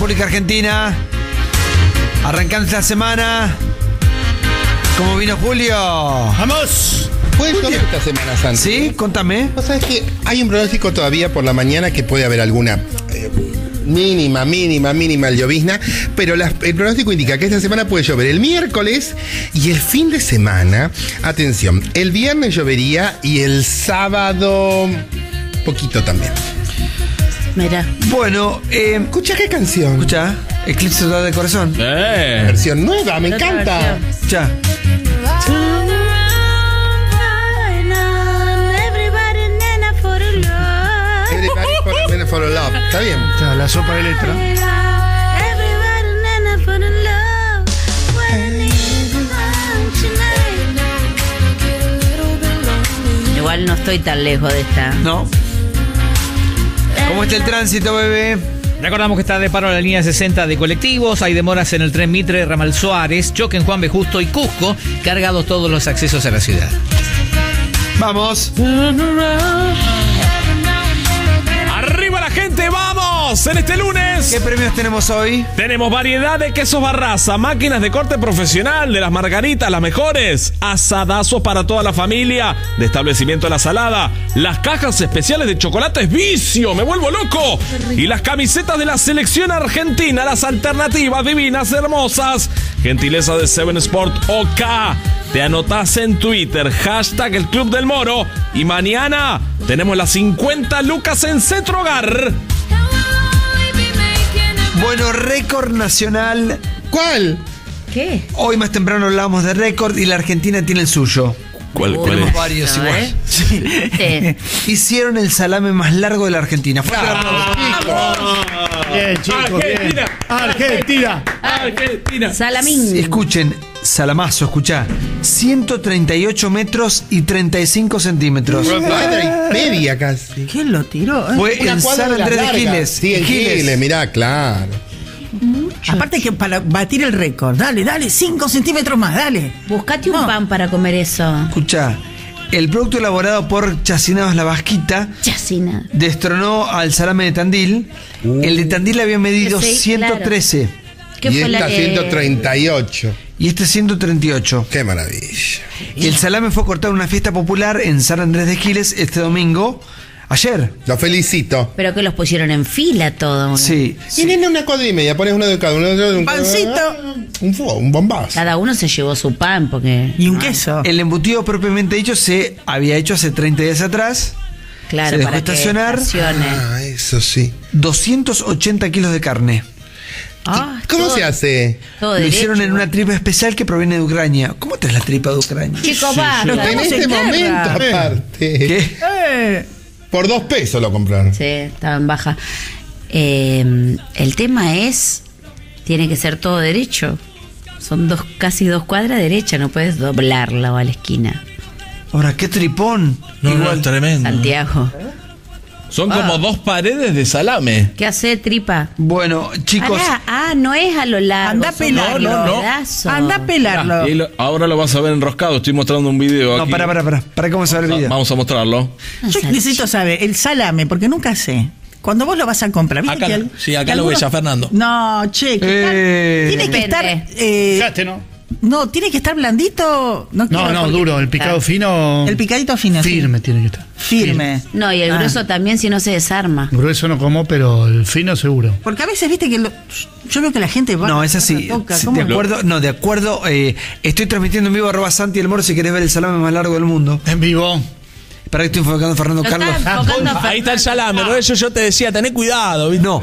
República Argentina. Arrancando esta semana. ¿Cómo vino Julio? ¡Vamos! ¿Puedes llover esta Semana Santa? ¿Sí? Contame. Vos sabés que hay un pronóstico todavía por la mañana que puede haber alguna eh, mínima, mínima, mínima llovizna, pero las- el pronóstico indica que esta semana puede llover el miércoles y el fin de semana, atención, el viernes llovería y el sábado poquito también. Mira. Bueno, eh, escucha qué canción. Escucha, Eclipse Total de Corazón. Eh. Versión nueva, me Otra encanta. versión. Ya. Everybody for a minute for a love. Está bien. Ya, la sopa de letra. Igual no estoy tan lejos de esta. No. ¿Cómo está el tránsito, bebé? Recordamos que está de paro la línea 60 de colectivos, hay demoras en el tren Mitre, Ramal Suárez, choque en Juan B. Justo y Cusco, cargados todos los accesos a la ciudad. Vamos. En este lunes. ¿Qué premios tenemos hoy? Tenemos variedad de quesos barraza, máquinas de corte profesional, de las margaritas, las mejores, asadazos para toda la familia, de establecimiento La Salada, las cajas especiales de chocolate es vicio, me vuelvo loco, y las camisetas de la selección argentina, las alternativas divinas, hermosas, gentileza de Seven Sport OK. Te anotás en Twitter, hashtag el Club del Moro, y mañana tenemos las 50 lucas en Centro Hogar. Bueno, récord nacional. ¿Cuál? ¿Qué? Hoy más temprano hablábamos de récord y la Argentina tiene el suyo. ¿Cuál, cuál Tenemos es? varios A igual. ver. Sí. Hicieron el salame más largo de la Argentina. Fuerte el aplauso. Bien, chicos, bien. Argentina. Argentina. Argentina. Salamín. Escuchen, salamazo, escuchá. 138 metros y 35 centímetros. Cuadra y media casi. ¿Quién lo tiró? eh? Fue Una en San Andrés de. Giles. Sí, en Giles. Giles, mirá, claro. Aparte que para batir el récord. Dale, dale, 5 centímetros más, dale. Buscate un pan para comer eso. Escuchá, el producto elaborado por Chacinados La Vasquita Chacina. destronó al salame de Tandil. El de Tandil había medido Sí, 113 ¿Qué y fue la esta que- 138. Y este 138. Qué maravilla. Y el salame fue cortado en una fiesta popular en San Andrés de Giles este domingo. Ayer. Lo felicito. Pero que los pusieron en fila todo. Sí. Y nene, una cuadra y media, pones uno de cada uno. Un Pancito. Un, un bombazo. Cada uno se llevó su pan porque. Y un queso. El embutido propiamente dicho se había hecho hace 30 días atrás. Claro, se dejó para estacionar. Ah, eso sí. 280 kilos de carne. Ah, ¿Cómo todo- se hace? Todo Lo derecho. hicieron en una tripa especial que proviene de Ucrania. ¿Cómo traes la tripa de Ucrania? Chicos, basta. En este en guerra. momento, aparte. ¿Qué? Eh, Por dos pesos lo compraron. Sí, estaba en baja. Eh, el tema es, tiene que ser todo derecho. Son dos, casi dos cuadras derecha, no puedes doblarla o a la esquina. Ahora, qué tripón. No, no, Igual. tremendo. Santiago. Son como dos paredes de salame. ¿Qué hace tripa? Bueno, chicos. Ah, no es a lo largo. Anda a pelarlo. No, no, no. pedazos. Anda a pelarlo. Y lo- ahora lo vas a ver enroscado. Estoy mostrando un video No, aquí. para, para, para. Para cómo se ve el video. Vamos a mostrarlo. Yo necesito saber, el salame, porque nunca sé. Cuando vos lo vas a comprar, ¿viste Acá que lo- al- sí, acá que lo algunos- ves a Fernando. No, che, que Eh. que estar. Eh, Fijaste, ¿no? No, tiene que estar blandito. No, No, quiero, no, porque- duro. El picado fino. El picadito fino. sí. Firme tiene que estar. Firme. No, y el Ah. grueso también si no se desarma. Grueso no como, pero el fino seguro. Porque a veces, viste que lo- yo veo que la gente va. No, es así. de acuerdo, no, de acuerdo. eh, estoy transmitiendo en vivo arroba Santi el Moro si querés ver el salame más largo del mundo. En vivo. Para que estoy enfocando a Fernando Lo Carlos. está enfocando a Ahí está el salame. Por eso yo te decía, tené cuidado. ¿viste? No,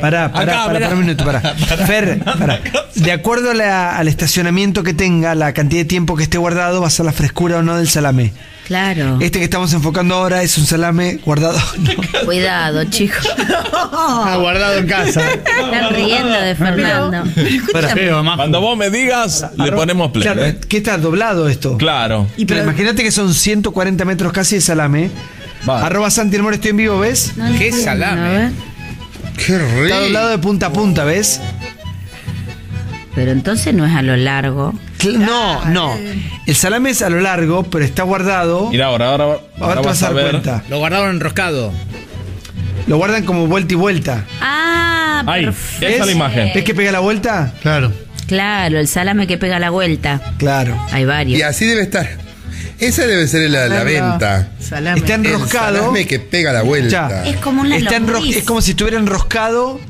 pará, pará, pará, mirá. pará un minuto, pará. Fer, pará. De acuerdo a la- al estacionamiento que tenga, la cantidad de tiempo que esté guardado, va a ser la frescura o no del salame. Claro. Este que estamos enfocando ahora es un salame guardado. No. Cuidado, chicos. Ah, guardado en casa. Están riendo de Fernando. Más. Cuando vos me digas, le ponemos play. Claro, ¿eh? ¿qué está doblado esto? Claro. Y pero imagínate que son 140 metros casi de salame. Va. Arroba Santi el Moro, estoy en vivo, ¿ves? No Qué salame. ver. Qué rico. Está doblado de punta a punta, ¿ves? Pero entonces no es a lo largo. No, no. El salame es a lo largo, pero está guardado. Mira ahora, ahora, ahora, Ahora te vas a a dar ver. cuenta. Lo guardaron enroscado. Lo guardan como vuelta y vuelta. Ah, Ahí, perfecto. esa es la imagen. ¿Ves que pega la vuelta? Claro. Claro, el salame que pega la vuelta. Claro. Hay varios. Y así debe estar. Esa debe ser la, la venta. Salame. Está El enroscado. salame que pega la vuelta. Es como una Está enro- lombriz. es como si estuviera enroscado.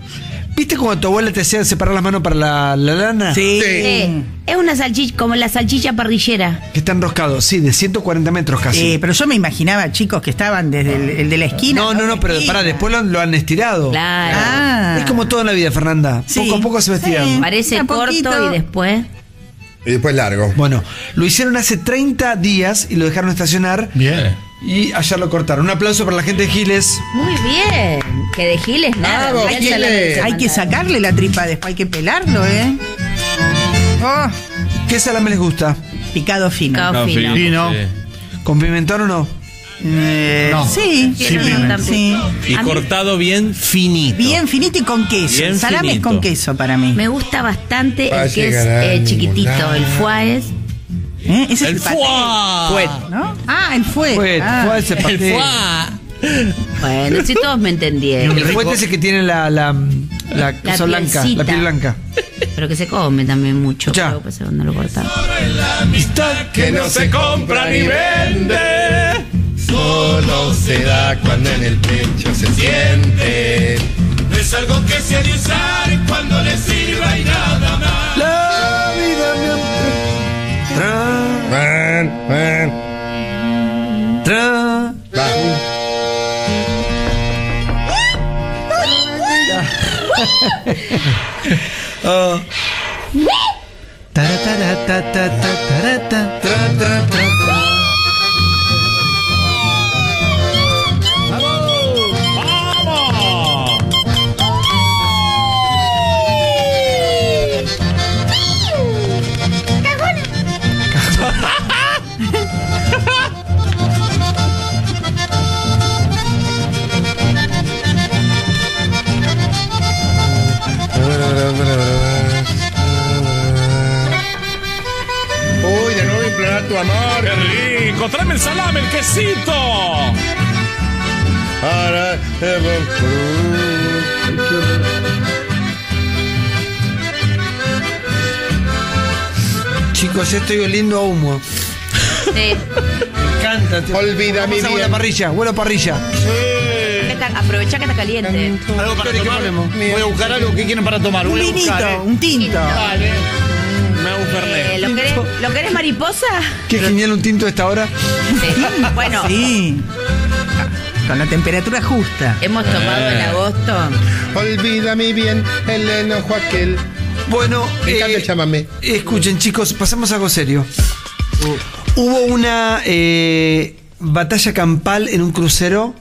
¿Viste cuando tu abuela te hacía separar las manos para la, la lana? Sí. Sí, Es una salchicha, como la salchicha parrillera. Que está enroscado, sí, de 140 metros casi. Sí, pero yo me imaginaba chicos que estaban desde el, el de la esquina. no, no, no, pero pará, después lo, lo han estirado. Claro. Ah. Es como todo en la vida, Fernanda. Sí. Poco a poco se va Sí. estirando. Parece corto poquito. y después. Y después largo. Bueno, lo hicieron hace 30 días y lo dejaron estacionar. Bien. Y ayer lo cortaron. Un aplauso para la gente de Giles. Muy bien. Que de giles nada. Giles. se Hay que sacarle la tripa después, hay que pelarlo, ¿eh? Oh, ¿Qué salame les gusta? picado fino. Picado No, fino. sí, no. sí. ¿Con pimentón o no? Eh, No. Sí, Sí, sí, también. sí. Y A mí- cortado bien finito. Bien finito y con queso. Bien Salame es finito. con queso para mí. Me gusta bastante Va el que es eh, chiquitito, el foie es. ¿Eh? Ese es El el foie. Fuet, ¿no? Ah, el fue. Fue, ah. fue ese paté. Bueno, si todos me entendieron. El fuete ese que tiene la, la, la cosa blanca, la piel blanca. Pero que se come también mucho. Ya. Lo cortamos. Que no se compra ni vende. Solo se da cuando en el pecho se siente. No es algo que se ha de usar cuando le sirva y nada más. La vida me tra, Man, man. tra. Oh. Tu amor. ¡Qué rico! ¡Tráeme el salame, el quesito! Ahora, Chicos, ya estoy oliendo a humo. Sí. Me encanta. tío. Olvida mi Vamos a bien. la parrilla, huelo a parrilla. Que está- Aprovecha que está caliente. Algo para ¿Qué tomar. Voy a buscar algo que quieren para tomar. Un vinito, buscar, eh. un tinto. Dale. ¿Lo, querés, ¿Lo querés mariposa? ¿Qué genial un tinto a esta hora? Sí. Bueno, Sí. Con la temperatura justa. hemos tomado en agosto. Olvida mi bien, el enojo aquel. Bueno, Me encanta eh, el chamamé. escuchen chicos, pasamos a algo serio. Hubo una eh, batalla campal en un crucero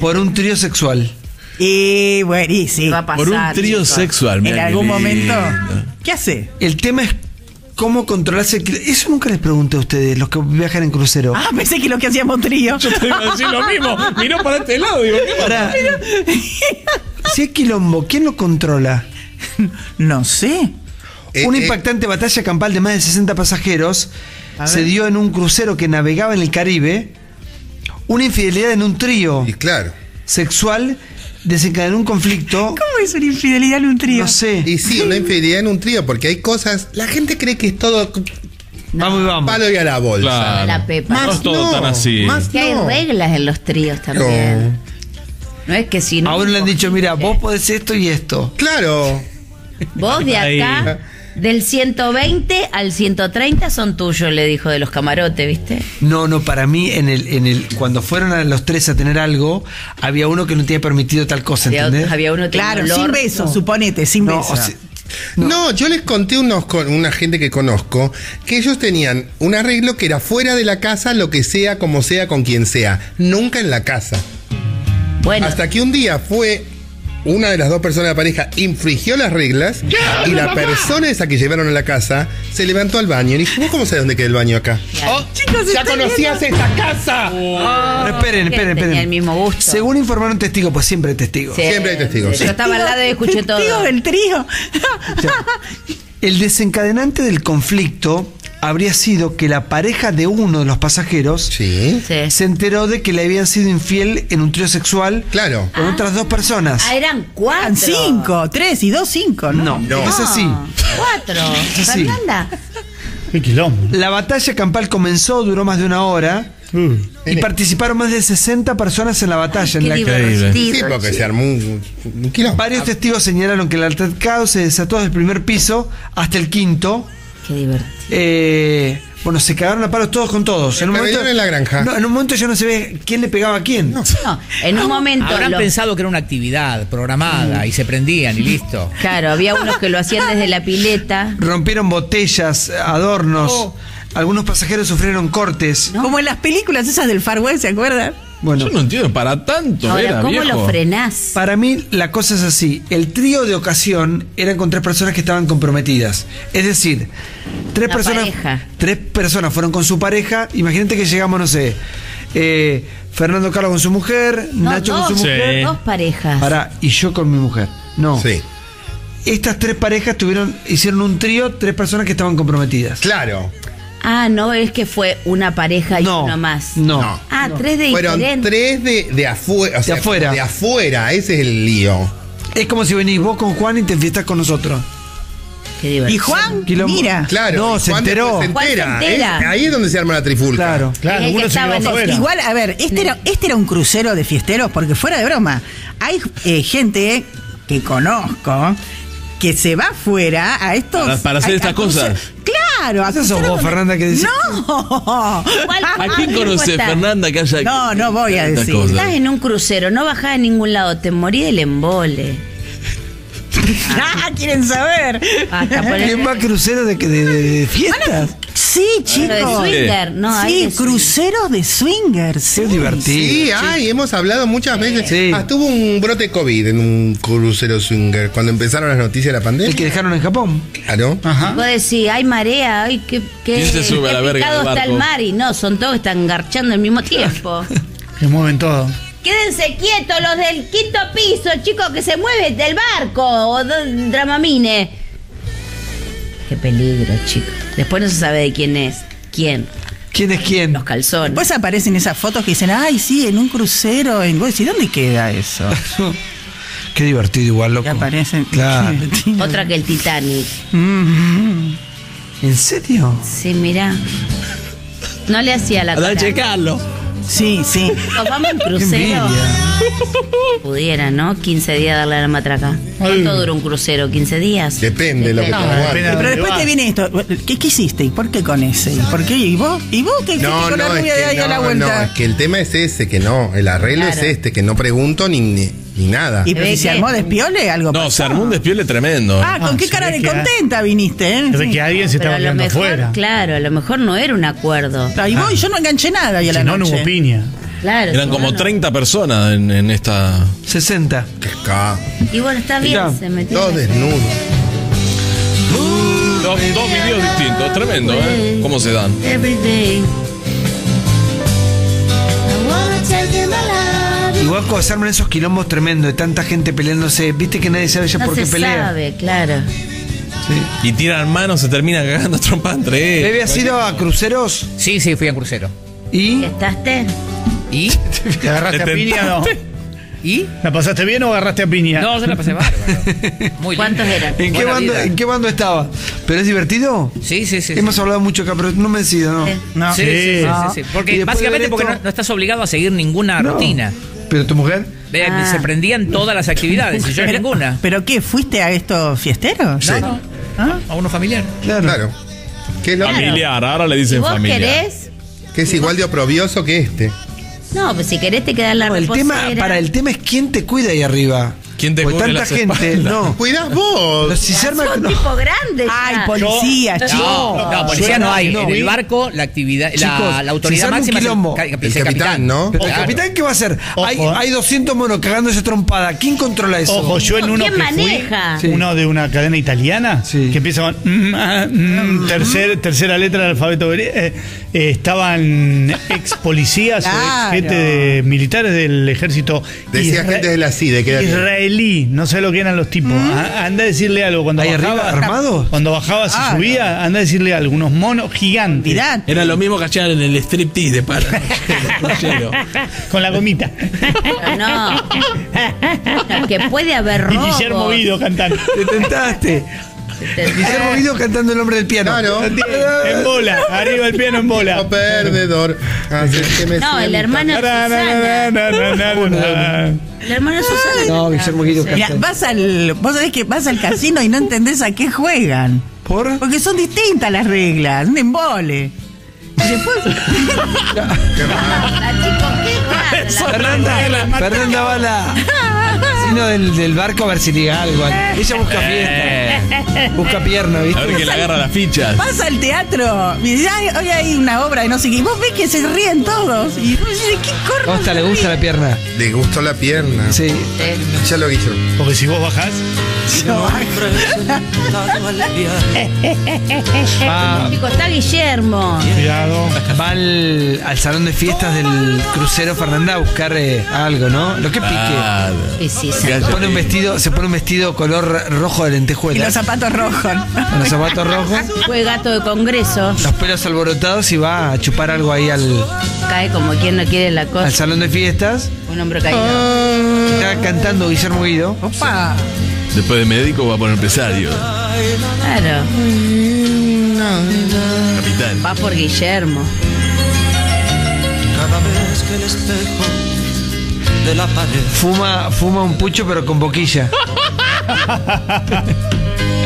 por un trío sexual. Y bueno, y sí. Va a pasar. Por un trío chicos. sexual. En qué algún lindo. momento. ¿Qué hace? El tema es cómo controlarse. el Eso nunca les pregunté a ustedes, los que viajan en crucero. Ah, pensé que lo que hacíamos trío. Te iba a decir lo mismo. Miró para este lado. Digo, ¿qué Pará. Si hay quilombo, ¿quién lo controla? No sé. Eh, Una eh, impactante batalla campal de más de 60 pasajeros se dio en un crucero que navegaba en el Caribe. Una infidelidad en un trío Y claro. sexual desencadenó un conflicto. ¿Cómo es una infidelidad en un trío? No sé. Y sí, una infidelidad en un trío, porque hay cosas. La gente cree que es todo Vamos y vamos. palo y a la bolsa. Claro. La pepa. No es todo tan así. Más Que hay reglas en los tríos también. No, es que si no. A uno le han dicho, mira, vos podés esto y esto. Claro. Vos de Ahí. Del 120 al 130 son tuyos, le dijo de los camarotes, ¿viste? No, no, para mí, en el, en el, cuando fueron a los tres a tener algo, había uno que no tenía permitido tal cosa, ¿entendés? había uno que Claro, tenía sin beso, No. suponete, sin No, beso. o sea, No. yo les conté unos con una gente que conozco que ellos tenían un arreglo que era fuera de la casa, lo que sea, como sea, con quien sea, nunca en la casa. Bueno, Hasta que un día fue una de las dos personas de la pareja infringió las reglas y la persona esa que llevaron a la casa se levantó al baño y dijo, ¿vos cómo sabes dónde queda el baño acá? Claro. Chicos, ¡Ya estoy conocías viendo- esta casa! Pero esperen, que esperen, tenía esperen. el mismo gusto. Según informaron testigos, pues siempre hay testigos. Sí, Siempre hay testigos, Yo estaba al lado y escuché todo. Testigo del trío. El desencadenante del conflicto habría sido que la pareja de uno de los pasajeros se enteró de que le habían sido infiel en un trío sexual claro. con otras dos personas. Ah, eran cuatro. Eran cinco, tres y dos, cinco, ¿no? No, es así. Cuatro. Es así. Fernanda. Qué quilombo. La batalla campal comenzó, duró más de una hora. Y participaron más de 60 personas en la batalla. en la divertido, Sí, porque se armó un, un quilombo. Varios testigos señalaron que el altercado se desató desde el primer piso hasta el quinto. Qué divertido. Eh, bueno, se cagaron a palos todos con todos. En un, momento, en la granja. No, en un momento ya no se ve quién le pegaba a quién. No, en un momento. Habrán lo- pensado que era una actividad programada y se prendían y listo. Claro, había unos que lo hacían desde la pileta. Rompieron botellas, adornos. Oh. Algunos pasajeros sufrieron cortes. Como en las películas esas del Far West, ¿se acuerdan? Bueno, Yo no entiendo para tanto, Ahora, era, ¿cómo viejo. lo frenás? Para mí la cosa es así. El trío de ocasión eran con tres personas que estaban comprometidas. Es decir, tres La personas, pareja. tres personas fueron con su pareja. Imagínate que llegamos, no sé, eh, Fernando Carlos con su mujer, No, Nacho dos, con su mujer, dos parejas. Pará, y yo con mi mujer. No. Estas tres parejas tuvieron, hicieron un trío, tres personas que estaban comprometidas. Claro. Ah, no, es que fue una pareja y No, uno más. no. Ah, tres de Fueron diferentes. tres de, de afuera. O sea, afuera. De afuera, ese es el lío. Es como si venís vos con Juan y te enfiestas con nosotros. Qué divertido. Y Juan, Quilombo. mira. Claro. No, se Juan enteró. Se Juan se entera. Es- ahí es donde se arma la trifulca. Claro. Claro, Es que se el-. Igual, a ver, este era, este era un crucero de fiesteros, porque fuera de broma, hay eh, gente que conozco que se va afuera a estos. Para- para hacer a- estas a cosas. Claro, a Esa sos vos, Fernanda, que decís. No. ¿A Juan, quién ¿cómo conoce está? Fernanda que haya No, no voy a decir. cosas? Estás en un crucero, no bajás a ningún lado, te morí del embole. Ah, quieren saber. Basta, ponele- ¿Quién va a crucero de, de, de- fiestas? Sí, chicos. de swinger, no, hay Sí, de cruceros de swingers. sí. Es divertido. Sí, ay, hemos hablado muchas veces. Sí. Ah, tuvo un brote COVID en un crucero swinger cuando empezaron las noticias de la pandemia. El que dejaron en Japón. Claro. Ajá. Vos decís, hay marea, ay, qué, qué, ¿Quién se sube a la qué verga picado está el mar y no, son todos que están garchando al mismo tiempo. Que mueven todo. Quédense quietos los del quinto piso, chicos, que se mueve del barco, o do- Dramamine. Qué peligro, chicos. Después no se sabe de quién es. ¿Quién? ¿Quién es quién? Los calzones. Después aparecen esas fotos que dicen, ay, sí, en un crucero. En... Decís, ¿dónde queda eso? Qué divertido igual, loco. Que aparecen. Claro. Otra que el Titanic. Mm. ¿En serio? Sí, mira. No le hacía la Anda a cara. checarlo. Sí, sí. Nos vamos en crucero. Pudiera, ¿no? 15 días darle a la matraca. ¿Cuánto dura un crucero? ¿15 días? Depende de lo que te Depende. aguante. depende. Pero después te viene esto. ¿Qué, qué hiciste? ¿Y por qué con ese? ¿Y por qué? ¿Y vos? ¿Y vos qué hiciste No, con la no, es rubia de ahí a la no, vuelta? no, es que el tema es ese, que no, el arreglo Claro. es este, que no pregunto ni, ni, ni nada. ¿Y pero ¿Ve si se armó despiole? ¿Algo No, pasó? se armó un despiole tremendo. Ah, ¿con Ah, qué cara de contenta viniste, eh? Sí. que alguien se Pero estaba a lo quedando mejor, afuera. claro, a lo mejor no era un acuerdo. Ahí voy, yo no enganché nada hoy a la Si no, no noche. hubo piña. Claro. Eran como no, no. 30 personas en, en esta. 60. Que ca- Y bueno, está bien, Mirá, se metió. Todo desnudo. Dos, dos videos distintos, tremendo, ¿eh? ¿Cómo se dan? Every day. Igual cuando se arman esos quilombos tremendos de tanta gente peleándose, viste que nadie sabe ya No por qué se pelea. sabe, claro. Sí. Y tiran manos, se terminan cagando trompa entre ellos. ¿Bebe has ido a cruceros? Sí, sí, fui a crucero. ¿Y? ¿Estaste? ¿Y? ¿Te agarraste a ¿Te piña o no? ¿Y? ¿La pasaste bien o agarraste a piña? No, se la pasé bárbaro. Muy ¿Cuántos lindo. eran? ¿En qué, bando. ¿En qué bando estaba? ¿Pero es divertido? Sí, sí, sí. Hemos hablado mucho acá, pero no me decido, ¿no? Sí. No. Sí, sí, sí, Ah. sí, sí. Y Porque de básicamente porque esto- no, no estás obligado a seguir ninguna No. rutina. ¿Pero tu mujer? Ve, Ah. Se prendían todas las actividades y yo Pero- ninguna. ¿Pero qué? ¿Fuiste a estos fiesteros? Sí. No, ¿Ah? A uno familiar. Claro. Es, lo- Familiar, ahora le dicen vos familia. querés, que es igual de oprobioso que este. no, pues si querés te quedás la No, el tema, reposera. para el tema es quién te cuida ahí arriba. ¿Quién te cubre tanta las gente, espaldas? no. Cuidás vos. Pero si se arma. Son no. tipo grandes Ay, ya. policías, No, chicos. no, policía no hay. no. en el barco, la actividad, Chicos, la, la si autoridad se arma un máxima es el, quilombo, ca- el es el capitán, ¿no? Pero el Claro. capitán, ¿qué va a hacer? Hay, hay 200 monos cagándose trompada. ¿Quién controla eso? Ojo, yo en No, uno ¿quién que maneja? fui, uno de una cadena italiana, Sí. que empieza con mm, ah, mm, tercer- tercera letra del alfabeto eh, eh, estaban ex policías o Claro. ex gente de militares del ejército Decía gente de la CIDE, que era- Estelí, no sé lo que eran los tipos. A- Anda a decirle algo. Cuando ¿Ahí bajaba, arriba, armados? Cuando bajaba, se Ah, subía, anda a decirle algo. Unos monos gigantes. Mirá, Era lo mismo que hacían en el striptease de para. Crucero. Con la gomita. No. No, que puede haber Y robos. Guillermo Guido cantando. Te tentaste. Guillermo Guido cantando el nombre del piano. Claro. En bola, arriba el piano en bola. No perdedor. Así que me No, el hermano Susana. na, na, na, na, na. El hermano de Susana. No, Guillermo Guido canta. vas al, vos sabés que vas al casino y no entendés a qué juegan. ¿Por? Porque son distintas las reglas, un embole. Y después, Ah. Fernanda, Fernanda va del, del barco a ver si liga algo. Ella busca fiesta. Busca pierna, A ver ¿viste? que le agarra las fichas. vas al teatro y dices, "Ay, hoy hay una obra de no sé qué. Y vos ves que se ríen todos. Y vos dices, ¿qué corno? Costa le gusta la pierna. Le gustó la pierna. Sí. Ya lo hizo. Porque si vos bajás, Va, Chicos, está Guillermo. cuidado. va al, al salón de fiestas del crucero Fernanda a buscar eh, algo, ¿no? Lo que pique. Sí. Se pone un vestido, se pone un vestido color rojo de Y lentejuela. los zapatos rojos. Con los zapatos rojos, Fue gato de congreso. los pelos alborotados y va a chupar algo ahí al, Cae como quien no quiere la al cosa. salón de fiestas. Un hombre caído. Está cantando Guillermo Guido. Opa. Después de médico va por empresario. Claro. Capitán. Va por Guillermo. Fuma, fuma un pucho pero con boquilla.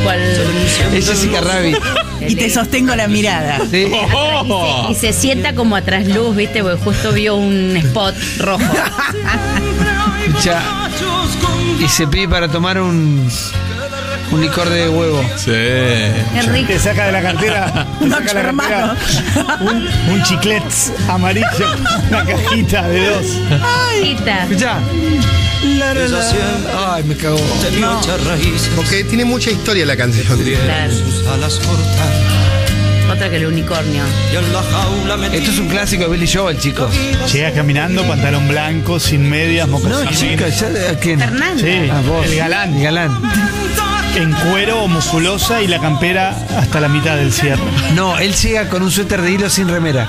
¿Cuál? Es Jessica Rabbit. Y te sostengo la mirada. Sí. Y se sienta como atrás luz, ¿viste? Porque justo vio un spot rojo. Y se pide para tomar un, un licor de huevo. Sí. Qué rico. Te saca de la cartera. te Un saca de la. Un, un chiclet amarillo. Una cajita de dos. Cita. Escucha. La, la, la. Ay, me cagó. Porque tiene mucha historia la canción. Claro. Otra que el unicornio. Esto es un clásico de Billy Joel, chicos. Llega caminando, pantalón blanco, sin medias, No, mocasines. chica, ya, ¿quién? Fernanda. Sí, Ah, vos. el galán. El galán. En cuero, musculosa y la campera hasta la mitad del cierre. No, él llega con un suéter de hilo sin remera.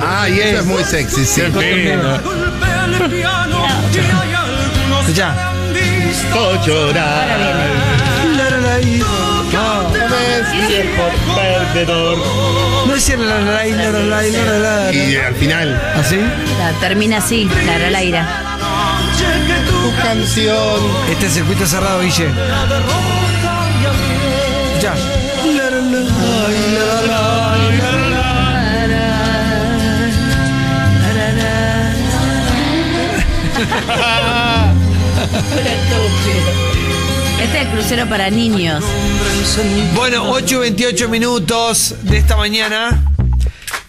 Ah, y eso es muy sexy, sí. Viene. No decía la la la la la la la la Y al final, ¿Así? La- termina así, Clara Laira. Tu canción. Este es circuito cerrado, Guille. Ya. Este es el crucero para niños. Bueno, 8.28 minutos de esta mañana.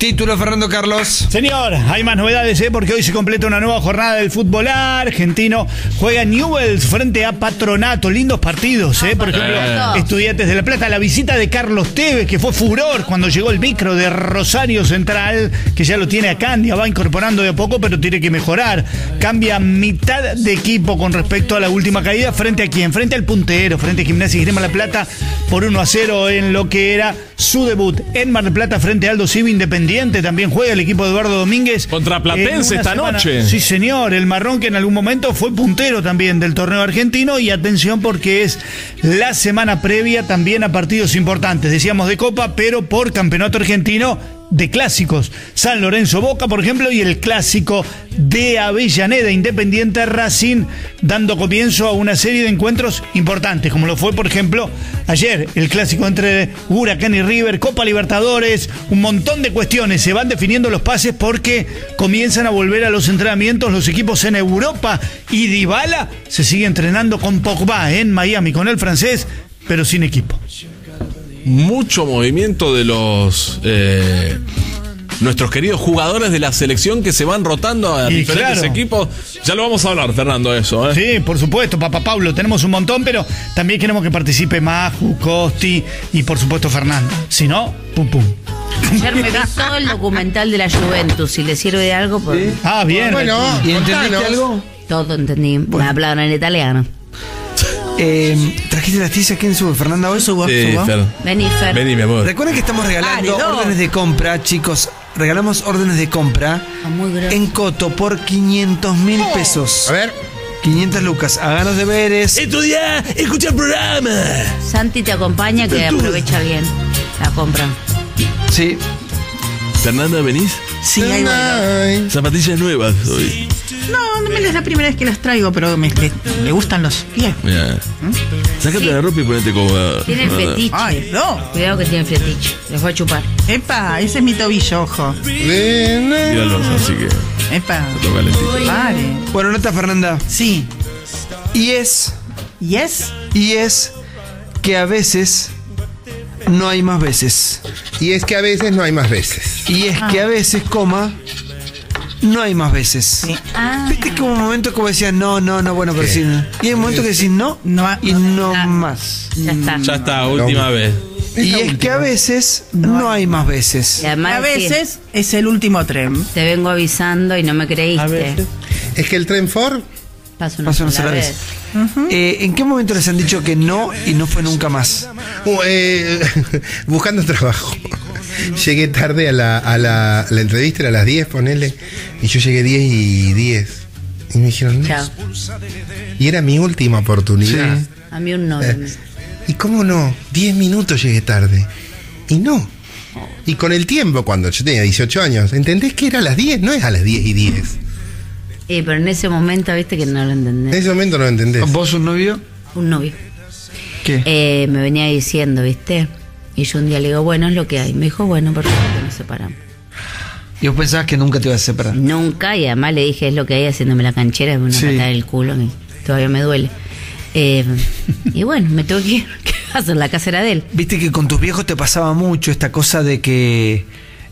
Título Fernando Carlos. Señor, hay más novedades, ¿eh? porque hoy se completa una nueva jornada del fútbol argentino. Juega Newells frente a Patronato. Lindos partidos, ¿eh? por ejemplo, Eh. Estudiantes de La Plata. La visita de Carlos Tevez, que fue furor cuando llegó el micro de Rosario Central, que ya lo tiene a Candia. Va incorporando de a poco, pero tiene que mejorar. Cambia mitad de equipo con respecto a la última caída. ¿Frente a quién? Frente al puntero, frente a Gimnasia y Grima La Plata por 1 a 0 en lo que era su debut en Mar del Plata frente a Aldo Civi Independiente. También juega el equipo de Eduardo Domínguez. Contra Platense esta semana- noche. Sí, señor. El marrón que en algún momento fue puntero también del torneo argentino. Y atención porque es la semana previa también a partidos importantes. Decíamos de Copa, pero por campeonato argentino de clásicos. San Lorenzo Boca, por ejemplo, y el clásico de Avellaneda Independiente Racing, dando comienzo a una serie de encuentros importantes, como lo fue, por ejemplo, ayer, el clásico entre Huracán y River, Copa Libertadores, un montón de cuestiones. Se van definiendo los pases porque comienzan a volver a los entrenamientos los equipos en Europa y Dybala se sigue entrenando con Pogba en Miami, con el francés, pero sin equipo. Mucho movimiento de los eh, nuestros queridos jugadores de la selección que se van rotando a Y diferentes claro. equipos. Ya lo vamos a hablar, Fernando, eso. ¿eh? Sí, por supuesto, papá Pablo, tenemos un montón, pero también queremos que participe Maju, Costi y por supuesto Fernando. Si no, pum pum. Ayer me vi todo el documental de la Juventus. Si le sirve de algo, pues. Ah, bien. Bueno, ¿Y entendiste algo? Todo entendí. Me hablaron en italiano. Eh, ¿Trajiste las tizas? ¿Quién sube? ¿Fernanda hoy? Subo, Sí, subo. Fer. Vení, Fer. Vení, mi amor. Recuerden que estamos regalando no. órdenes de compra, chicos. Regalamos órdenes de compra Ah, en Coto por 500 mil pesos. A ver. 500 lucas. Hagan los deberes. Estudia, escucha el programa. Santi te acompaña que aprovecha bien la compra. Sí. Fernanda, ¿venís? Sí, ahí voy. Ay. Zapatillas nuevas hoy. No, no es la primera vez que las traigo, pero me, le, gustan los pies. Mira. Sácate la ropa y ponete cómoda. Tiene el Fernanda. fetiche. Ay, no. Cuidado que tiene fetiche. Les voy a chupar. Epa, ese es mi tobillo, ojo. Así que Epa. Pare. Bueno, nota Fernanda. Sí. Y es, ¿Yes? y es que a veces no hay más veces. Y es que a veces no hay más veces. Y es que a veces, coma, no hay más veces. Ah, Viste que hubo un momento como decían, no, no, no, bueno, pero sí. Y hay un momento que decís no, No, y no Ah. más. ya está. Ya está, última No. vez. Y es que a veces no hay más veces. Y además A veces es el último tren. te vengo avisando y no me creíste. Es que el tren Ford Paso una Pasó una sola sola vez. Eh, ¿En qué momento les han dicho que no y no fue nunca más? Uh, eh, buscando trabajo. Llegué tarde a la, a la, la entrevista, era a las 10, ponele. Y yo llegué 10 y 10. Y me dijeron, no. Chao. Y era mi última oportunidad. Sí. A mí un novio. me- ¿Y cómo no? 10 minutos llegué tarde. Y no. Y con el tiempo, cuando yo tenía 18 años, ¿entendés que era a las 10? No es a las 10 y 10. Eh, pero en ese momento, viste que no lo En entendés. ese momento no lo entendés. ¿Vos un novio? Un novio. ¿Qué? Eh, me venía diciendo, viste. Y yo un día le digo, bueno, es lo que hay. Me dijo, bueno, perfecto, nos separamos. Y vos pensabas que nunca te ibas a separar. Nunca, y además le dije, es lo que hay haciéndome la canchera, una Sí. patada en el culo, que todavía me duele. Eh, y bueno, me tuve que ir. ¿Qué pasa? La casa era de él. Viste que con tus viejos te pasaba mucho esta cosa de que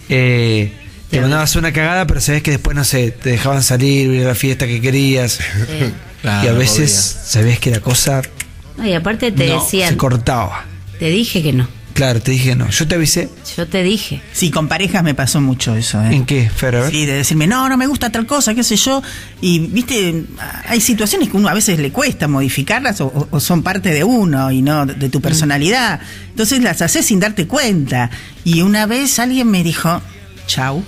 eh, te Ya. mandabas una cagada, pero sabés que después, no sé, te dejaban salir, ir a la fiesta que querías. Claro, y a veces sabías que la cosa no, y aparte te no, decían, se cortaba. te dije que no. Claro, te dije no. Yo te avisé. Yo te dije. Sí, con parejas me pasó mucho eso. ¿eh? ¿En qué, Fer? A ver. Sí, de decirme, no, no me gusta tal cosa, qué sé yo. Y, viste, hay situaciones que uno a veces le cuesta modificarlas o, o- son parte de uno y no de, de tu personalidad. Entonces las haces sin darte cuenta. Y una vez alguien me dijo, chau.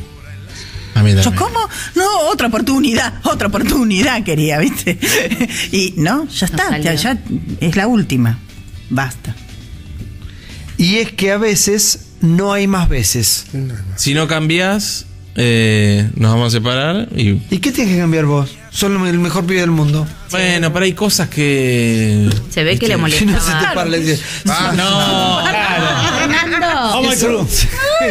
A mí Yo. ¿cómo? No, otra oportunidad, otra oportunidad quería, ¿viste? y no, ya está, ya, ya es la última. Basta. Y es que a veces no hay más veces. Si no cambias, eh, nos vamos a separar y ¿Y qué tienes que cambiar vos? Sos el mejor pibe del mundo. bueno, pero hay cosas que Se ve que le Si molestaba. no se te dices, Ah, no, al crucero.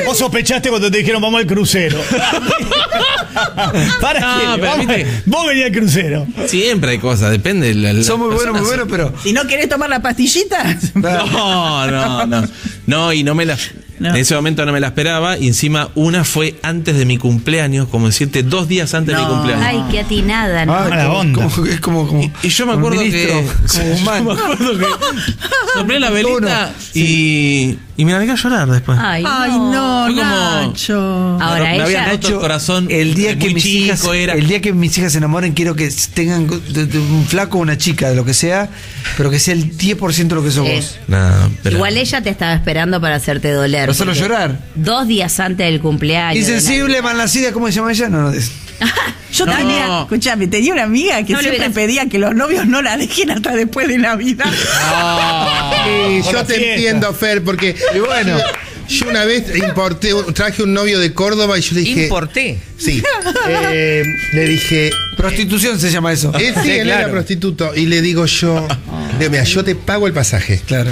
Vos sospechaste cuando te dijeron vamos al crucero. ¿Para No, qué? pero Vamos- viste- Vos venís al crucero. siempre hay cosas, depende. de la- la Son muy buenos, muy buenos, pero. Si no querés tomar la pastillita, No, no, no. No, y no me la. No. En ese momento no me la esperaba. Y encima, una fue antes de mi cumpleaños, como decirte, dos días antes de mi No. cumpleaños. Ay, qué atinada, ¿no? Ah, como- onda. como- es como, como- Y yo me acuerdo ministro, que. como. Yo me acuerdo que. Soplé la velita y. Y me largué a llorar después. Ay, no. Ay, no, como- Nacho. Ahora me había ella. roto el corazón. el día que mis chico hijas era. el día que mis hijas se enamoren quiero que tengan de- de un flaco o una chica de lo que sea pero que sea el 10% de lo que sos Sí. vos No, pero- Igual ella te estaba esperando para hacerte doler. Hacerlo llorar. Dos días antes del cumpleaños. de insensible malnacida ¿cómo se llama ella? no, no es- Yo No. tenía, escuchame, tenía una amiga que No siempre pedía que los novios no la dejen hasta después de Navidad. Sí, Por yo te fiesta. entiendo, Fer, porque Y bueno. yo una vez importé, traje un novio de Córdoba y yo le dije. Importé. Sí. Eh, le dije. prostitución se llama eso Él sí, Sí, él era prostituto. Y le digo yo. digo, mira, yo te pago el pasaje. claro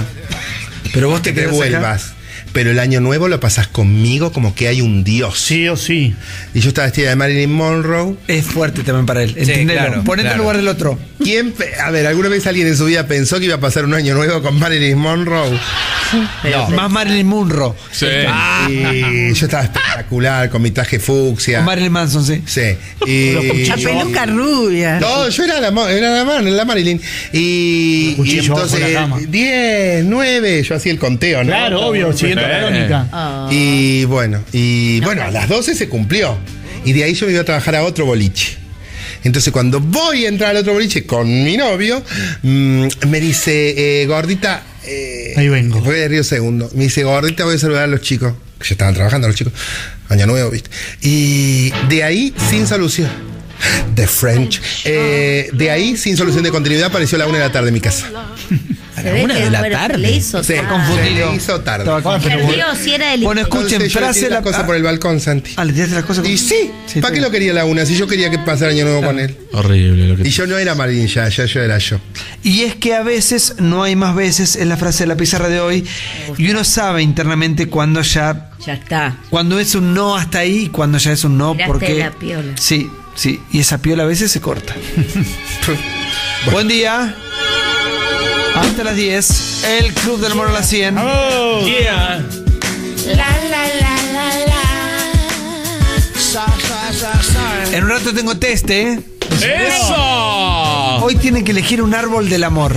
pero vos te Que te vuelvas. Pero el año nuevo lo pasas conmigo como que hay un dios. Sí o sí. Y yo estaba vestida de Marilyn Monroe. es fuerte también para él entendelo claro, ponete en claro. el lugar del otro ¿Quién, a ver, ¿alguna vez alguien en su vida pensó que iba a pasar un año nuevo con Marilyn Monroe? Más Marilyn Monroe Sí. Y yo estaba espectacular con mi traje fucsia. o Marilyn Manson sí Sí. Y La peluca rubia. No, yo era la, era la, Mar- la Marilyn. Y, y entonces, la cama. 10, 9, yo hacía el conteo, ¿no? Claro, obvio, siguiendo lógica. Ah. Y bueno, y bueno, a las 12 se cumplió. Y de ahí yo me iba a trabajar a otro boliche. Entonces cuando voy a entrar al otro boliche con mi novio, mm, me dice, eh, gordita, eh, Ahí vengo. Voy de Río Segundo. Me dice, gordita, voy a saludar a los chicos. Que ya estaban trabajando los chicos. Año nuevo, ¿viste? Y de ahí, sin solución. The French. Eh, de ahí, sin solución de continuidad, apareció a la una de la tarde en mi casa. Se ve que, bueno, se le hizo Se tarde. se le hizo tarde. Perdió, si era el Bueno, escuchen, Entonces frase tiré la las cosas por el balcón, Santi. Ah, le tiraste las cosas Y sí, Sí, ¿para qué lo quería a la una? Si yo quería que pasara año nuevo con él. Horrible lo que Y yo no era Marín ya, ya yo era yo. Y es que a veces, no hay más veces, es la frase de la pizarra de hoy, y uno sabe internamente cuando ya, Ya está. cuando es un no hasta ahí y cuando ya es un no, Tiraste porque... la piola. Sí, sí, y esa piola a veces se corta. Buen día. Hasta las 10, el Club del Moro a las 100. Yeah. En un rato tengo test, ¿eh? ¡Eso! Hoy tienen que elegir un árbol del amor.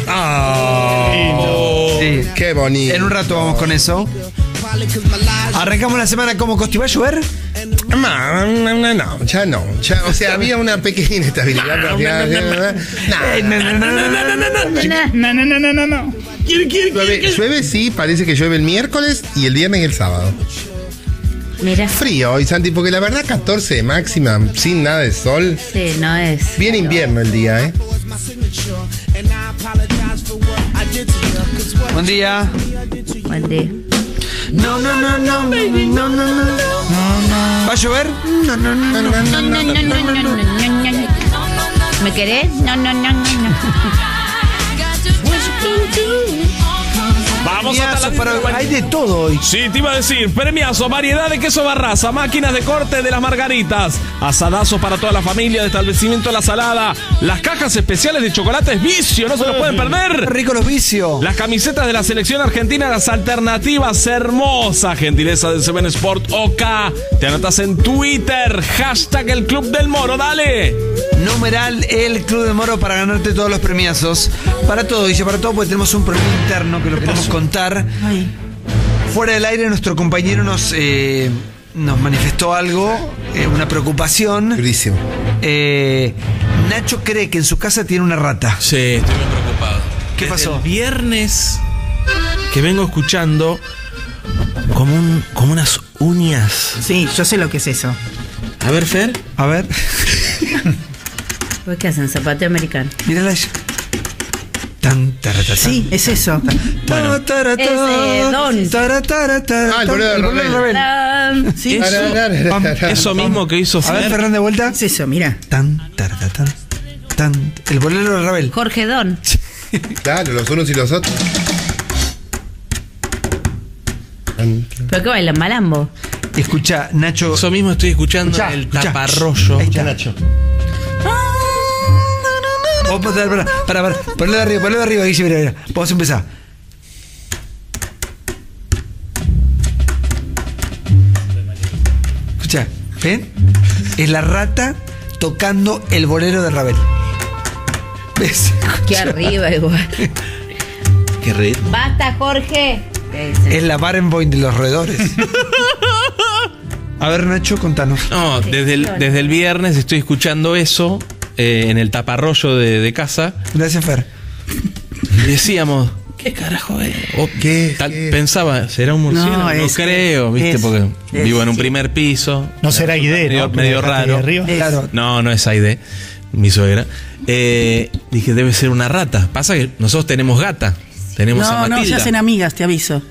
Sí. Qué bonito. En un rato vamos con eso. Arrancamos la semana como Costi. ¿Va a llover? No, no, no, no, ya no. Ya, o sea, había una pequeña inestabilidad. Eh, no, no, no, no, no, no, no. No, no, no, no, no, no. Llueve, llueve, sí, parece que llueve el miércoles y el viernes y el sábado. Mira, Frío hoy, Santi, porque la verdad 14 de máxima, sin nada de sol. sí, no es. Bien invierno el día, ¿eh? Buen día. Buen día. No, no, no, no, baby. No, no, no. ¿Va a llover? No, no, no, no, no, no, no, no, ¿Me querés? No, no, no, no, no. Vamos Premiazo la para- Hay de todo hoy. Sí, te iba a decir, premiazo, variedad de queso barraza, máquinas de corte de las margaritas, asadazos para toda la familia, de establecimiento La Salada, las cajas especiales de chocolates vicio, no se los pueden perder. Rico los vicios. Las camisetas de la selección argentina, las alternativas hermosas, gentileza del Seven Sport OK. Te anotas en Twitter, hashtag el Club del Moro, dale. Numeral el Club de Moro para ganarte todos los premiazos. Para todo, dice para todo, porque tenemos un problema interno que lo podemos contar. Fuera del aire, nuestro compañero nos, eh, nos manifestó algo, eh, una preocupación. Durísimo. Eh, Nacho cree que en su casa tiene una rata. Sí, estoy muy preocupado. ¿Qué Desde pasó? El viernes que vengo escuchando como, un, como unas uñas. Sí, yo sé lo que es eso. A ver, Fer. A ver, ¿Vos qué hacen? Zapateo americano. mírala ella. Tan, taratata. Sí, es eso. Tarata, Es, Ah, el bolero de el bolero de Ravel. Ravel. Sí, Eso, eso mismo que hizo A ver, Fer. Fernández, de vuelta. es eso, mira. Tan, taratata, tan. El bolero de Ravel. Jorge Don. Claro, los unos y los otros. ¿Pero qué bailan? Malambo. Escucha, Nacho. Eso mismo estoy escuchando Escuchá, el escuchá. taparrollo. Ahí está, Nacho. Vamos a para, para, para, ponlo de arriba, ponlo de arriba, Guille, mira, mira. Vamos a empezar. Escucha, ¿ven? Es la rata tocando el bolero de Ravel. ¿Ves? Qué arriba igual. Qué ritmo. Basta, Jorge. Es la Barenboim de los roedores. A ver, Nacho, contanos. No, desde el, desde el viernes estoy escuchando eso eh, en el taparrollo de, de casa. Gracias, Fer. Y decíamos, ¿qué carajo es? O ¿Qué? tal- ¿Qué? Pensaba, ¿será un murciélago? No, No, es- creo, ¿viste? es- Porque es- vivo en un sí. primer piso. No será ID, medio, ¿no? medio raro. Claro. No, no es Aide, mi suegra. Eh, dije, debe ser una rata. Pasa que nosotros tenemos gata. Tenemos a No, no, Matilda. se hacen amigas, te aviso.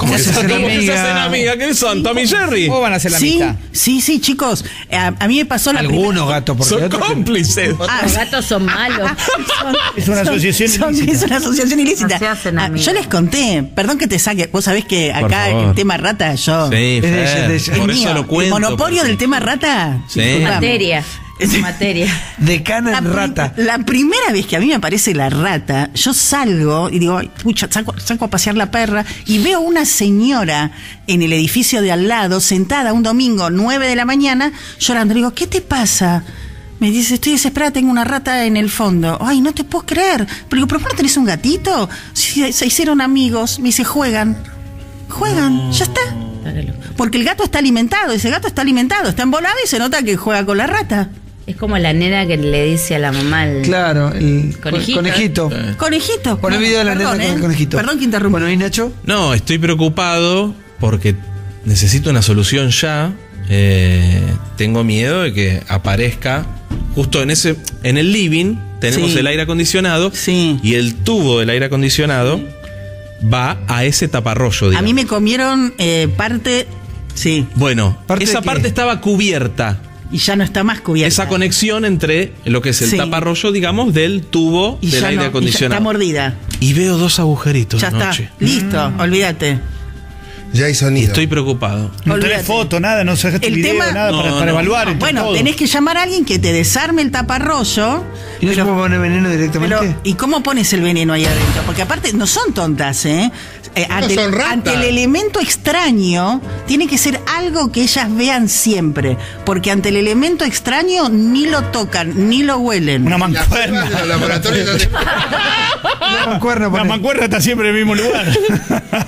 ¿Cómo Se hacen hacen ¿Cómo que se amiga. hacen amiga? ¿Qué son? ¿Tommy Jerry? ¿Cómo van a hacer la Sí, amistad? sí, sí, chicos. A, a mí me pasó la Algunos gatos, porque Son otros que- cómplices. Ah, Los gatos son malos. Son- Es una asociación son- ilícita. Es una asociación ilícita. No se hacen Ah, yo les conté, perdón que te saque, vos sabés que acá el tema rata, yo. Sí, Es de Fer, es de ella. es por eso mío. lo cuento. El monopolio porque- del tema rata. Sí. Materia. Es materia. De cana en rata. la primera vez que a mí me aparece la rata, yo salgo y digo, "Ay, pucha, saco, saco a pasear la perra y veo una señora en el edificio de al lado, sentada un domingo, 9 de la mañana, llorando. Le digo, ¿qué te pasa? Me dice, estoy desesperada, tengo una rata en el fondo. Ay, no te puedo creer. Pero digo, ¿pero no tenés un gatito? Sí, se hicieron amigos. Me dice, juegan. Juegan, ya está. Porque el gato está alimentado, ese gato está alimentado, está embolado y se nota que juega con la rata. Es como la nena que le dice a la mamá el Claro, el Conejito. conejito. Conejito. Pon el video de la Perdón, nena con el ¿eh? conejito. Perdón que interrumpa. Bueno, ¿y Nacho? No, estoy preocupado porque necesito una solución ya. Eh, tengo miedo de que aparezca justo en ese, en el living tenemos Sí. el aire acondicionado y el tubo del aire acondicionado va a ese taparrollo. A digamos. mí me comieron eh, parte. Sí. Bueno, ¿Parte esa parte estaba cubierta. Y ya no está más cubierta. Esa conexión entre lo que es el Sí. taparrollo, digamos, del tubo Y del aire no, y ya acondicionado. está mordida. Y veo dos agujeritos. Ya está. anoche. Listo, olvídate. Ya hay sonido. Estoy preocupado. No Olvídate. tenés foto, nada, no sacaste El video, tema- nada No, para, para no. evaluar. entre Bueno, tenés que llamar a alguien que te desarme el taparrollo. ¿Y no se puede poner veneno directamente? Pero, ¿y cómo pones el veneno ahí adentro? Porque aparte no son tontas, ¿eh? Eh, ante, son ante el elemento extraño, tiene que ser algo que ellas vean siempre. Porque ante el elemento extraño ni lo tocan, ni lo huelen. Una mancuerna. laboratorios no se- Una mancuerna, La mancuerna está siempre en el mismo lugar.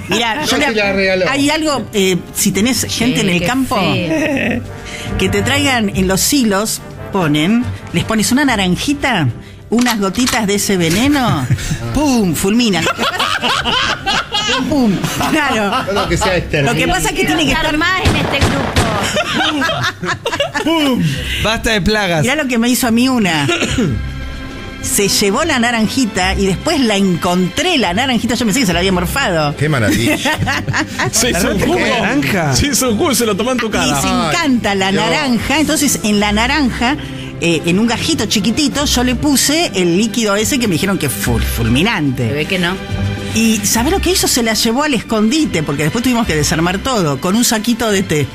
Mira, yo se la regaló. Hay algo, eh, si tenés gente en el campo, feo. que te traigan en los hilos, ponen, les pones una naranjita, unas gotitas de ese veneno, ¡pum! fulminan. pum, pum. Claro. Todo lo que sea externo. Lo que pasa es que tiene que estar más en este grupo. Basta de plagas. Mirá lo que me hizo a mí una. Se llevó la naranjita y después la encontré, la naranjita, yo pensé que se la había morfado. Qué maravilla. Se hizo un ¿La jugo. naranja? Se hizo un jugo y se lo tomó en tu Y cara. se encanta la Dios. naranja, entonces en la naranja, eh, en un gajito chiquitito, yo le puse el líquido ese que me dijeron que es ful- Se fulminante. ve que no. Y ¿sabe lo que hizo? Se la llevó al escondite, porque después tuvimos que desarmar todo, con un saquito de té.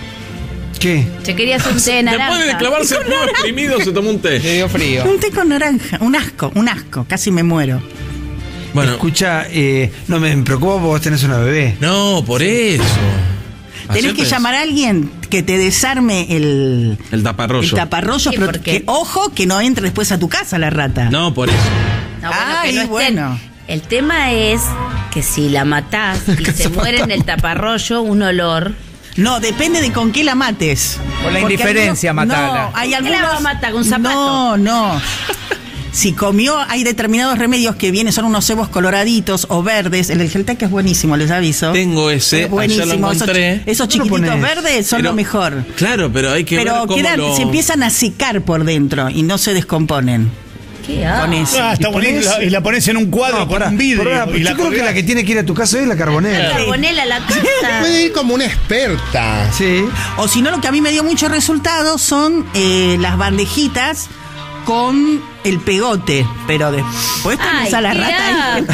¿Qué? Se quería hacer un té de naranja. Después de clavarse el jugo exprimido, se tomó un té. Le dio frío. Un té con naranja, un asco, un asco, casi me muero. Bueno, Escucha, eh, no me preocupa porque vos tenés una bebé. no, por eso. Tenés que llamar a alguien que te desarme el, El taparrollo. el taparrollo, Sí, pero porque- que, ojo que no entre después a tu casa la rata. No, por eso. No, bueno, Ay, no bueno. El tema es que si la matás y se muere en el taparrollo, un olor. No, depende de con qué la mates. Con la Porque indiferencia algunos- matarla. No, hay ¿Qué la va a matar, con zapato? No, no. Si comió, hay determinados remedios que vienen, son unos cebos coloraditos o verdes. El del Geltec es buenísimo, les aviso. Tengo ese, Es ayer lo buenísimo. Esos, encontré. esos ¿Dónde lo chiquititos verdes son Pero- lo mejor. Claro, pero hay que ver Pero cómo quedan, lo... se empiezan a secar por dentro y no se descomponen. ¿Qué eso. Ah, está ¿Y bonito. la- Y la pones en un cuadro No, con un vidrio. y yo la creo que la que tiene que ir a tu casa es la carbonera. Carbonela la Puede torta. ir como una experta. Sí. O si no, lo que a mí me dio muchos resultados son eh, las bandejitas con el pegote. Pero después tenés Ay, a la rata ahí.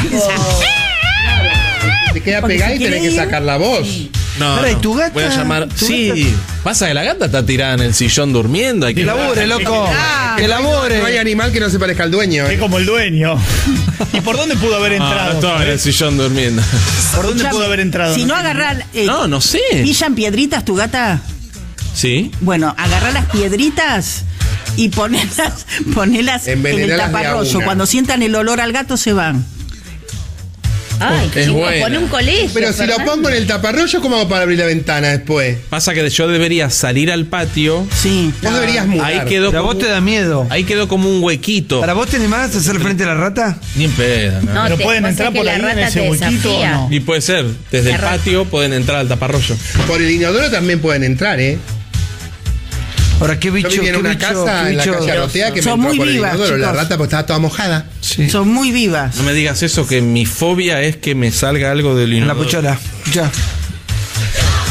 Te queda pegada si y tenés quiere que ir- sacar la voz. No, Pará, ¿y no. tu gata? Voy a llamar. ¿Tu Sí, pasa que la gata está tirada en el sillón durmiendo. Hay que Que labure, loco. Ah, Que labure. No hay animal que no se parezca al dueño. Es ¿eh? como el dueño. ¿Y por dónde pudo haber Ah, entrado? estaba en el sillón durmiendo. ¿Por dónde pudo haber entrado? Si no agarrar. eh, No, no sé. ¿Pillan piedritas tu gata? Sí. Bueno, agarrar las piedritas y ponerlas, ponelas en el Envenenalas de a taparrollo. una. Cuando sientan el olor al gato se van. Ay, Es chico, buena. pone un colegio. Pero si lo pongo en el taparrollo, ¿cómo hago para abrir la ventana después? Pasa que yo debería salir al patio. Sí. Vos deberías mudar. Ahí quedó, Pero a como, vos te da miedo. ahí quedó como un huequito. ¿Para vos tenés más hacer frente a la rata? Ni en pedo, ¿no? No, Pero te- pueden entrar por ahí la en rata ese te huequito o no. Y puede ser, desde el rata. patio pueden entrar al taparrollo. Por el inodoro también pueden entrar, ¿eh? Ahora, qué bicho, Yo vivía en qué una bicho, casa en la calle Arrotea que me Son entró muy por el vivas, inodoro. La rata pues estaba toda mojada. Sí. Son muy vivas. No me digas eso, que mi fobia es que me salga algo del En la inodoro. puchora. Ya.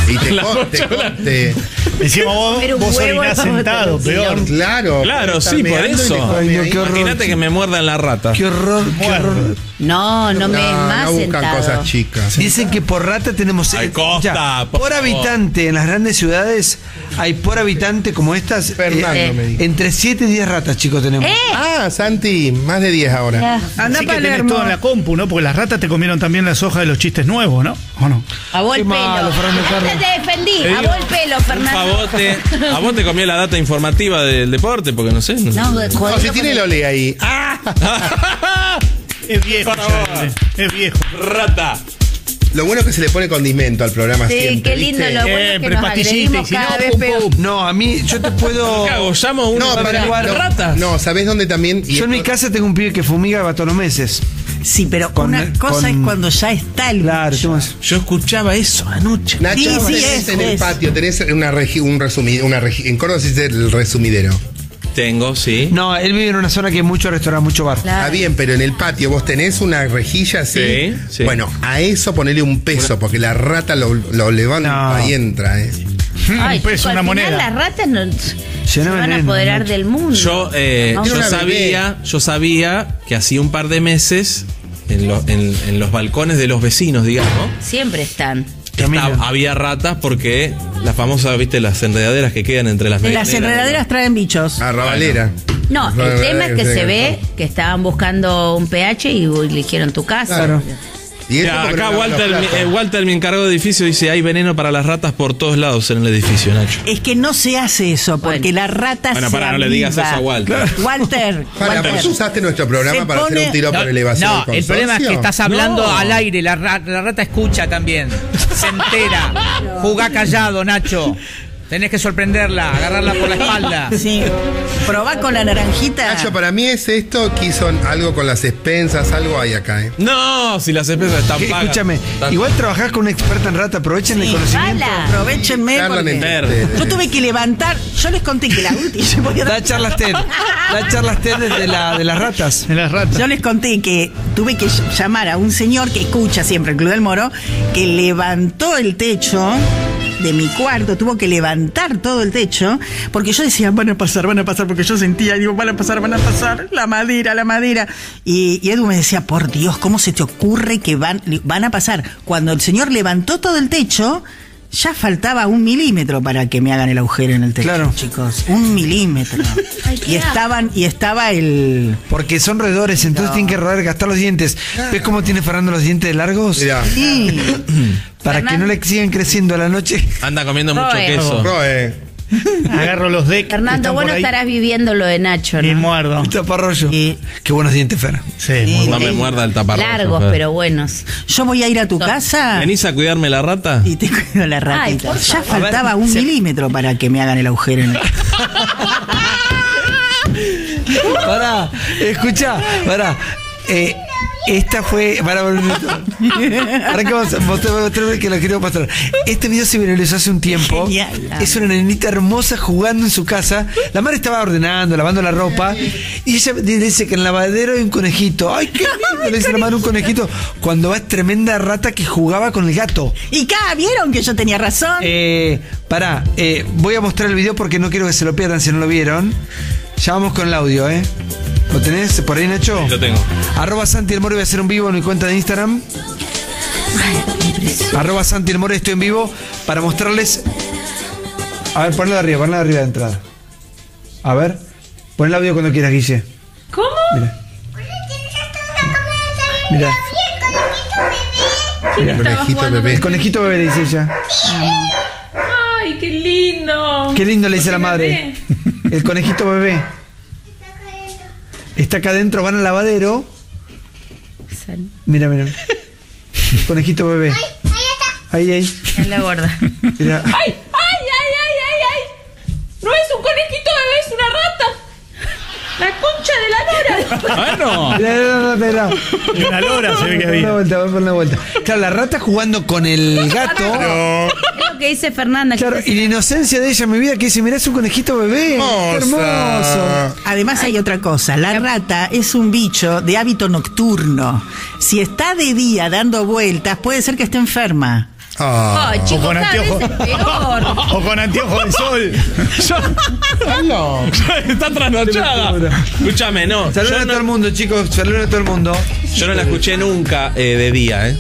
Y te, La co- te, co- bochola. te- Encima vos, vos orinás sentado, peor. Claro. Claro, sí, por eso. no. Imagínate que me muerdan la rata. Qué horror, qué horror. No, no me No, más no buscan sentado. cosas chicas. Dicen que por rata tenemos. Ay, Costa, ya, por habitante en las grandes ciudades hay por habitante como estas. eh, Fernando me dijo. entre 7 y 10 ratas, chicos, tenemos. ¿Eh? Ah, Santi, más de 10 ahora. Ya. Anda Así que tenés todo en la compu, ¿no? Porque las ratas te comieron también las hojas de los chistes nuevos, ¿no? ¿O no? A vos el pelo. malo, Fernando Carlos. Ya te defendí. Te A vos el pelo, Fernando. pavote. A vos te comió la data informativa del deporte, porque no sé. no- No, No, jodido si tiene el ole ahí. ¡Ah! Es viejo, ya, es viejo. Rata. Lo bueno es que se le pone condimento al programa Sí, siempre. qué lindo, ¿viste? lo bueno es que nos agredimos y si cada no, vez peor. No, a mí, yo te puedo. ¿Qué hago? ¿Llamo uno No, para averiguar no, ratas? No, ¿sabés dónde también? Yo en mi casa tengo un pibe que fumiga todos los meses. Sí, pero Con- una cosa con- es cuando ya está el Claro, tenemos- Yo escuchaba eso anoche. Nacho, Sí, sí, tenés es, en el patio, tenés una regi- un resumi- una regi- en Córdoba se dice el resumidero. Tengo, sí. No, él vive en una zona que hay mucho restaurante, mucho bar. Claro. Está bien, pero en el patio vos tenés una rejilla así. Sí, sí. Bueno, a eso ponele un peso, porque la rata lo, lo levanta No. y entra, ¿eh? Ay, Un peso, chico, al una final moneda. las ratas no, se van a apoderar del mundo. Yo, eh, yo sabía, yo sabía que hacía un par de meses en, lo- en- en los balcones de los vecinos, digamos, Siempre están. Estaba- había ratas porque las famosas, viste, las enredaderas que quedan entre las Las enredaderas traen bichos. Arrabalera. No, el tema es que se ve que estaban buscando un pH y eligieron tu casa. Claro. Y Ya, acá Walter, eh, Walter, mi encargado de edificio, dice hay veneno para las ratas por todos lados en el edificio, Nacho. Es que no se hace eso, porque Bueno. la rata Bueno, se pará, no le digas eso a Walter. Walter, Para, Walter. vos usaste nuestro programa Se para hacer un tiro No, por elevación. no, del el problema es que estás hablando No. al aire, la, ra- la rata escucha también. Se entera. Jugá callado, Nacho. Tenés que sorprenderla, agarrarla por la espalda. Sí. Probá con la naranjita. Nacho, para mí es esto, quiso algo con las expensas, algo hay acá, ¿eh? No, si las empresas están Que- pagas. Escúchame, igual trabajás con una experta en rata, aprovechen el conocimiento. Ala. Aprovechenme porque yo tuve que levantar. Yo les conté que la última. yo voy a dar- Da charlas TED. Da charlas TED de, la, de las ratas. En las ratas. Yo les conté que tuve que ll- llamar a un señor que escucha siempre el Club del Moro, que levantó el techo de mi cuarto, tuvo que levantar todo el techo, porque yo decía, van a pasar, van a pasar, porque yo sentía, digo, van a pasar, van a pasar, la madera, la madera. Y, y me decía, por Dios, ¿cómo se te ocurre que van, van a pasar? Cuando el señor levantó todo el techo, ya faltaba un milímetro para que me hagan el agujero en el techo, Claro. chicos. Un milímetro. Ay, y estaban, y estaba el. Porque son roedores, entonces tienen que roer, gastar los dientes. ¿Ves cómo tiene Fernando los dientes largos? Mirá. Sí. Para que no le sigan creciendo a la noche. Anda comiendo mucho Roe. queso. Roe. Agarro los decks. Fernando, están vos por no ahí estarás viviendo lo de Nacho, Y ¿no? muerdo. El taparrollo. Y- Qué buenos dientes, Fer. Sí, muy No bueno. me muerda el taparrojo. Largos, Fer. pero buenos. Yo voy a ir a tu casa ¿Venís a cuidarme la rata? y te cuido la ratita. por ya faltaba un se- milímetro para que me hagan el agujero en el. Pará, escucha, pará. Eh, esta fue. Para Ahora que vamos a mostrar vez que la quiero pasar. Este video se viralizó hace un tiempo. Genial. Es una nenita hermosa jugando en su casa. La madre estaba ordenando, lavando la ropa. Y ella dice que en el lavadero hay un conejito. ¡Ay, qué lindo! Le dice la madre un conejito. Cuando va es tremenda rata que jugaba con el gato. Y acá vieron que yo tenía razón. Eh, pará, eh, voy a mostrar el video porque no quiero que se lo pierdan si no lo vieron. Ya vamos con el audio, ¿eh? ¿Lo tenés por ahí, Nacho? Lo tengo. Arroba Santi El More voy a hacer un vivo en mi cuenta de Instagram. Arroba Santi El More estoy en vivo para mostrarles. A ver, ponlo de arriba, ponlo de arriba de entrada. A ver, pon el audio cuando quieras, Guille. ¿Cómo? Mira. Mira. ¿Quién Mira. Conejito bebé. El conejito bebé, dice ella. ¡Ay, qué lindo! Qué lindo le dice la madre. bebé. El conejito bebé. Está acá adentro, van al lavadero. Mira, mira. El conejito bebé. Ahí, ahí. Es la gorda. Mira. ¡Ay, ay, ay, ay, ay, ay! No es un conejito bebé, es una rata. La concha de la lora. Bueno. Mira, mira, mira, mira. Una lora se ve que por una había. vuelta, vamos por una vuelta. Claro, la rata jugando con el gato. Es lo que dice Fernanda. Claro, dice- y la inocencia de ella, mi vida, que dice, mirá, es un conejito bebé. Qué hermoso. Además hay otra cosa, la rata es un bicho de hábito nocturno. Si está de día dando vueltas, puede ser que esté enferma. Ah. Ay, chicos, con anteojos. es peor. O con anteojos de sol. No. Está trasnochada. Escúchame, no. Saluden Yo a todo el no, mundo, chicos. Saluden a todo el mundo. yo no la escuché nunca eh, de día, ¿eh?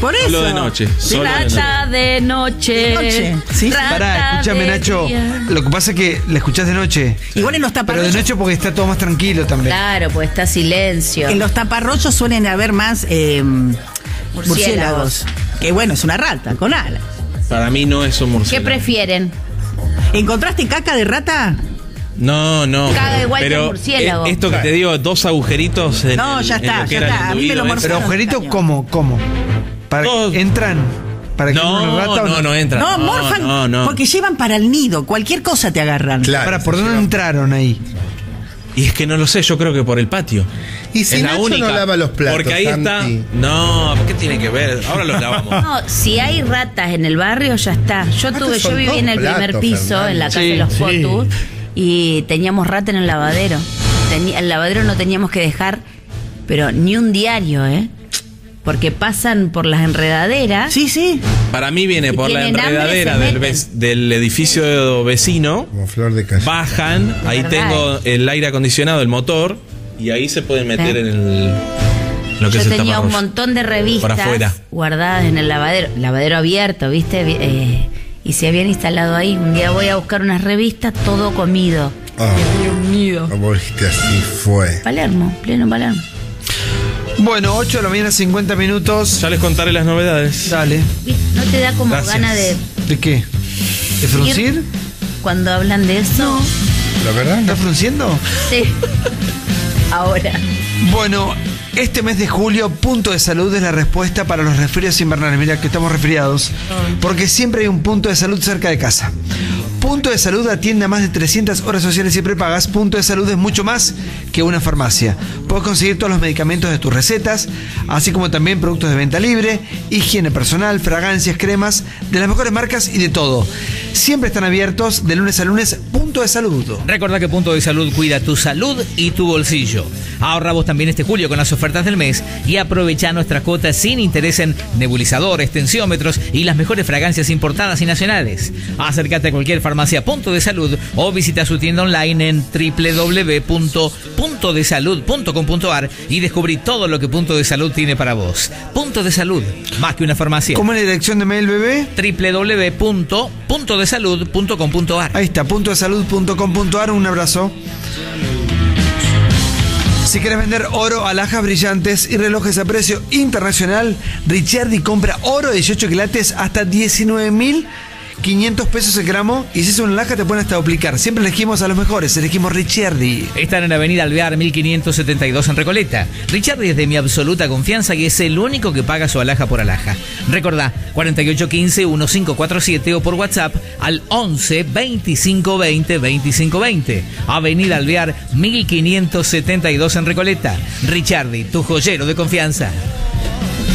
Por eso. Solo de noche. Solo de noche. Rata de noche. De noche, ¿sí? Rata Pará, escúchame, de Nacho. día. Lo que pasa es que la escuchás de noche. Igual en los Pero de noche porque está todo más tranquilo también. Claro, pues está silencio. en los taparrollos suelen haber más eh, murciélagos. Que bueno, es una rata con alas. Para mí no es un ¿Qué murciélago. prefieren? ¿Encontraste caca de rata? No, no. Caga igual que el Pero murciélago. eh, esto que te digo, dos ageritos en No, el- ya en está, lo que ya era el está. A mí me lo induido ese. Pero morfaron. agujerito, Cañón. ¿cómo? ¿Cómo? Para, entran. Para que No, uno rata o no, no entran. No, No, morfan no, no. porque llevan para el nido. Cualquier cosa te agarran. Para, ¿por dónde entraron ahí? Y es que no lo sé, yo creo que por el patio. Y si es la única. no lava los platos, Porque ahí está. No, ¿qué tiene que ver? Ahora los lavamos. No, si hay ratas en el barrio, ya está. Yo tuve, yo viví en el primer piso, en la casa Sí, de los sí. Potus, y teníamos rata en el lavadero. Teni- el lavadero no teníamos que dejar, pero ni un diario, ¿eh? Porque pasan por las enredaderas. Sí, sí. Para mí viene por la enredadera del, edificio vecino. Como flor de calle. Bajan, ahí verdad, tengo el aire acondicionado, el motor, y ahí se pueden meter en el. Lo que Yo tenía un montón de revistas Por afuera. guardadas en el lavadero, lavadero abierto, ¿viste? Vi- eh, y se habían instalado ahí. Un día voy a buscar unas revistas, todo comido. Ah, Un nido. vos dijiste así fue. Palermo, pleno Palermo. Bueno, 8 de la mañana, 50 minutos. Ya les contaré las novedades. Dale. ¿No te da como Gracias. gana de ¿De qué? ¿De fruncir? cuando hablan de eso? ¿La verdad? ¿Estás frunciendo? Sí. Ahora. Bueno, este mes de julio, punto de salud es la respuesta para los resfríos invernales. Mira que estamos resfriados. Porque siempre hay un punto de salud cerca de casa. Punto de Salud atiende a más de 300 horas sociales y prepagas. Punto de Salud es mucho más que una farmacia. Puedes conseguir todos los medicamentos de tus recetas, así como también productos de venta libre, higiene personal, fragancias, cremas, de las mejores marcas y de todo. Siempre están abiertos de lunes a lunes. Punto de Salud. Recordá que Punto de Salud cuida tu salud y tu bolsillo. Ahorra vos también este julio con las ofertas del mes y aprovecha nuestras cuotas sin interés en nebulizadores, tensiómetros y las mejores fragancias importadas y nacionales. Acércate a cualquier farmacia Punto de Salud o visita su tienda online en www.puntodesalud.com.ar y descubrí todo lo que Punto de Salud tiene para vos. Punto de Salud, más que una farmacia. ¿Cómo es la dirección de mail, bebé? www.puntodesalud.com.ar Ahí está, puntodesalud.com.ar. Un abrazo. Si quieres vender oro, alhajas brillantes y relojes a precio internacional, Richardi compra oro de 18 quilates hasta 19.500 pesos el gramo. Y si es una alhaja, te pueden hasta duplicar. Siempre elegimos a los mejores, elegimos Richardi. Están en Avenida Alvear 1572 en Recoleta. Richard es de mi absoluta confianza y es el único que paga su alhaja por alhaja. Recordá, 4815-1547 o por WhatsApp al 11 2520 2520. Avenida Alvear 1572 en Recoleta. Richardi, tu joyero de confianza.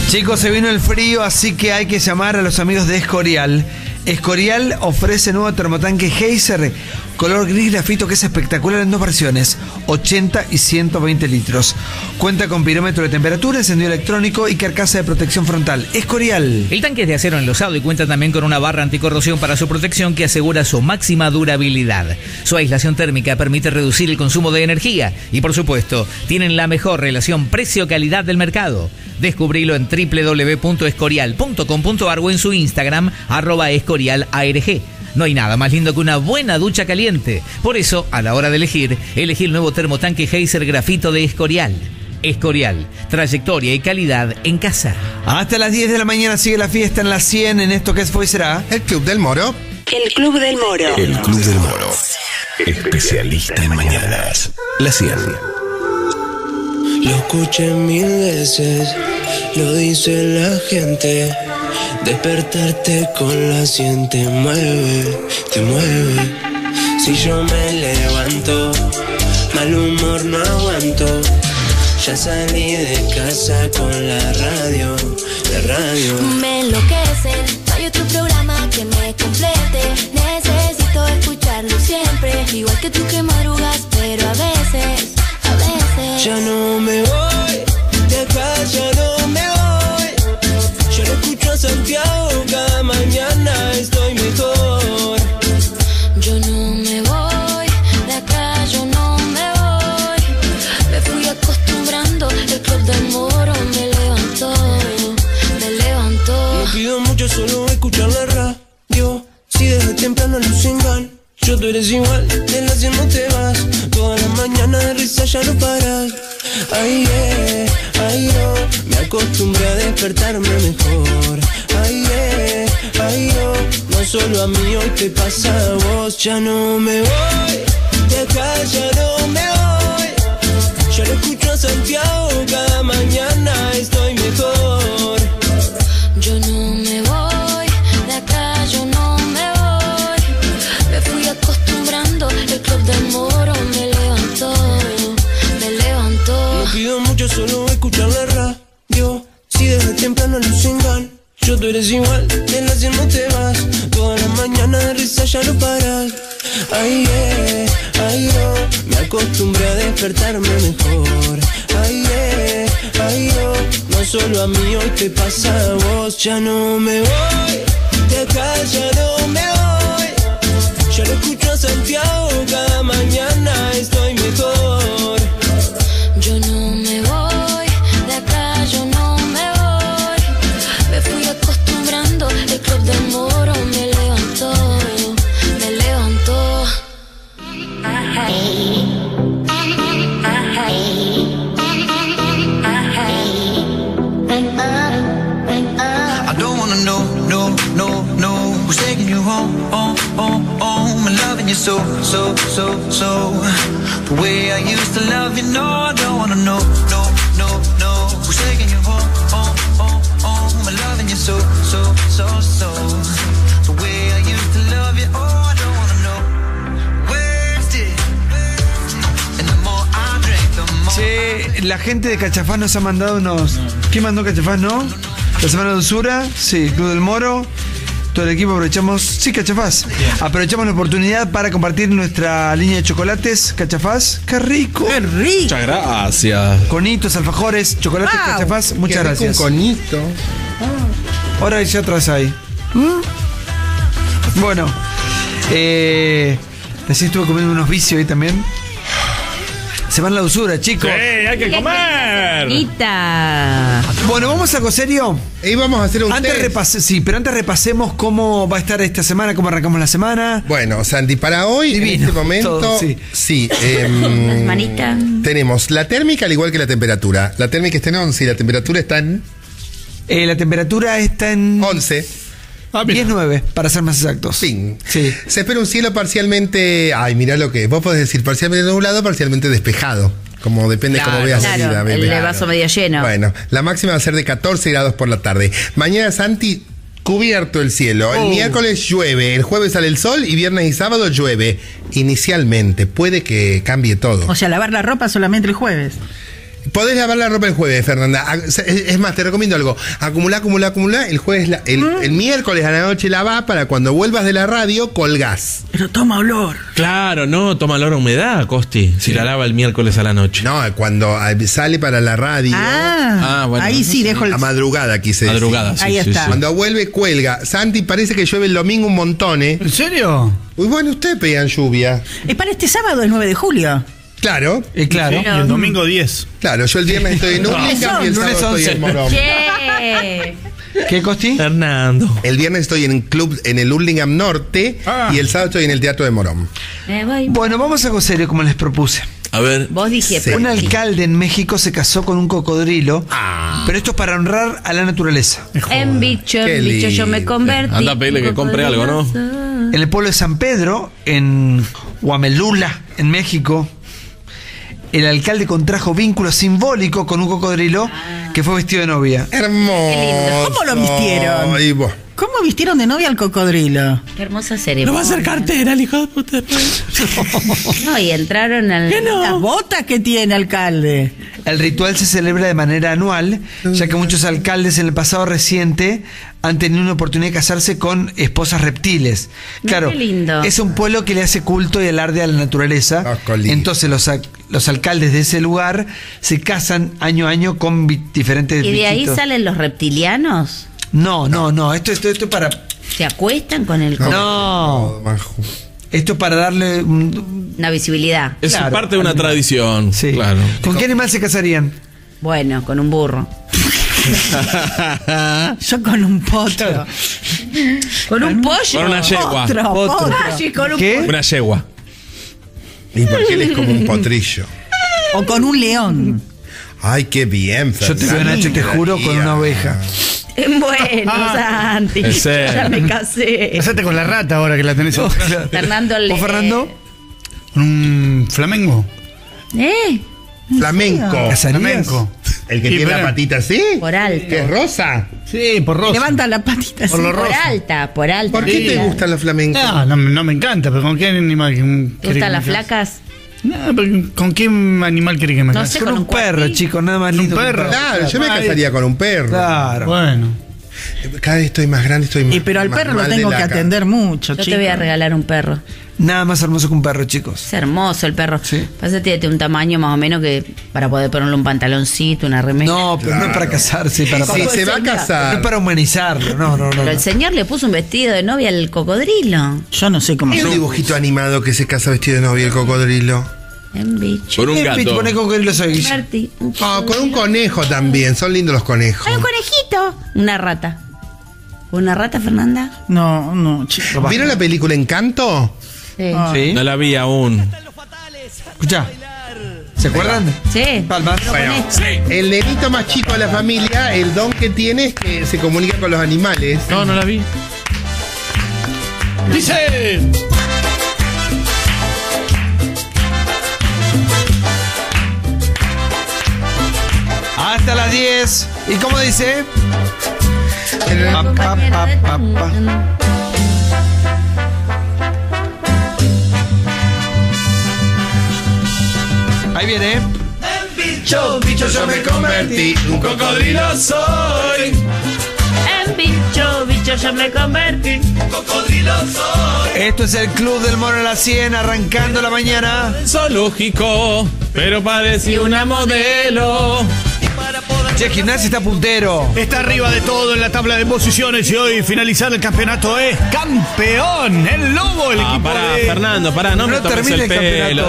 Chicos, se vino el frío, así que hay que llamar a los amigos de Escorial. Escorial ofrece nuevo termotanque Geyser color gris grafito que es espectacular en dos versiones, 80 y 120 litros. Cuenta con pirómetro de temperatura, encendido electrónico y carcasa de protección frontal. Escorial. El tanque es de acero enlosado y cuenta también con una barra anticorrosión para su protección que asegura su máxima durabilidad. Su aislación térmica permite reducir el consumo de energía y por supuesto tienen la mejor relación precio-calidad del mercado. Descubrilo en www.escorial.com.ar o en su Instagram arroba escorialarg. No hay nada más lindo que una buena ducha caliente. Por eso, a la hora de elegir, elegí el nuevo termotanque Heiser Grafito de Escorial. Escorial, trayectoria y calidad en casa. Hasta las 10 de la mañana sigue la fiesta en la 100 en esto que es Fue Será. El Club del Moro. El Club del Moro. El Club del Moro. Especialista en mañanas. La 100. Lo escuché mil veces, lo dice la gente. Despertarte con la sien te mueve, te mueve. Si yo me levanto, mal humor no aguanto. Ya salí de casa con la radio, la radio. Me enloquece, no hay otro programa que me complete. Necesito escucharlo siempre, igual que tú que madrugas, pero a veces, a veces. Ya no me voy, de acá ya no a Santiago, cada mañana estoy mejor. Yo no me voy, de acá yo no me voy. Me fui acostumbrando, el club del moro me levantó, me levantó. No pido mucho, solo escuchar la radio. Si desde temprano luz engan, yo tú eres igual, de la no te vas. Toda la mañana de risa ya no paras. Ay, eh, Ay, yo me acostumbré a despertarme mejor. Ay, yeah, yo no solo a mí hoy te pasa a vos. Ya no me voy, de acá ya no me voy. Yo lo escucho a Santiago cada mañana, estoy mejor. Yo no me voy, de acá yo no me voy. Me fui acostumbrando, el club del moro me levantó, me levantó. No pido mucho, solo temprano engaño, yo tú eres igual, de la no te vas. Toda la mañana de risa ya no paras. Ay, eh, ay, yo me acostumbré a despertarme mejor. Ay, eh, ay, yo no solo a mí hoy te pasa a vos. Ya no me voy, de acá ya no me voy. Ya lo escucho a Santiago, home, home, home, home And loving you so, so, so, so The way I used to love you, no I don't wanna know, no, no, no Who's taking you home, home, home, home And loving you so, so, so, so The way I used to love you, oh I don't wanna know Where's it? The more I drink, the more la gente de Cachafaz nos ha mandado unos. ¿Quién mandó Cachafaz, no? La Semana de Dulzura, sí, Club del Moro. Todo el equipo aprovechamos. Sí, Cachafaz. Aprovechamos la oportunidad para compartir nuestra línea de chocolates. Cachafaz, qué rico. Qué rico. Muchas gracias. Conitos, alfajores, chocolates, Wow. Cachafaz. Muchas Qué rico gracias. Un conito. Ahora ya atrás ahí. ¿Mm? Bueno, eh, recién estuve comiendo unos vicios ahí también. Se van la usura, chicos. ¡Sí, hay que comer! Bueno, vamos a algo serio. Y vamos a hacer un Antes test. repase- sí, pero antes repasemos cómo va a estar esta semana, cómo arrancamos la semana. Bueno, Santi, para hoy, en Divino, este momento, todo, sí, sí. em, Manita. tenemos la térmica al igual que la temperatura. La térmica está en 11 y la temperatura está en Eh, la temperatura está en 11. 19, para ser más exactos. Sí. Sí. Se espera un cielo parcialmente. Ay, mira lo que. Vos podés decir parcialmente nublado, parcialmente despejado. Como depende cómo veas la vida. Claro, el vaso medio lleno. Bueno, la máxima va a ser de 14 grados por la tarde. Mañana, Santi, cubierto el cielo. El Oh. miércoles llueve, el jueves sale el sol y viernes y sábado llueve. Inicialmente, puede que cambie todo. O sea, lavar la ropa solamente el jueves. Podés lavar la ropa el jueves, Fernanda. Ah, Es más, te recomiendo algo. Acumulá, acumulá, acumulá. El jueves, la- el, Mm. el miércoles a la noche lavá para cuando vuelvas de la radio, colgás. Pero toma olor. Claro, no, toma olor a humedad, Costi. Si la lava el miércoles a la noche. No, cuando ah, sale para la radio. Ah, Ah, bueno, ahí sí dejo el. A madrugada quise decir. Madrugada, sí, Ahí sí, está. sí. Cuando vuelve, cuelga. Santi, parece que llueve el domingo un montón, ¿eh? ¿En serio? Uy, bueno, ustedes pegan lluvia. Es para este sábado, el 9 de julio. Claro, Eh, claro. Y el domingo 10. claro. Yo el viernes estoy en Hurlingham y el Lunes sábado estoy 11. en Morón. Che. ¿Qué, Costi? Fernando. El viernes estoy en club en el Hurlingham Norte Ah. y el sábado estoy en el Teatro de Morón. Me voy. Bueno, vamos a algo serio, como les propuse. A ver. Vos dije, Sí. Un alcalde en México se casó con un cocodrilo, pero esto es para honrar a la naturaleza. en bicho, Qué en bicho yo me lindo. convertí. Anda a pedirle que compre algo, ¿no? En el pueblo de San Pedro, en Huamelula, en México, el alcalde contrajo vínculo simbólico con un cocodrilo que fue vestido de novia. Hermoso. ¿Cómo lo vistieron? Y vos. ¿Cómo vistieron de novia al cocodrilo? Qué hermosa ceremonia. cartera el hijo de puta. No, y entraron al. Las botas que tiene, alcalde. El ritual se celebra de manera anual, ya que muchos alcaldes en el pasado reciente han tenido una oportunidad de casarse con esposas reptiles. Claro, qué lindo. es un pueblo que le hace culto y alarde a la naturaleza. Ah. Entonces los, los alcaldes de ese lugar se casan año a año con diferentes ¿Y de ahí salen los reptilianos? No, no, no, esto, esto, esto es para... ¿Se acuestan con el No, Majo. esto es para darle... un- una visibilidad? Es Claro, parte de una animal. tradición. Sí. Claro. ¿Con qué animal se casarían? Bueno, con un burro. Yo con un potro. ¿Con un pollo? Con una yegua. Potro, Potro. potro. Ay, con un ¿Qué? Una yegua. Y porque él es como un potrillo. O con un león. Ay, qué bien, Yo te veo. Nacho, te juro, con una oveja. Bueno, Santi. Ya me casé. Casate con la rata ahora que la tenés. Oh, Fernando le. ¿Vos, Fernando? Con un flamengo. ¿Eh? Flamenco. ¿Casarías? Flamenco. El que tiene la pero- patita así. Por alto. Que es rosa. Sí, por rosa. Levanta la patita Por así. lo Por rosa. alta, por alta. ¿Por qué te gustan los flamencos? No, no, no me encanta, pero con qué animal. ¿Te gustan las flacas? No, pero ¿Con qué animal querés que me No case? sé, Con con un perro, chicos, nada más lindo. un perro. Claro, yo me casaría con un perro. Claro. Bueno. Cada vez estoy más grande, estoy más Y pero al más perro lo tengo la que atender mucho, Yo te voy a regalar un perro. Nada más hermoso que un perro, chicos. Es hermoso el perro. Sí. Pasa que tiene un tamaño más o menos que para poder ponerle un pantaloncito, una remera. No, pero no es para casarse, para, Si para- se va a no es casar. para humanizarlo, no, no, no. Pero el señor le puso un vestido de novia al cocodrilo. Yo no sé cómo. Hay un dibujito animado que se casa vestido de novia el cocodrilo. En bicho. Con un gato. pone cocodrilo soy. Marti, un Ah, con un conejo también. Son lindos los conejos. ¡Ay, un conejito! Una rata. ¿Una rata, Fernanda? No, no, chicos. ¿Vieron la película Encanto? Sí. ¿Sí? No la vi aún. Escucha. ¿Se acuerdan? Sí. Palmas. Bueno, el nenito más chico de la familia, el don que tiene es que se comunica con los animales. No, no la vi. Dice. Hasta las 10. ¿Y cómo dice? El- Pa, pa, pa, Ahí viene. Bicho, bicho, yo me convertí. Un cocodrilo soy. En bicho, bicho, yo me convertí. Cocodrilo soy. Esto es el Club del Mono en la 100, arrancando la mañana. Zoológico, pero parecía una modelo. Che, gimnasia está puntero. Está arriba de todo en la tabla de posiciones y hoy finalizar el campeonato es campeón. El Lobo, el Ah, equipo pará, de... Fernando, pará, no, No me toques termina el el pelo.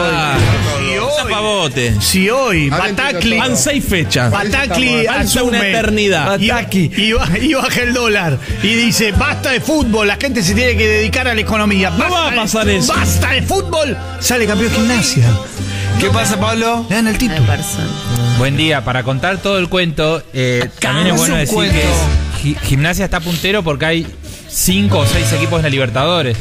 Si hoy, si Batacli, Van seis fechas. Batacli Falta una eternidad. y, Bataki. y ba- y baja el dólar y dice basta de fútbol, la gente se tiene que dedicar a la economía. No Basta va a pasar eso. Basta de fútbol, sale campeón gimnasia. ¿Qué pasa, Pablo? Le dan el título. Buen día, para contar todo el cuento, eh, también es bueno decir cuento. que Gi- Gimnasia está puntero porque hay cinco o seis equipos en la Libertadores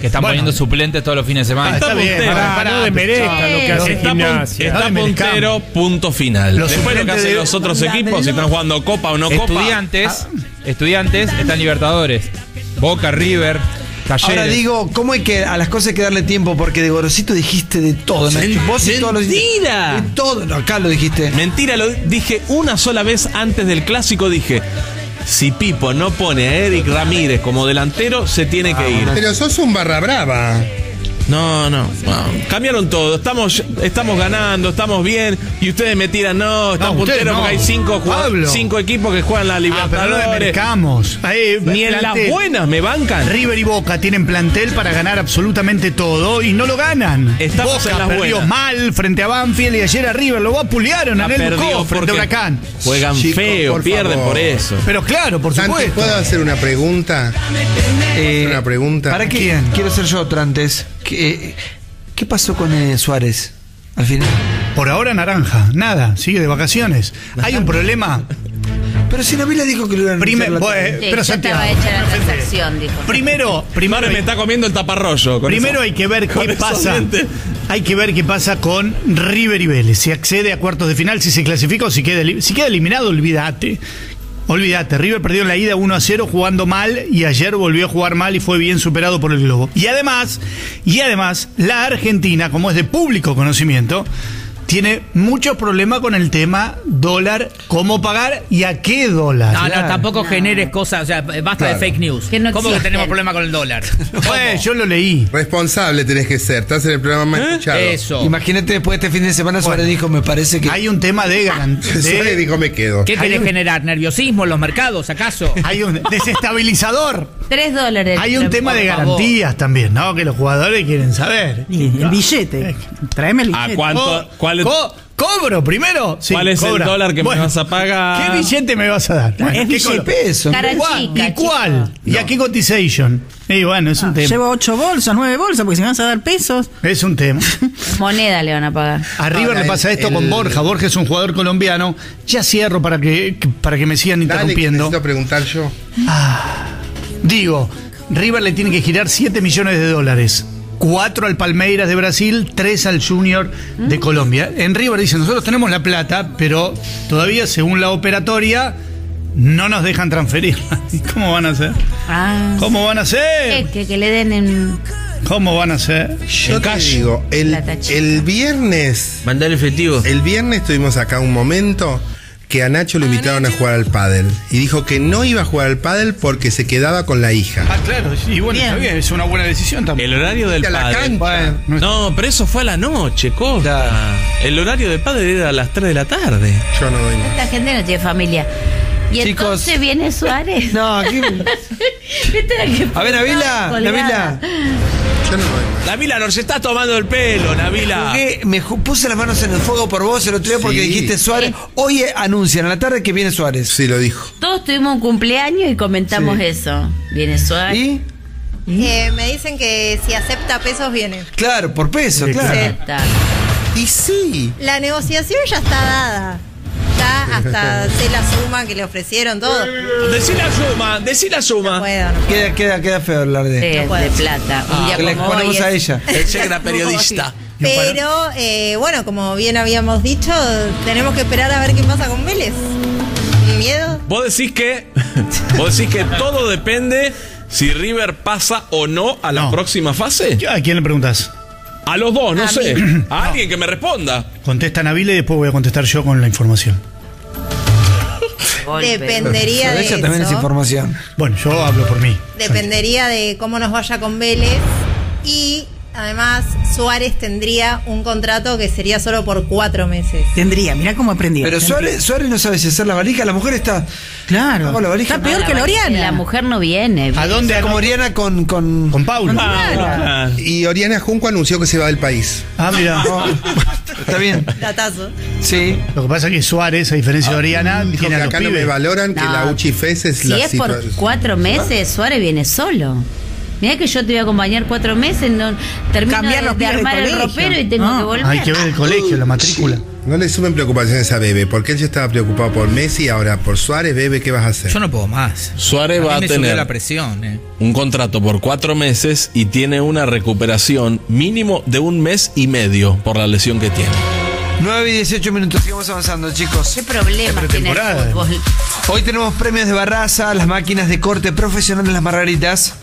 que están Bueno. poniendo suplentes todos los fines de semana. Está bien, puntero. pará, pará, no desmerezca pero- lo que hace Está, pun- gimnasia. está puntero, punto final. Los Después lo que suplentes hacen de- los otros equipos, si están jugando Copa o no Copa. Estudiantes, estudiantes están Libertadores. Boca, River, Talleres. Ahora digo, ¿cómo hay que a las cosas hay que darle tiempo? Porque de Gorosito dijiste de todo. ¿no? Men- Vos y todos los- mentira. De todo. No, acá lo dijiste. Mentira, lo dije una sola vez antes del clásico, dije. Si Pipo no pone a Eric Ramírez como delantero, se tiene que ir. Pero sos un barra brava. No, no, no. Cambiaron todo. Estamos, estamos ganando, estamos bien. Y ustedes me tiran, no, están No, punteros no. porque hay cinco, equipos que juegan la Ah, pero no Libertadores. desmercamos. Ahí, Ni en las buenas me bancan. River y Boca tienen plantel para ganar absolutamente todo y no lo ganan. Estamos Boca en las perdió buenas. mal frente a Banfield y ayer a River lo vapulearon La en el perdió Ducó frente porque a Huracán. Juegan feo, por pierden favor. por eso. Pero claro, por Santi, supuesto. ¿puedo hacer una pregunta? Eh, Una pregunta. ¿Para qué? ¿Quién? Quiero ser yo otra antes. ¿Qué, qué pasó con eh, Suárez al final? Por ahora naranja, nada, sigue de vacaciones. Hay un problema. Pero si Nabila dijo que lo iban a Primer- anunciar la- bueno, Sí, pero Santiago, estaba hecha la transacción, dijo. Primero, primero, me está comiendo el taparrollo. con primero eso- hay que ver qué pasa. Hay que ver qué pasa con River y Vélez. Si accede a cuartos de final, si se clasifica o si queda, si queda eliminado, olvídate. Olvídate, River perdió en la ida 1 a 0 jugando mal y ayer volvió a jugar mal y fue bien superado por el Globo. Y además, y además, la Argentina, como es de público conocimiento, tiene muchos problemas con el tema dólar, cómo pagar y a qué dólar. No, no, tampoco generes cosas, o sea, basta Claro. de fake news. Que no ¿Cómo que tenemos problema con el dólar? Pues, yo lo leí. Responsable tenés que ser. Estás en el programa más escuchado. Eso. Imagínate después de este fin de semana Suárez dijo, me parece que... Hay un tema de garantía. Suárez dijo, me quedo. ¿Qué querés generar? ¿Nerviosismo en los mercados, acaso? Hay un desestabilizador. Tres dólares. Hay un tema de garantías también, ¿no? Que los jugadores quieren saber. Y el billete. Tráeme el ¿A billete. cuánto? Co- ¿Cuál es, co- ¿Cobro primero? Sí, cuál es el dólar que Bueno, me vas a pagar? ¿Qué billete me vas a dar? Bueno, es ¿qué peso. ¿Y cuál? ¿Y cuál? chico. ¿Y a qué cotization? Y bueno, es un tema. Llevo ocho bolsas, nueve bolsas, porque si me vas a dar pesos. Es un tema. Moneda le van a pagar. A River Ahora, le pasa el- esto con el- Borja. Borja es un jugador colombiano. Ya cierro para que, para que me sigan Dale, interrumpiendo. necesito preguntar yo. Digo, River le tiene que girar 7 millones de dólares. 4 al Palmeiras de Brasil, 3 al Junior de Colombia. En River dicen, nosotros tenemos la plata, pero todavía según la operatoria no nos dejan transferirla. ¿Y ¿Cómo van a hacer? Ah. ¿Cómo van a hacer? Que, que le den en. ¿Cómo van a ser? Yo te digo, el, el viernes. Mandar efectivo. El viernes tuvimos acá un momento que a Nacho lo invitaron a jugar al pádel. Y dijo que no iba a jugar al pádel porque se quedaba con la hija. Ah, claro, y bueno, está bien, es una buena decisión también. El horario del cancha. No, pero eso fue a la noche, Costa. El horario del padre era a las 3 de la tarde. Yo no doy Esta gente no tiene familia. Y Chicos. entonces viene Suárez. No, aquí. Que A ver, Navila. Navila. Yo no Navila, nos está tomando el pelo, Navila. Jugué- me puse las manos en el fuego por vos el otro día porque Sí. dijiste Suárez. Hoy eh, anuncian a la tarde que viene Suárez. Sí, lo dijo. Todos tuvimos un cumpleaños y comentamos Sí. eso. Viene Suárez. ¿Y? Eh, me dicen que si acepta pesos viene. Claro, por peso, Sí, claro. Está. Y sí. La negociación ya está dada. Ya hasta sé la suma que le ofrecieron todo. Decí la suma, decí la No suma. puedo, no. Queda, queda, queda feo hablar de. Sí, No de plata. Un día que hoy a ella. Pensé que era periodista. Pero eh, bueno, como bien habíamos dicho, tenemos que esperar a ver qué pasa con Vélez. ¿Miedo? Vos decís que. Vos decís que todo depende si River pasa o no a la No. próxima fase. ¿A quién le preguntas? A los dos, no A sé. mí. A alguien que me responda. Contesta Navile y después voy a contestar yo con la información. Golpe. Dependería de ella también es información. Bueno, yo hablo por mí. Dependería de cómo nos vaya con Vélez. Y además, Suárez tendría un contrato que sería solo por cuatro meses. Tendría, mirá cómo aprendió. Pero. Suárez, Suárez no sabe si hacer la valija. La mujer está. Claro. Hago la valija. Está peor La que la Oriana. La mujer no viene. ¿A dónde? Como Oriana con. con... Con Paulo. Ah, Y Oriana Junco anunció que se va del país. Ah, mira. Está bien. Datazo. Sí. Lo que pasa es que Suárez, a diferencia de Oriana, Dijo tiene que a los acá no me pibes. valoran, que No. la Uchi Fez es Si la es por cuatro meses, Suárez viene solo. Mira que yo te voy a acompañar cuatro meses, no termino Cambiar de, de de armar el ropero y tengo No, que volver. Hay que ver el colegio, la matrícula. No le sumen preocupaciones a Bebe, porque él ya estaba preocupado por Messi, ahora por Suárez, Bebe, ¿qué vas a hacer? Yo no puedo más. Suárez mí va a tener la presión. eh. un contrato por cuatro meses y tiene una recuperación mínimo de un mes y medio por la lesión que tiene. 9 y 18 minutos. Sigamos avanzando, chicos. ¿Qué problemas tiene el fútbol? Hoy tenemos premios de Barraza, las máquinas de corte profesionales, las margaritas.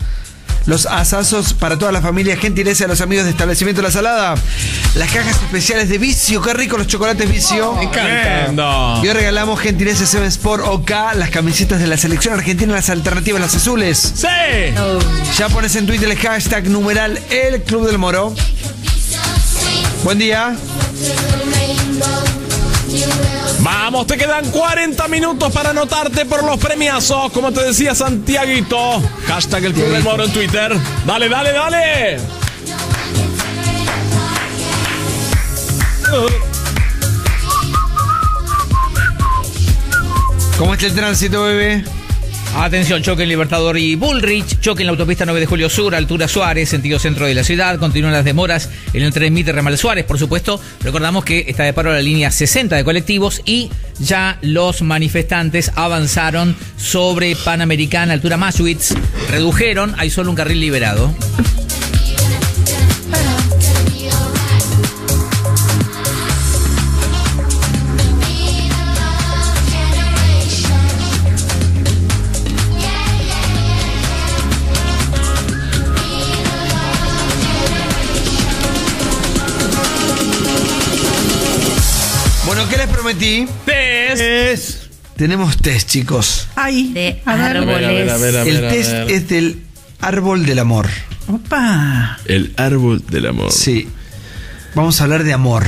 Los asazos para toda la familia, gentileza de los amigos de Establecimiento La Salada. Las cajas especiales de Vicio, qué rico los chocolates Vicio. Me encanta. Y hoy regalamos gentileza Seven Sport OK, las camisetas de la selección argentina, las alternativas, las azules. ¡Sí! Ya pones en Twitter el hashtag numeral El Club del Moro. Buen día. Vamos, te quedan 40 minutos para anotarte por los premiazos. Como te decía Santiaguito. Hashtag el Club del Moro en Twitter. Dale, dale, dale. ¿Cómo está el tránsito, bebé? Atención, choque en Libertador y Bullrich, choque en la autopista 9 de Julio Sur, altura Suárez, sentido centro de la ciudad. Continúan las demoras en el tren Mitre Ramal Suárez, por supuesto. Recordamos que está de paro la línea 60 de colectivos y ya los manifestantes avanzaron sobre Panamericana, altura Maswitz. Redujeron, hay solo un carril liberado. Prometí? Test. Tenemos test, chicos. Ay, De a ver. árboles. A ver, a ver, a El ver, a test ver. es del árbol del amor. Opa. El árbol del amor. Sí. Vamos a hablar de amor.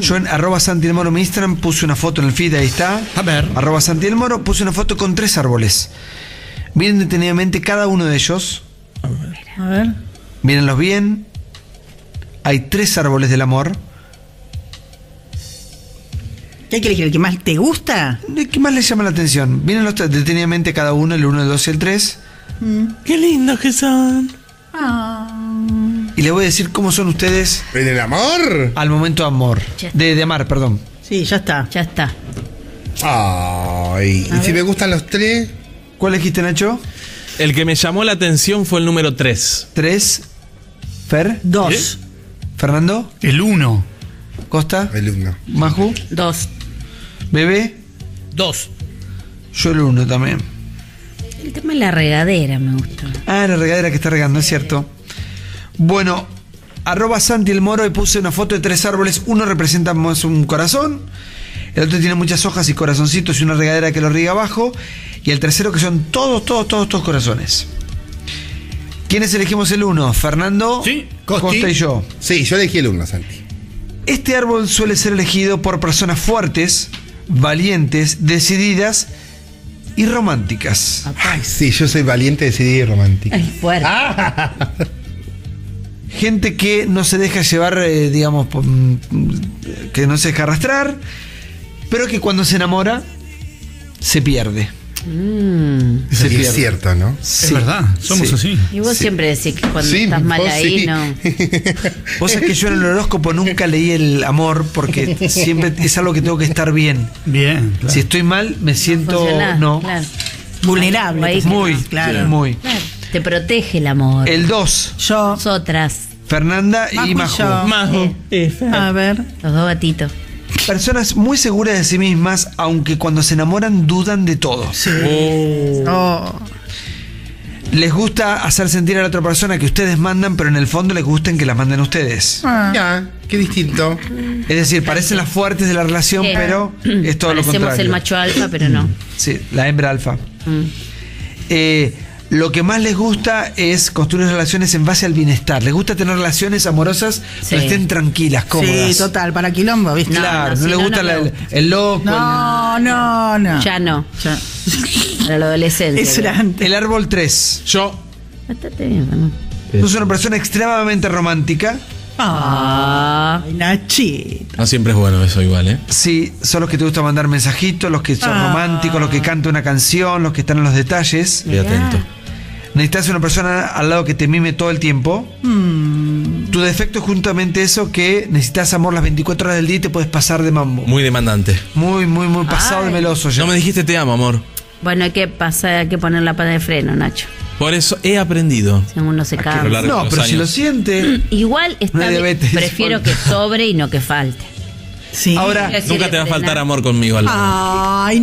Yo en arroba Santi del Moro, mi Instagram, puse una foto en el feed, ahí está. A ver. Arroba Santi del Moro, puse una foto con tres árboles. Miren detenidamente cada uno de ellos. A ver. Mírenlos bien. Hay tres árboles del amor. ¿Qué hay que elegir? ¿El que más te gusta? ¿De ¿Qué más les llama la atención? Mírenlos detenidamente cada uno, el 1, el 2 y el 3. Qué lindos que son. Y les voy a decir cómo son ustedes. ¿En el amor? Al momento de amor. De, de amar, perdón. Sí, ya está. Ya está. Ay, ¿y si me gustan los tres? ¿Cuál elegiste, Nacho? El que me llamó la atención fue el número 3. ¿Tres? ¿Fer? Dos. ¿Fernando? El uno. ¿Costa? El uno. ¿Maju? Dos. ¿Bebé? Dos. Yo el uno también. El tema de la regadera me gusta. Ah, la regadera que está regando, es cierto. Bueno, arroba Santi el Moro y puse una foto de tres árboles. Uno representa más un corazón, el otro tiene muchas hojas y corazoncitos y una regadera que lo riega abajo. Y el tercero que son todos, todos, todos, todos corazones. ¿Quiénes elegimos el uno? Fernando, Costa y yo. Sí, yo elegí el uno, Santi. Este árbol suele ser elegido por personas fuertes, valientes, decididas y románticas. Ay, sí, yo soy valiente, decidida y romántica. Ay, fuerte. Gente que no se deja llevar, eh, digamos, mm, que no se deja arrastrar, pero que cuando se enamora, se pierde. Mm. Se es cierto, ¿no? Sí. Sí. Y vos Sí. siempre decís que cuando Sí, estás mal ahí, sí. no. Vos sabés que yo en el horóscopo nunca leí el amor porque siempre es algo que tengo que estar bien. Bien. Si estoy mal, me siento. No. claro. Vulnerable. Ahí Muy, no. claro. Muy. Claro. Te protege el amor. El 2. Yo. Nosotras. Fernanda Majo y y Majo. yo. Majo. A ver. Los dos gatitos. Personas muy seguras de sí mismas, aunque cuando se enamoran dudan de todo. Oh. Les gusta hacer sentir a la otra persona que ustedes mandan, pero en el fondo les gusta que las manden ustedes. Ah. Ya, qué distinto. Es decir, parecen las fuertes de la relación, Sí. pero es todo lo Parecemos contrario. el macho alfa, pero no. Sí, la hembra alfa. Mm. Eh, lo que más les gusta es construir relaciones en base al bienestar. Les gusta tener relaciones amorosas, pero Sí. estén tranquilas, cómodas. Sí, total, para quilombo, ¿viste? Claro, no, no, gusta no la- me el, el loco. No, no, no. Ya no. Ya. Para la adolescencia. Antes. El árbol 3. Yo. Bastante bien, ¿no? Sos una persona extremadamente romántica. Ah. Ay, Nachito. No siempre es bueno eso igual, ¿eh? Sí, son los que te gusta mandar mensajitos, los que son Ah. románticos, los que cantan una canción, los que están en los detalles. Estoy atento. Necesitas una persona al lado que te mime todo el tiempo. Mm. Tu defecto es justamente eso que necesitas amor las 24 horas del día y te puedes pasar de mambo. Muy demandante. Muy, muy, muy pasado de Ay. meloso ya. No me dijiste te amo, amor. Bueno, hay que pasar, hay que poner la pata de freno, Nacho. Por eso he aprendido. Si uno se cansa. de No, pero si lo siente. Igual está No bien. Prefiero que sobre y no que falte. Sí. Ahora, Nunca te va a faltar amor conmigo al. Ay,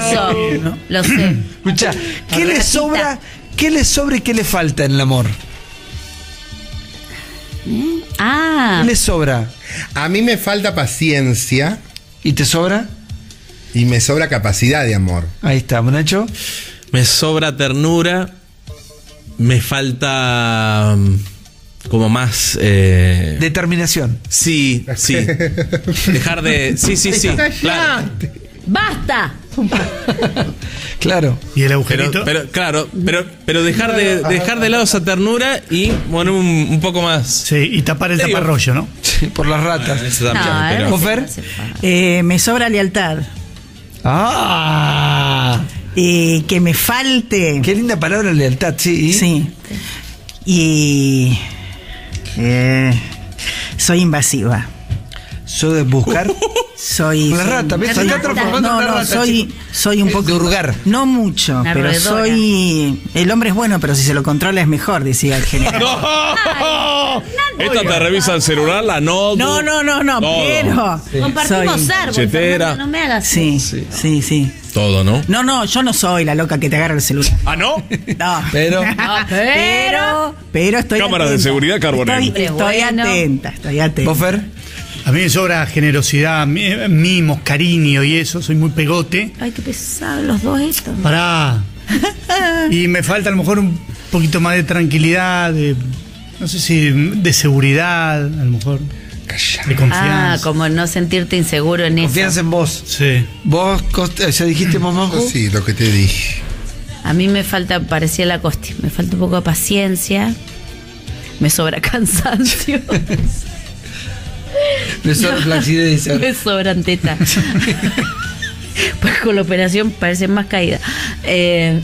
son. Lo sé. escucha, ¿qué le sobra? ¿Qué le sobra y qué le falta en el amor? Ah. ¿Qué le sobra? A mí me falta paciencia ¿Y te sobra? y me sobra capacidad de amor. Ahí está, Nacho. Me sobra ternura. Me falta. Como más. eh, Determinación. Sí, sí. Dejar de. Sí, sí, sí. Claro. ¡Basta! Claro. ¿Y el Pero, agujerito? pero, claro, pero, pero dejar de dejar de lado esa ternura y bueno un, un poco más. sí, y tapar el taparrollo, ¿no? Sí, por las ratas. Eso también, No, pero-. Eh, me sobra lealtad. Ah. Eh, que me falte. Qué linda palabra lealtad, sí. Sí. Y. eh, soy invasiva. Yo de buscar. Soy. Una soy- rata, ¿ves? Rata. transformando No, una no, rata, soy, chico. soy un poco. De hurgar. No mucho, Una pero roedora. soy. El hombre es bueno, pero si se lo controla es mejor, decía el general. Esta te revisa el celular, la. No, no, no, no, Todo. pero. Compartimos soy- árbol. Fernando, no me hagas. Sí, sí, sí, Todo, ¿no? No, no, yo no soy la loca que te agarra el celular. Ah, ¿no? No. Pero. No, Pero, pero estoy Cámara de seguridad carbonero. Estoy, estoy Bueno. atenta, estoy atenta. ¿Vos, Fer? A mí me sobra generosidad, mi- mimos, cariño y eso. Soy muy pegote. Ay, qué pesado los dos estos. Pará. Y me falta a lo mejor un poquito más de tranquilidad, de, no sé si de seguridad, a lo mejor. De Ah, confianza. como no sentirte inseguro en eso. Confianza en vos. Sí. Vos, Costa, ya dijiste, mamá. Sí, lo que te dije. A mí me falta, parecía la costi, me falta un poco de paciencia. Me sobra cansancio. Me sobra flacidez, me sobran tetas. pues con la operación parece más caída. Eh,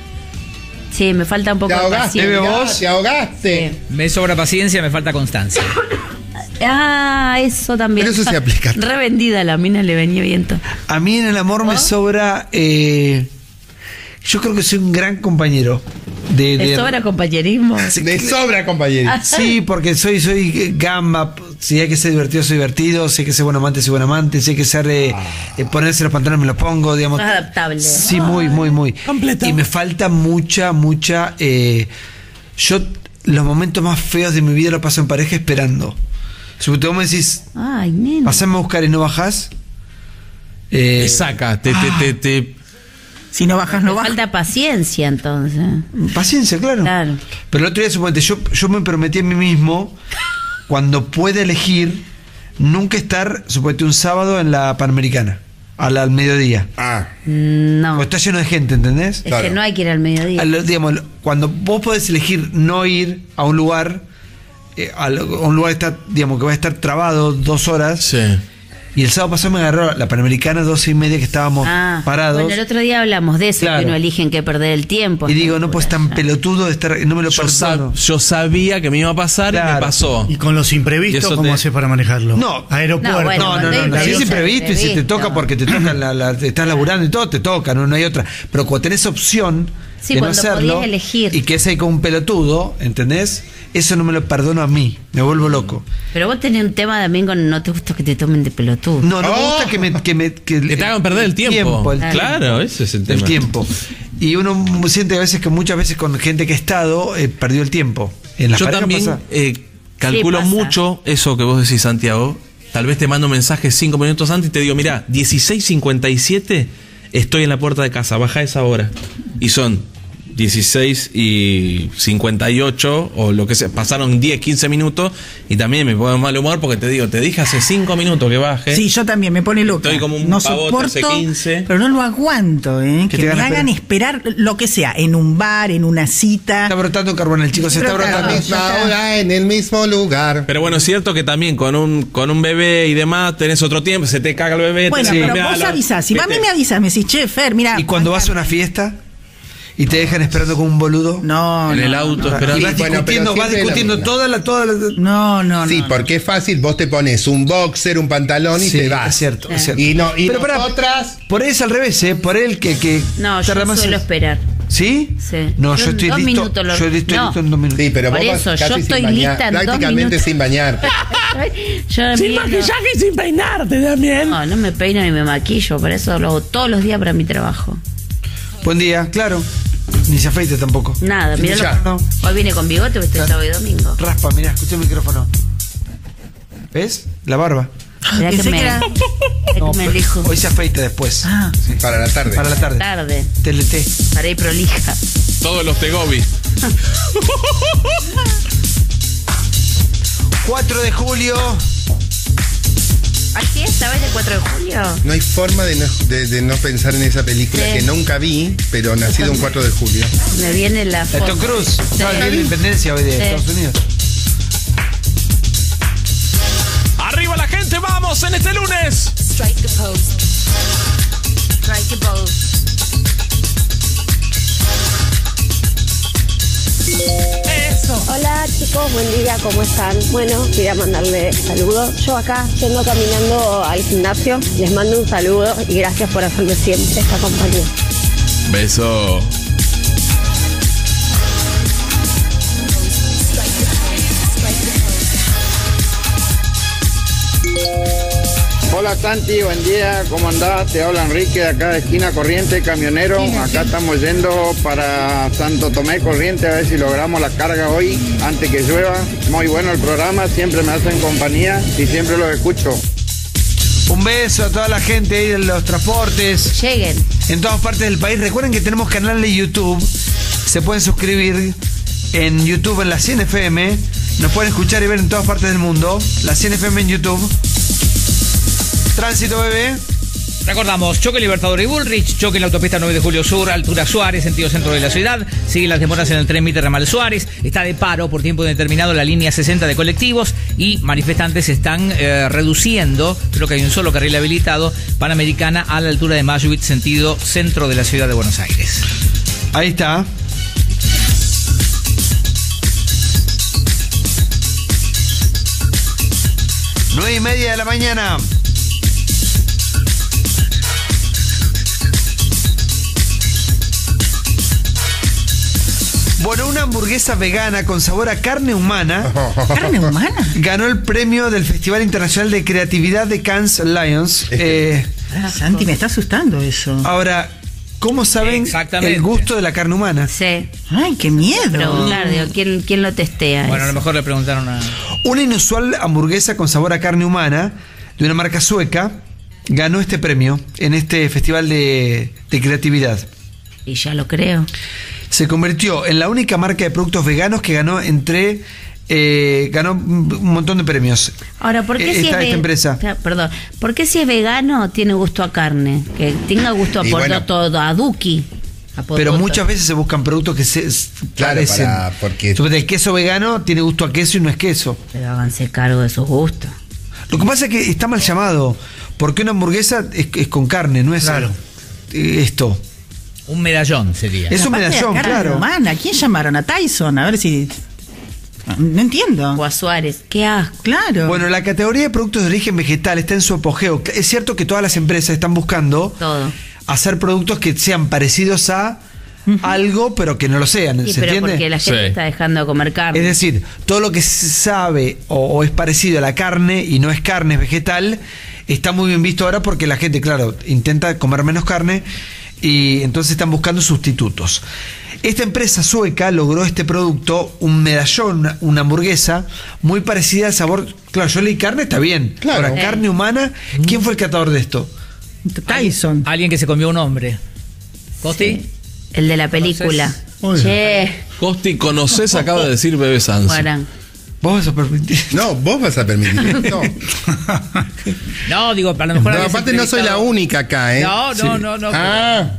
sí, me falta un poco Te de ahogaste, paciencia. vos. Te ahogaste. Me sobra paciencia, me falta constancia. Ah, eso también. Pero eso se aplica. Revendida la mina le venía viento. A mí en el amor me sobra. eh, yo creo que soy un gran compañero. De, ¿Te de- sobra compañerismo? De sobra, compañero. Sí, porque soy, soy gamba. Si hay que ser divertido, soy divertido. Si hay que ser buen amante, soy buen amante. Si hay que ser eh, eh, ponerse los pantalones, me los pongo. Digamos. Sos adaptable. Sí, muy, muy, muy. Y me falta mucha, mucha. eh, yo los momentos más feos de mi vida los paso en pareja esperando. Si vos me decís, Ay, nena. pasame a buscar y no bajás. Te saca, te, te, te, te- Si no bajas, no bajas. Falta paciencia, entonces. Paciencia, claro. Claro. Pero el otro día, suponete, yo, yo me prometí a mí mismo, cuando pueda elegir, nunca estar, suponete, un sábado en la Panamericana, al, al mediodía. Ah, No. Porque está lleno de gente, ¿entendés? Es que no hay que ir al mediodía. Al- digamos, cuando vos podés elegir no ir a un lugar, eh, a un lugar que está, digamos, que va a estar trabado dos horas. Sí. Y el sábado pasado me agarró la Panamericana, doce y media, que estábamos Ah, parados. Bueno, el otro día hablamos de eso, Claro. que no eligen que perder el tiempo. y digo, no, pues tan pelotudo de estar, no me lo Yo, sab- yo sabía que me iba a pasar y me pasó. Y con los Y imprevistos, eso ¿cómo te- haces para manejarlo? No. Aeropuerto. No, bueno, No, no, no, si es imprevisto, y si te toca porque te toca la, la- te estás laburando y todo, te toca, no, no hay otra. Pero cuando tenés opción Sí, de no cuando hacerlo podías elegir. y que es ahí con un pelotudo, ¿entendés? Eso no me lo perdono a mí, me vuelvo loco. Pero vos tenés un tema también con no te gusta que te tomen de pelotudo. No, no me gusta que me... Que, me, que, Que te hagan perder el tiempo. el Claro, ese es el tema. El tiempo. Y uno siente a veces que muchas veces con gente que ha estado, eh, perdió el tiempo. En Yo también pasa. eh, calculo pasa. mucho eso que vos decís, Santiago. Tal vez te mando un mensaje cinco minutos antes y te digo, mira, 16.57 estoy en la puerta de casa, baja esa hora. Y son 16 y 58 o lo que sea, pasaron 10, 15 minutos y también me pongo mal humor porque te digo, te dije hace 5 minutos que baje. Sí, yo también me pone loca. Estoy como un no soporto, hace 15. pero no lo aguanto, ¿eh? Que te me hagan hagan esperar lo que sea, en un bar, en una cita. Está brotando carbón el chico, se está Pero brotando. misma está. hora, en el mismo lugar. Pero bueno, es cierto que también con un, con un bebé y demás tenés otro tiempo, se te caga el bebé. Bueno, que pero cambiar vos la- avisás. Si a mí me avisas, me decís, che, Fer, mira. Y cuando vas a una fiesta y te dejan esperando como un boludo. No, En no, el auto, no, esperando. Y vas Sí, bueno, discutiendo, vas discutiendo mismo. toda la, toda la. No, no, Sí, no. porque es fácil, vos te pones un boxer, un pantalón y Sí, te vas. es cierto, es cierto. Y no, y Pero pará, nosotras. Por ahí es al revés, ¿eh? Por él que. que No, yo más suelo en- esperar. ¿Sí? Sí. No, yo, Yo en estoy dos listo. minutos lo- Yo estoy No. listo en dos minutos. Sí, pero Por vos eso, yo casi sin estoy bañar, lista en dos prácticamente sin bañar. Yo a mí no- y sin peinarte también. No, no me peino ni me maquillo, por eso lo hago todos los días para mi trabajo. Buen día, claro. Ni se afeite tampoco. Nada, mira lo Hoy vine con bigote, porque estoy sábado y domingo. Raspa, mira, escucha el micrófono. ¿Ves? La barba. Mirá que me, era- mirá No, que me pero elijo. hoy se afeita después. Ah, Para la tarde. Para la tarde. Tarde, TLT. para ir prolija. Todos los Tegobi. 4 de julio. ¿Hay fiesta hoy del 4 de julio? No hay forma de no, de- de no pensar en esa película Sí. que nunca vi, pero nacido un 4 de julio. Me viene la foto. Tom Cruise. Sí. No, el día de la independencia hoy de Sí. Estados Unidos. ¡Arriba la gente! ¡Vamos en este lunes! Strike the pose. Hola chicos, buen día, ¿cómo están? Bueno, quería mandarle saludos. Yo acá yendo caminando al gimnasio, les mando un saludo y gracias por hacerme siempre esta compañía. Beso. Hola Santi, buen día, ¿cómo andás? Te habla Enrique de acá de esquina Corriente, camionero. Acá estamos yendo para Santo Tomé Corriente a ver si logramos la carga hoy antes que llueva. Muy bueno el programa, siempre me hacen compañía y siempre los escucho. Un beso a toda la gente ahí de los transportes. Lleguen. En todas partes del país. Recuerden que tenemos canal de YouTube. Se pueden suscribir en YouTube en la 100 FM. Nos pueden escuchar y ver en todas partes del mundo. La 100 FM en YouTube. Tránsito bebé. Recordamos, choque Libertador y Bullrich, choque en la autopista 9 de Julio Sur, altura Suárez, sentido centro de la ciudad. Siguen las demoras en el tren Mitre Ramal Suárez. Está de paro por tiempo determinado la línea 60 de colectivos y manifestantes están eh, reduciendo, creo que hay un solo carril habilitado, Panamericana a la altura de Mayuit, sentido centro de la ciudad de Buenos Aires. Ahí está. Nueve y media de la mañana. Bueno, una hamburguesa vegana con sabor a carne humana. ¿Carne humana? Ganó el premio del Festival Internacional de Creatividad de Cannes Lions. Eh, Ah, Santi, me está asustando eso. ahora, ¿Cómo saben el gusto de la carne humana? Sí. Ay, qué miedo. Digo, ¿quién, quién lo testea? Bueno, a lo mejor le preguntaron a. Una inusual hamburguesa con sabor a carne humana de una marca sueca ganó este premio en este festival de, de creatividad. Y ya lo creo. Se convirtió en la única marca de productos veganos que ganó entre eh, ganó un montón de premios. Ahora, ¿por qué Eh, si es esta- empresa. Perdón, ¿por qué si es vegano tiene gusto a carne? Que tenga gusto a Y por bueno. todo, a Duki. a Pero muchas veces se buscan productos que se Claro, parecen. para- porque- el queso vegano tiene gusto a queso y no es queso. Pero háganse cargo de sus gustos. Lo que pasa es que está mal llamado, porque una hamburguesa es, es con carne, no es Claro. eh, esto. Un medallón sería. Es un medallón, claro. humana, ¿quién llamaron? A Tyson, a ver si. No entiendo. O a Suárez. Qué asco. Claro. Bueno, la categoría de productos de origen vegetal está en su apogeo. Es cierto que todas las empresas están buscando Todo. hacer productos que sean parecidos a algo, pero que no lo sean. Sí, ¿Se pero entiende? porque la gente Sí. está dejando de comer carne. Es decir, todo lo que se sabe o, o es parecido a la carne y no es carne, es vegetal, está muy bien visto ahora porque la gente, claro, intenta comer menos carne y entonces están buscando sustitutos. Esta empresa sueca logró este producto, un medallón, una, hamburguesa, muy parecida al sabor. Claro, yo leí carne, está bien. Claro. Ahora, carne humana, ¿quién fue el catador de esto? Tyson. Alguien que se comió un hombre. ¿Costi? El de la película. Che, Costi, conoces, acaba de decir Bebe Sanz. ¿Vos vas a permitir? No, vos vas a permitir esto. No, digo, a lo mejor. No, aparte no soy la única acá, ¿eh? No, no, no, no. Ah,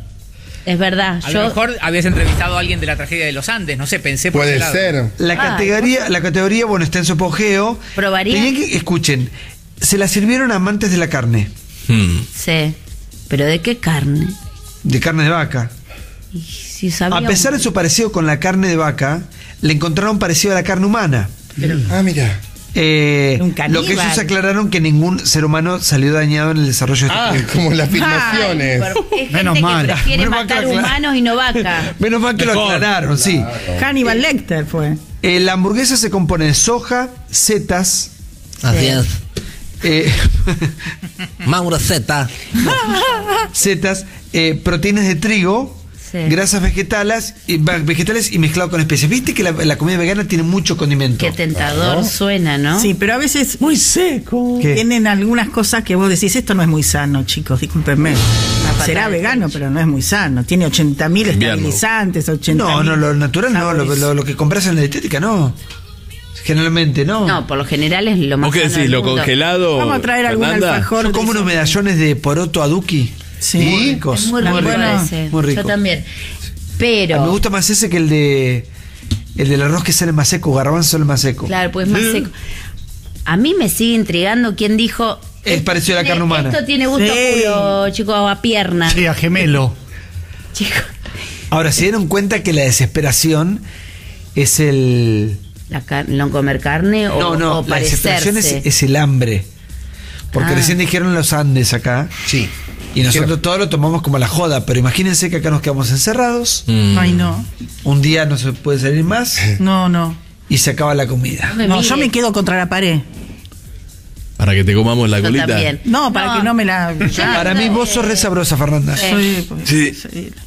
Es verdad. A yo lo mejor habías entrevistado a alguien de la tragedia de los Andes, no sé, pensé por puede ese lado. ser. La Ah, categoría, la categoría, bueno, está en su apogeo. ¿Probaría? Tenían que- escuchen, se la sirvieron a amantes de la carne, Hmm. sé. ¿Pero de qué carne? de carne de vaca. Y si sabía A pesar de su parecido con la carne de vaca, le encontraron parecido a la carne humana. Ah, mira. Eh, lo que ellos aclararon que ningún ser humano salió dañado en el desarrollo de este Ah, producto. como las Ay, filmaciones. pero es gente Menos que mal. prefiere Menos mal que matar lo aclar- humanos y no vaca. Menos mal que lo aclararon, sí. Hannibal Lecter fue. Eh, la hamburguesa se compone de soja, setas, Así es. eh, Mauro Z. setas, eh, proteínas de trigo, Sí. grasas vegetales vegetales y mezclado con especias. ¿Viste que la, la comida vegana tiene mucho condimento? Qué tentador suena, ¿no? Sí, pero a veces Muy seco. ¿Qué? tienen algunas cosas que vos decís, esto no es muy sano, chicos, discúlpenme. Será vegano, pero no es muy sano. Tiene 80.000 Invierno. estabilizantes, 80.000 No, no, lo natural no, lo, sabores. lo- lo que compras en la dietética no. Generalmente no. No, por lo general es lo más ¿Vos qué decís? ¿Lo mundo. congelado? Vamos a traer algún Fernanda? alfajor. Son como unos medallones de poroto aduki. Sí. Muy ricos. Es muy rico bueno, ese. muy rico. Yo también. Pero, mí me gusta más ese que el de el del arroz que sale más seco, garbanzo sale más seco. claro, pues más seco. A mí me sigue intrigando quién dijo. Es "Esto parecido a la tiene- carne humana". Esto tiene gusto Sí. culo, chicos, a pierna. Sí, a gemelo. Chicos, Ahora, se dieron cuenta que la desesperación es el la car- no comer carne o, No, no, o la desesperación es el hambre. Porque Ah. recién dijeron los Andes acá. Sí. Y nosotros todo lo tomamos como la joda, pero imagínense que acá nos quedamos encerrados, Mm. Ay, no. un día no se puede salir más No, no. y se acaba la comida. No, yo me quedo contra la pared. Para que te comamos la Yo colita. también. No, para que no me la. Para mí vos sos re sabrosa, Fernanda. Soy- Sí.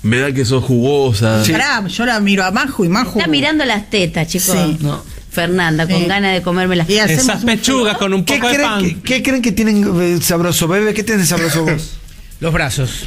Me da que sos jugosa. Pará, yo la miro a Majo y Majo. Está mirando las tetas, chicos. Sí. No. Fernanda, con Sí. ganas de comerme las Y hacemos Esas un- pechugas con un ¿Qué poco de creen, pan. que, qué creen que tienen eh, sabroso, bebé? ¿Qué tienen de sabroso vos? Los brazos.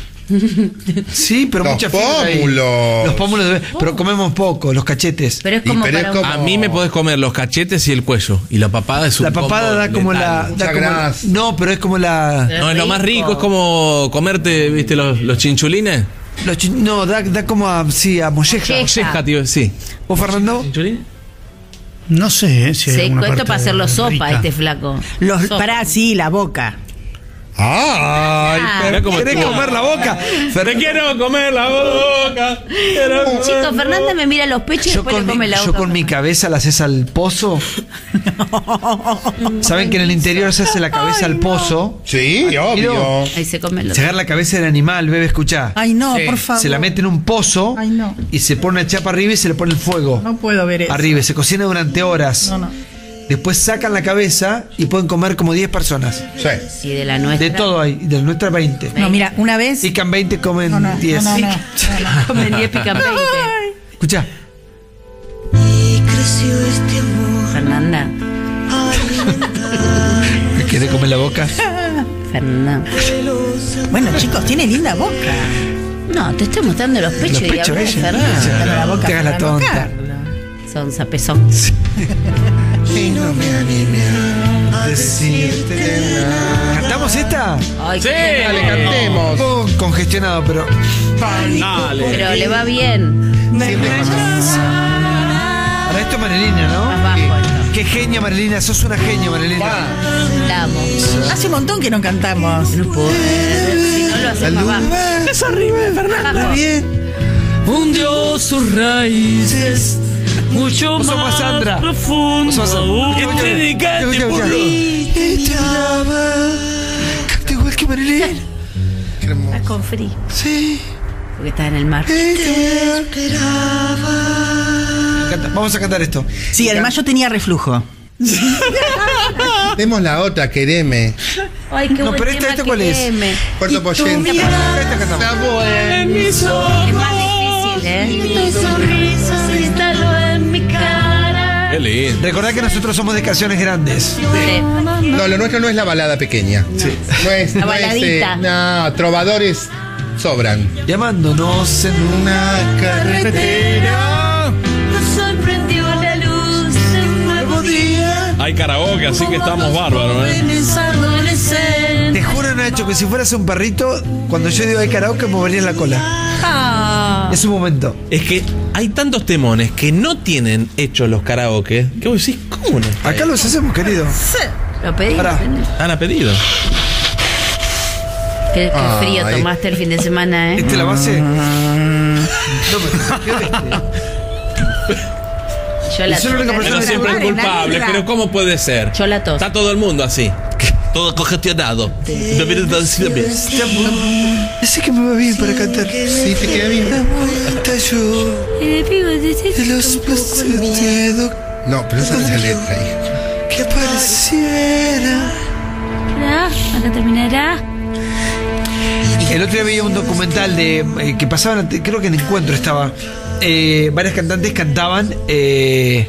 Sí, pero Los mucha fibra ahí. pómulos. Los pómulos, de pero comemos poco, los cachetes. Pero es Y como pero es para un- como- A mí me podés comer los cachetes y el cuello. Y la papada es un La papada combo da como letal. la. Mucha Da como, grasa. no, pero es como la. No, es lo más rico, es como comerte, viste, los, los chinchulines. los chi- no, da, da como a. Sí, a molleja. Molleja. Molleja, tío, sí. ¿Vos, Fernando? ¿Chinchulines? No sé eh, si hay Seco, alguna esto parte para hacerlo sopa, rica. este flaco. Los, Sopa. pará, sí, la boca. Ay, Ah. Mirá cómo ¿Querés estuvo. comer la boca? Te quiero comer la boca. quiero comer Chicos, la Fernanda me mira los pechos y Yo después con, le come mi, la yo boca. con mi cabeza la haces al pozo. ¿Saben que en el interior se hace la cabeza al pozo? Sí, obvio. Ahí se come los Se agarra la cabeza del animal, bebé, escuchá. Ay, no, Sí. por favor. Se la mete en un pozo Ay, no. y se pone una chapa arriba y se le pone el fuego. No puedo ver eso. Arriba, se cocina durante horas. No, no. Después sacan la cabeza y pueden comer como 10 personas. Y de la nuestra. De todo hay, de la nuestra 20. No, mira, una vez. Pican 20, comen No, no, 10. no, no, no. Comen 10, pican 20. Escucha. Fernanda. ¿Me quiere comer la boca? Fernanda. Bueno, chicos, tiene linda boca. No, te estoy mostrando los pechos Los y pechos, Mostrando la boca te hagas la tonta. Mostrarlo. Son zapezón. Y no me animé a decirte nada. ¿Cantamos esta? Ay, Sí, qué dale, cantemos. Oh, congestionado, pero. Dale. Pero le va bien. Para esto Marilina, ¿no? Más bajo esto. Qué genia Marilina, sos una genia Marilina. La amo. Hace un montón que no cantamos. No puedo. Si no lo haces bajo. Es horrible, Fernando. Bien. Hundió sus raíces mucho sos más Sandra. profundo. Que te dedicaste por mí. Te igual que Marilina. Estás con frío. Sí. Porque estás en el mar. Canta- Vamos a cantar esto. Sí, además yo tenía reflujo. Demos la otra, quereme. Ay, qué No, pero esta- esta cuál es? Puerto Poyente. Esta cantamos. En mis ojos. Es más difícil, ¿eh? Qué lindo. Recordá que nosotros somos de canciones grandes. Sí. No, lo nuestro no es la balada pequeña. No es. La no es, eh, baladita. no, trovadores sobran. Llamándonos en una carretera. Nos sorprendió la luz de un nuevo día. Hay karaoke, así que estamos bárbaros, ¿eh? Te juro, Nacho, que si fueras un perrito, cuando yo digo hay karaoke, moverías la cola. Ah. Es un momento. Es que hay tantos temones que no tienen hechos los karaoke que vos decís, ¿cómo no? Acá los hacemos, querido. Lo pedí. Pará. Han a pedido. Qué, qué frío Ay. tomaste el fin de semana, ¿eh? ¿Este la base? No, pero- Yo la Yo la única tos. persona siempre es culpable, pero ¿cómo puede ser? Yo la tos. Está todo el mundo así. Todo congestionado. Este amor, ese que me va bien para cantar. Sí, te queda bien. Hasta yo, de los No, pero esa es la letra, hijo. que pareciera. Acá terminará. El otro día veía un documental de eh, que pasaban, creo que en Encuentro estaba. eh, varias cantantes cantaban eh,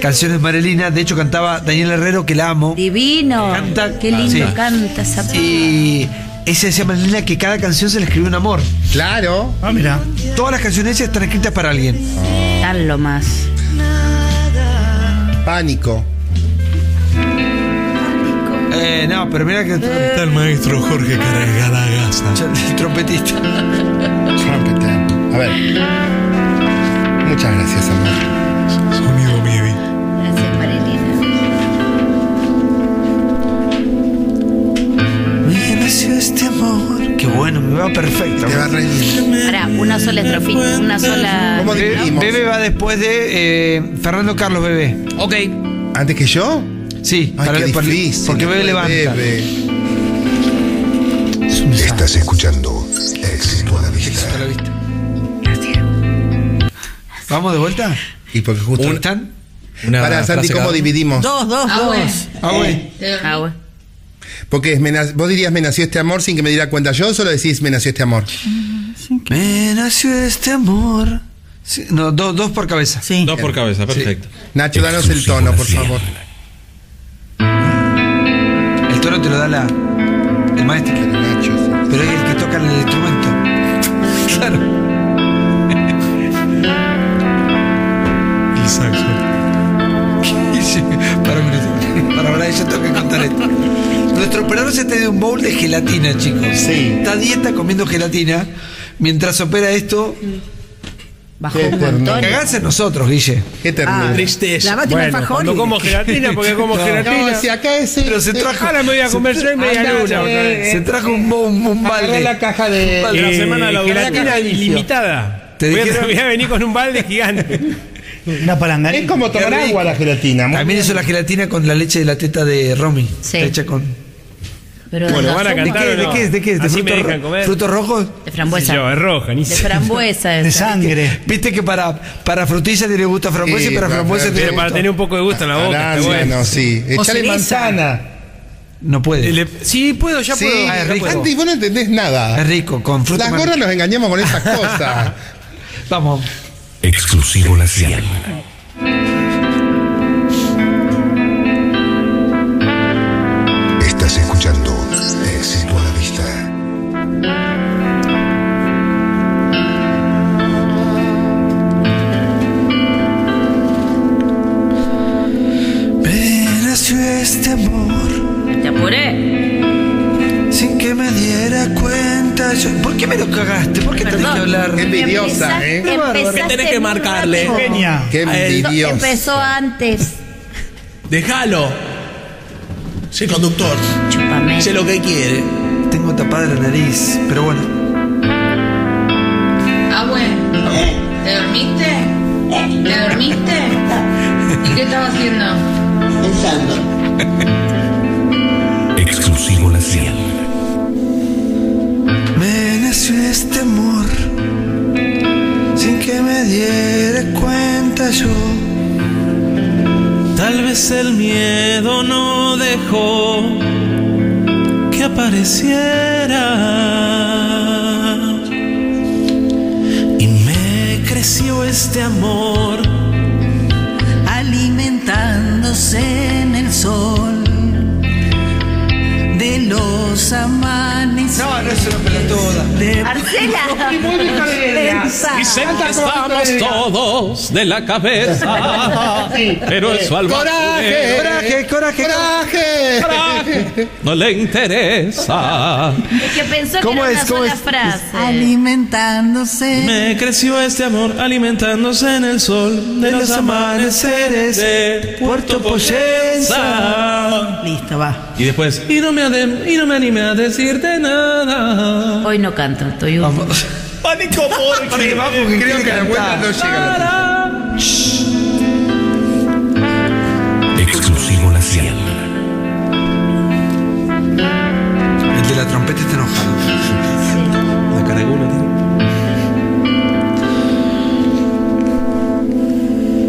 canciones de Marilina. De hecho, cantaba Daniel Herrero, que la amo. Divino. Canta- Qué lindo sí. canta esa Y ese decía Marilina que cada canción se le escribió un amor. Claro. Ah, mira. Todas las canciones esas están escritas para alguien. Tan lo más. Pánico. Eh, no, pero mira que. Está el maestro Jorge Caragalaza. El trompetista. Trumpeter. A ver. Muchas gracias, amor. Este amor. Qué bueno, me va perfecto. Te va a reír. Pará, una sola estrofita, una sola. ¿Cómo Bebe, dividimos? Bebe va después de eh, Fernando Carlos Bebé. Ok. ¿Antes que yo? Sí, Ay, qué para- difícil. porque Bebe levanta. Bebe. Estás escuchando Éxito a la Vista. A la vista. ¿Vamos de vuelta? Y porque justo. ¿Cómo están? Una Para, Santi, frase ¿cómo cada- dividimos? Dos, dos, dos. Ah, bueno. Ah, bueno. Porque es me na- vos dirías me nació este amor sin que me diera cuenta yo, o solo decís me nació este amor. Me nació este amor. Sí, no, dos, dos por cabeza. Sí. Dos por cabeza, perfecto. Nacho, danos el tono, por favor. El tono te lo da la, el maestro. Nacho. Pero es el que toca el instrumento. Claro. El saxo. Para un minuto. Para ahora yo tengo que contar esto. Nuestro operador se tiene un bowl de gelatina, chicos. Sí. Está dieta comiendo gelatina. Mientras opera esto, Bajó Qué un montón. cagás en nosotros, Guille. Qué ternura. Tristeza. Lavate un alfajor Cuando y- como gelatina, porque como No. gelatina. No, si acá es. Pero se trajo. Ahora me voy a comer yo y media Anda, luna. eh, otra vez. Se trajo un, bo- un, balde. la caja de. Balde. La Eh, semana de la gelatina ilimitada. Te voy, a, dijeron- voy a venir con un balde gigante. Una palanganita. Es como tomar Qué rico. agua la gelatina. muy También bien. hizo la gelatina con la leche de la teta de Romy. Sí. Hecha con. Pero Bueno, van a ¿De cantar qué, o de qué es? ¿De qué es? ¿De frutos, dejan comer. frutos rojos? De frambuesa. Yo, es roja, ni De frambuesa. De sangre. Viste que para, para frutilla le gusta frambuesa Sí, y para frambuesa tiene para gusto. tener un poco de gusto en la boca. bueno. sí. O Echale manzana. No puede. Le- sí, puedo, ya Sí, puedo. Ah, es rico. Santi, vos no entendés nada. Es rico, con fruta Las gorras nos engañamos con esas cosas. Vamos. Exclusivo La Cian. tenés que marcarle. Genia. Qué envidioso. Empezó antes. Déjalo. Sé conductor. Chúpame. Sé lo que quiere. Tengo tapada la nariz, pero bueno. Ah, bueno. ¿Te dormiste? ¿Te dormiste? ¿Y qué estaba haciendo? Pensando. Exclusivo la me diera cuenta yo. Tal vez el miedo no dejó que apareciera. Y me creció este amor alimentándose en el sol de los amaneceres. No, no es una pelotuda. de- Arcela. Dicen que estamos todos de la cabeza, pero eso al Coraje, Coraje, coraje, coraje. coraje no le interesa. Es que pensó que ¿Cómo era es? una ¿Cómo sola es? frase. alimentándose. Me creció este amor alimentándose en el sol de los amaneceres de Puerto Poyenza. Listo, va. Y después, y no me, y no me animé a decirte nada. Hoy no canto, estoy un... Pánico porque creo que la vuelta no llega. Exclusivo La. El de la trompeta está enojado. La cara de culo tiene.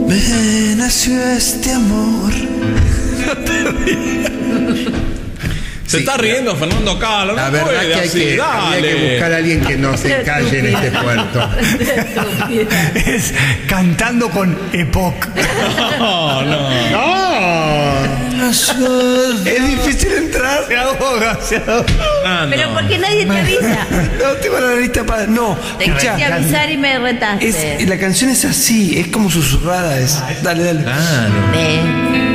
Me nació este amor. Se está riendo Fernando Calo. La no verdad que hay así, que, habría que buscar a alguien que no se calle en este puerto. Es cantando con Epoch. No, no. ¡No! Es difícil entrar. Se ahoga, se ahoga. Ah, no. Pero ¿por qué nadie te avisa? No, tengo la nariz tapada. No, Te escuchá, quise avisar y me retaste. es, la canción es así, es como susurrada. Es, dale, dale. Claro.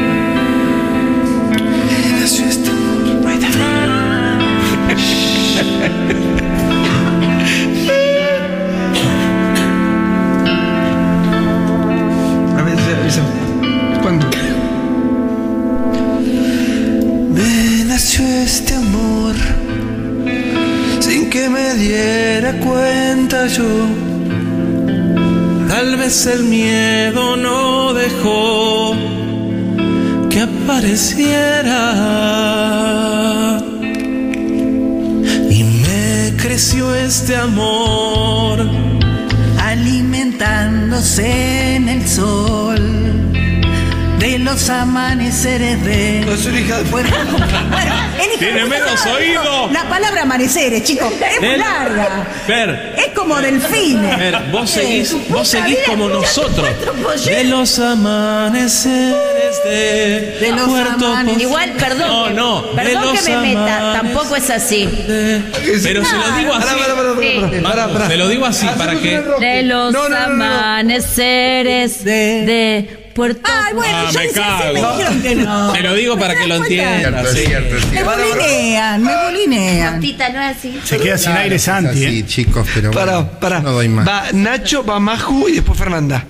Amaneceres de No es una hija de Bueno, bueno, Tiene menos oído. La palabra amaneceres, chicos, es muy larga. Ver, Es como delfines. ver, vos seguís, vos seguís como nosotros. De los amaneceres de, De los Puerto Igual, perdón. No, no, Perdón que me meta. Tampoco es así. Pero se lo digo así. Sí. Pará, pará. Se lo digo así para que. De los No, no, no, no, no. amaneceres de, Puerto Ay, bueno, Ah, yo me cago. me dijeron que no. Se lo digo para que lo entienda. Cierto, es sí. Me bolinean, me bolinean. Tita, no es así. Se queda sin aire Santi, Sí, ¿eh? chicos, pero Pará, bueno, pará. no doy más. Va Nacho, va Maju y después Fernanda.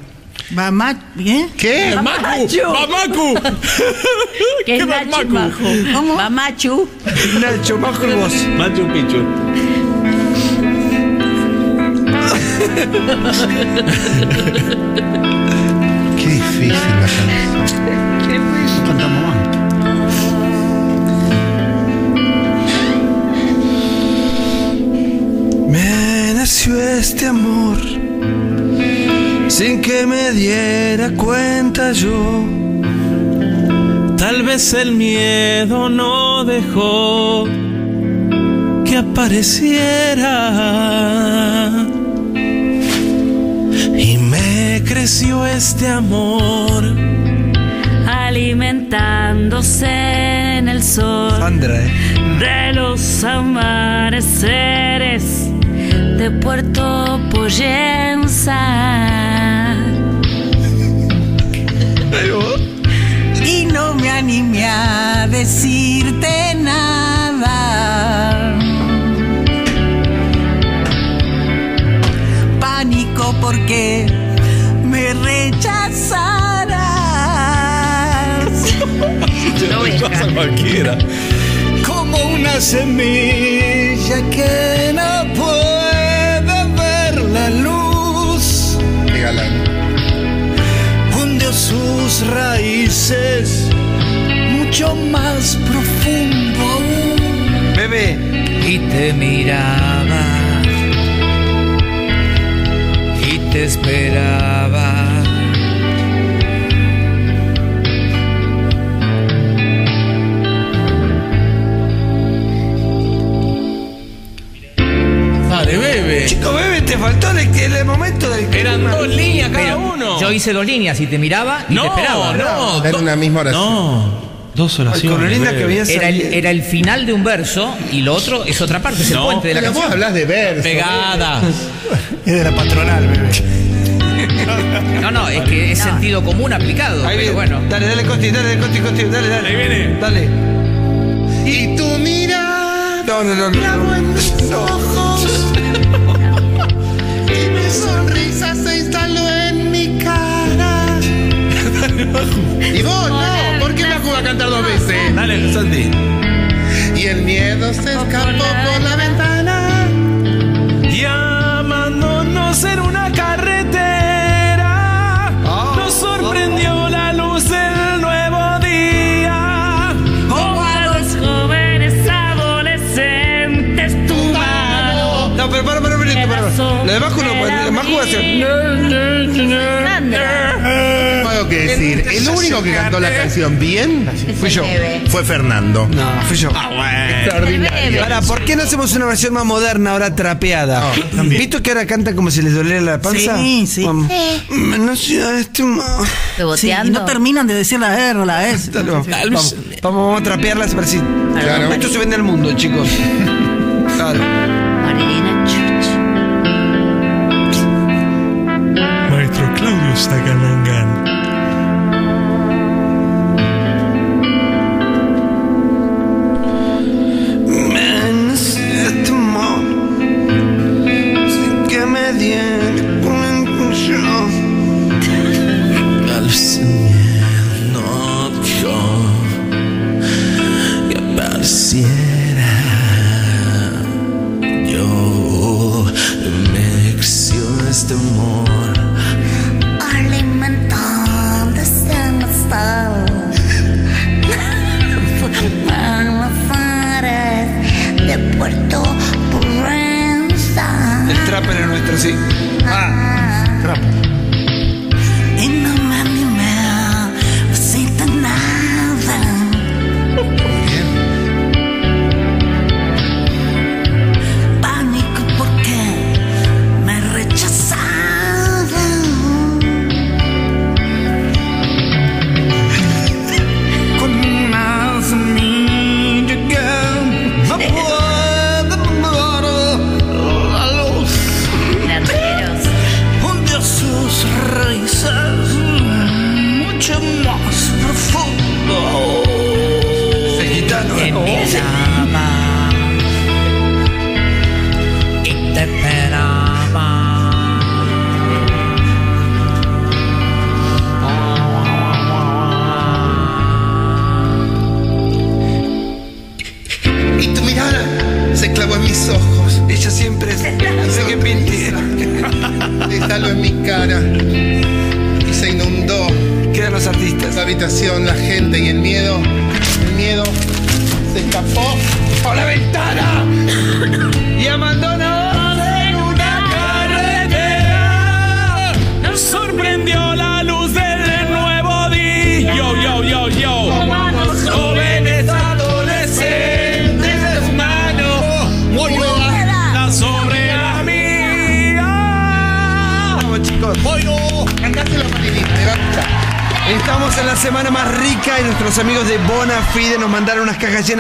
Va más, ¿bien? ¿Qué? Macu, Mamacu. Que es Nacho. ¿Cómo? Mamachu. Nacho, Maju y vos. Machu Picchu. Me nació este amor sin que me diera cuenta yo. Tal vez el miedo no dejó que apareciera creció este amor. alimentándose en el sol Sandra, ¿eh? de los amaneceres de Puerto Poyenza. Y no me animé a decirte nada. Pánico porque me rechazarás. pasa a cualquiera. Como una semilla que no puede ver la luz. Qué galán. Hundió sus raíces mucho más profundo aún. Bebé. Y te miraba. Y te esperaba. Faltó el, el momento del Eran dos líneas cada uno. Yo hice dos líneas y te miraba y no, te esperaba. no, Era do- una misma oración. no. Dos Ay, oraciones. que había Era el, era el final de un verso y lo otro es otra parte, es el No, puente de la Pero vos canción. hablas de verso. Pegada. Es de la patronal, bebé. No, no, es que es sentido común aplicado. Ahí pero viene. bueno. Dale, dale, Costi, dale, Costi, Costi, dale, dale. Ahí viene. Dale. Y tu mirada No, no, no, no. clavo sonrisa se instaló en mi cara. y vos no, ¿por qué Bajo va a cantar dos veces? Dale, Santi. Y el miedo se escapó por la ventana. Llamándonos en una Lo de Bajo no, lo de a ser. Tengo que decir, el único que cantó la canción bien Fui yo. fue Fernando. No, fui yo. Extraordinario. Ahora, ¿por qué no hacemos una versión más moderna, ahora trapeada? ¿Viste que ahora cantan como si les doliera la panza? Sí, sí. Vamos. Me nació este Sí, y no terminan de decir la R o la S. Vamos, vamos, vamos, vamos a trapearlas para así. Claro. Esto se vende al mundo, chicos. Claro.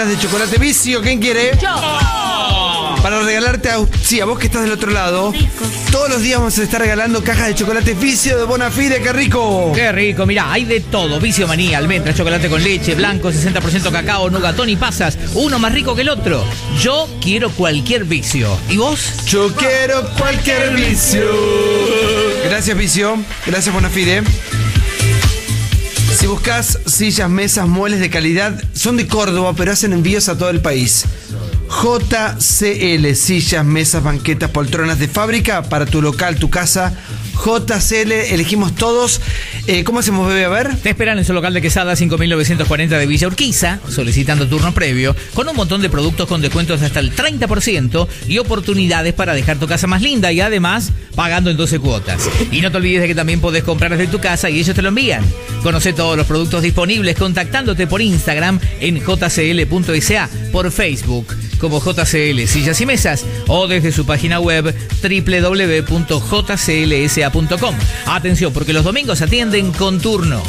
De chocolate vicio. ¿Quién quiere? Para regalarte a, sí, a vos que estás del otro lado. Todos los días vamos a estar regalando cajas de chocolate vicio de Bonafide. ¡Qué rico! Qué rico, mirá, hay de todo. Vicio manía, almendra, chocolate con leche, blanco, 60% cacao, nugatón y pasas. Uno más rico que el otro. Yo quiero cualquier vicio. ¿Y vos? Yo quiero cualquier vicio. Gracias, Vicio. Gracias, Bonafide. Si buscas sillas, mesas, muebles de calidad, son de Córdoba, pero hacen envíos a todo el país. JCL, sillas, mesas, banquetas, poltronas de fábrica para tu local, tu casa. JCL, elegimos todos. Eh, ¿Cómo hacemos, bebé? A ver. Te esperan en su local de Quesada 5940 de Villa Urquiza, solicitando turno previo, con un montón de productos con descuentos de hasta el 30% y oportunidades para dejar tu casa más linda y además pagando en 12 cuotas. Y no te olvides de que también podés comprar desde tu casa y ellos te lo envían. Conoce todos los productos disponibles contactándote por Instagram en jcl.sa, por Facebook como JCL Sillas y Mesas o desde su página web www.jclsa.com. Atención, porque los domingos atienden con turno.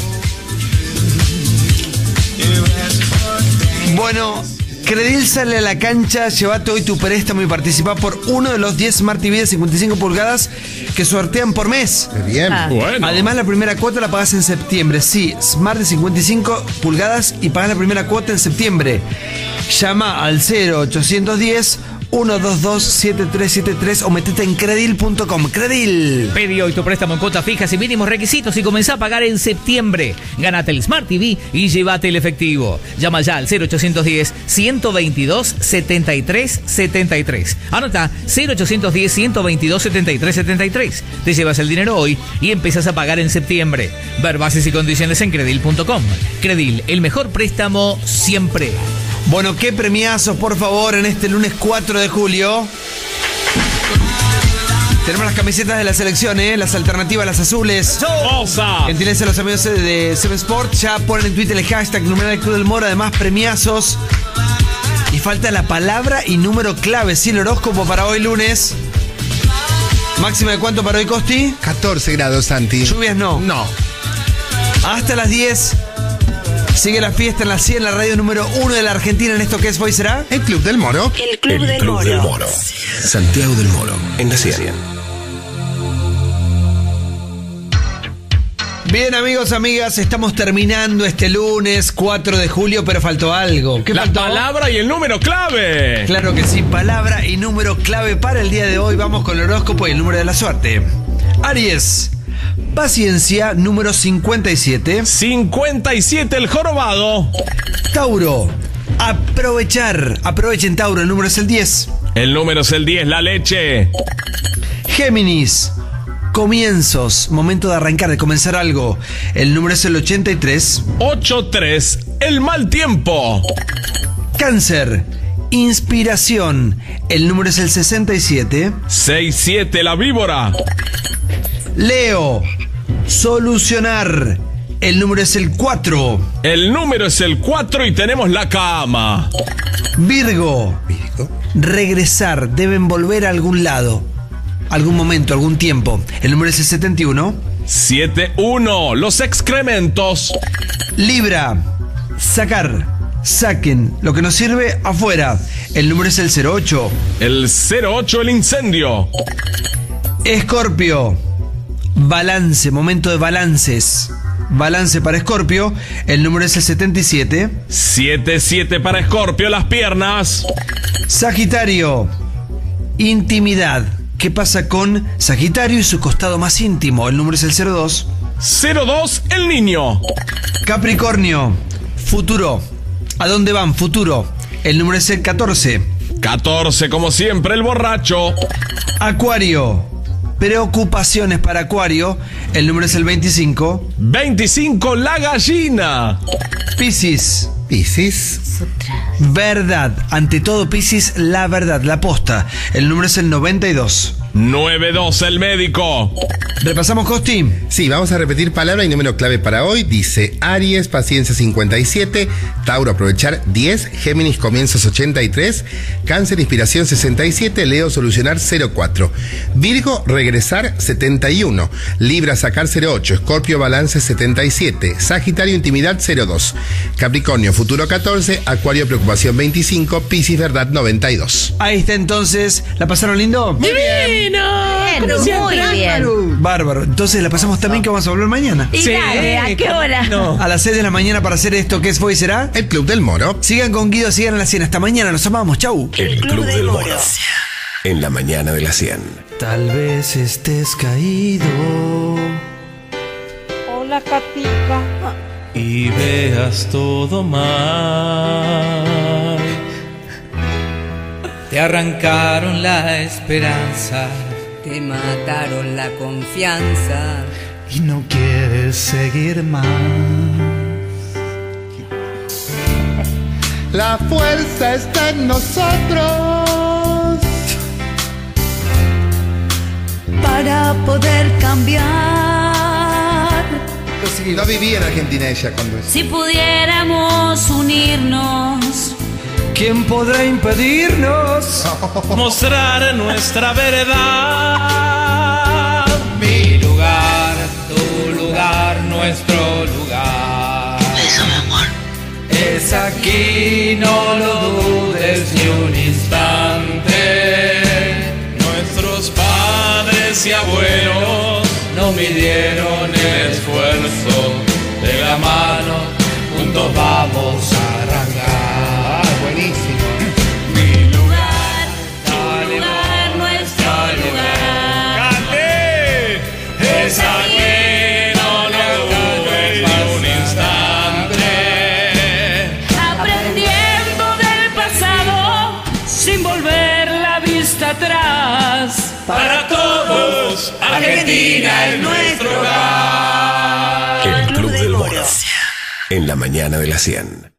Bueno, Credil sale a la cancha, llévate hoy tu préstamo y participa por uno de los 10 Smart TV de 55 pulgadas que sortean por mes. Bien. Ah. Bueno. Además, la primera cuota la pagas en septiembre. Sí, Smart de 55 pulgadas y pagas la primera cuota en septiembre. Llama al 0810 122 7373 o metete en credil.com. Credil. Pedí hoy tu préstamo en cuotas fijas y mínimos requisitos y comenzá a pagar en septiembre. Gánate el Smart TV y llévate el efectivo. Llama ya al 0810 122 73 73. Anota 0810 122 73 73. Te llevas el dinero hoy y empiezas a pagar en septiembre. Ver bases y condiciones en credil.com. Credil, el mejor préstamo siempre. Bueno, qué premiazos, por favor, en este lunes 4 de julio. Tenemos las camisetas de la selección, ¿eh? Las alternativas, las azules. ¡Osa! Gentileza a los amigos de Seven Sport. Ya ponen en Twitter el hashtag numeral Club del Moro. Además, premiazos. Y falta la palabra y número clave. Sí, el horóscopo para hoy lunes. Máxima de cuánto para hoy, Costi? 14 grados, Santi. Lluvias no. No. Hasta las 10. Sigue la fiesta en la 100, la radio número 1 de la Argentina. En esto que es hoy será. El Club del Moro. El Club El del Club del Moro. Moro. Santiago del Moro. En la 100. Bien, amigos, amigas, estamos terminando este lunes 4 de julio, pero faltó algo. ¿Qué La faltó? palabra y el número clave. Claro que sí, palabra y número clave para el día de hoy. Vamos con el horóscopo y el número de la suerte. Aries, paciencia número 57. 57 el jorobado. Tauro, aprovechar. Aprovechen, Tauro, el número es el 10. El número es el 10, la leche. Géminis, comienzos, momento de arrancar, de comenzar algo. El número es el 83. 8-3, el mal tiempo. Cáncer, inspiración. El número es el 67. 6-7, la víbora. Leo, solucionar. El número es el 4. El número es el 4 y tenemos la cama. Virgo, Virgo. regresar. Deben volver a algún lado. Algún momento, algún tiempo. El número es el 71. 7-1, los excrementos. Libra, sacar. Saquen lo que nos sirve afuera. El número es el 08. El 08, el incendio. Escorpio, balance, momento de balances. Balance para Escorpio. El número es el 77. 7-7 para Escorpio, las piernas. Sagitario, intimidad. ¿Qué pasa con Sagitario y su costado más íntimo? El número es el 02. 0-2, el niño. Capricornio, futuro. ¿A dónde van? Futuro. El número es el 14. 14, como siempre, el borracho. Acuario, preocupaciones para Acuario. El número es el 25. 25, la gallina. Piscis, Piscis. verdad. Ante todo, Piscis, la verdad, la posta. El número es el 92. 912 el médico. Repasamos Costi. Sí, vamos a repetir palabra y número clave para hoy. Dice Aries, paciencia 57, Tauro, aprovechar 10, Géminis, comienzos 83, Cáncer, inspiración 67, Leo, solucionar 04, Virgo, regresar 71, Libra, sacar 08, Escorpio, balance 77, Sagitario, intimidad 02, Capricornio, futuro 14, Acuario, preocupación 25, Piscis, verdad 92. Ahí está entonces. ¿La pasaron lindo? Muy bien, muy bien. Bárbaro. Entonces la pasamos también que vamos a volver mañana. Y dale, ¿a qué hora? A las 6 de la mañana para hacer esto que es hoy será. El Club del Moro. Sigan con Guido, sigan en la 100. Hasta mañana, nos amamos. Chau. El Club del Moro. En la mañana de la 100. Tal vez estés caído. Hola, Catica. y veas todo mal. Te arrancaron la esperanza. Te mataron la confianza. Y no quieres seguir más. La fuerza está en nosotros. Para poder cambiar. No vivía en Argentina ella cuando Si pudiéramos unirnos. ¿Quién podrá impedirnos? Mostrar nuestra verdad. Mi lugar, tu lugar, nuestro lugar. Eso, mi amor. Es aquí, no lo dudes ni un instante. Nuestros padres y abuelos No midieron el esfuerzo. De la mano, juntos vamos Para todos, Argentina es nuestro hogar. El Club del Moro. En la mañana de la 100.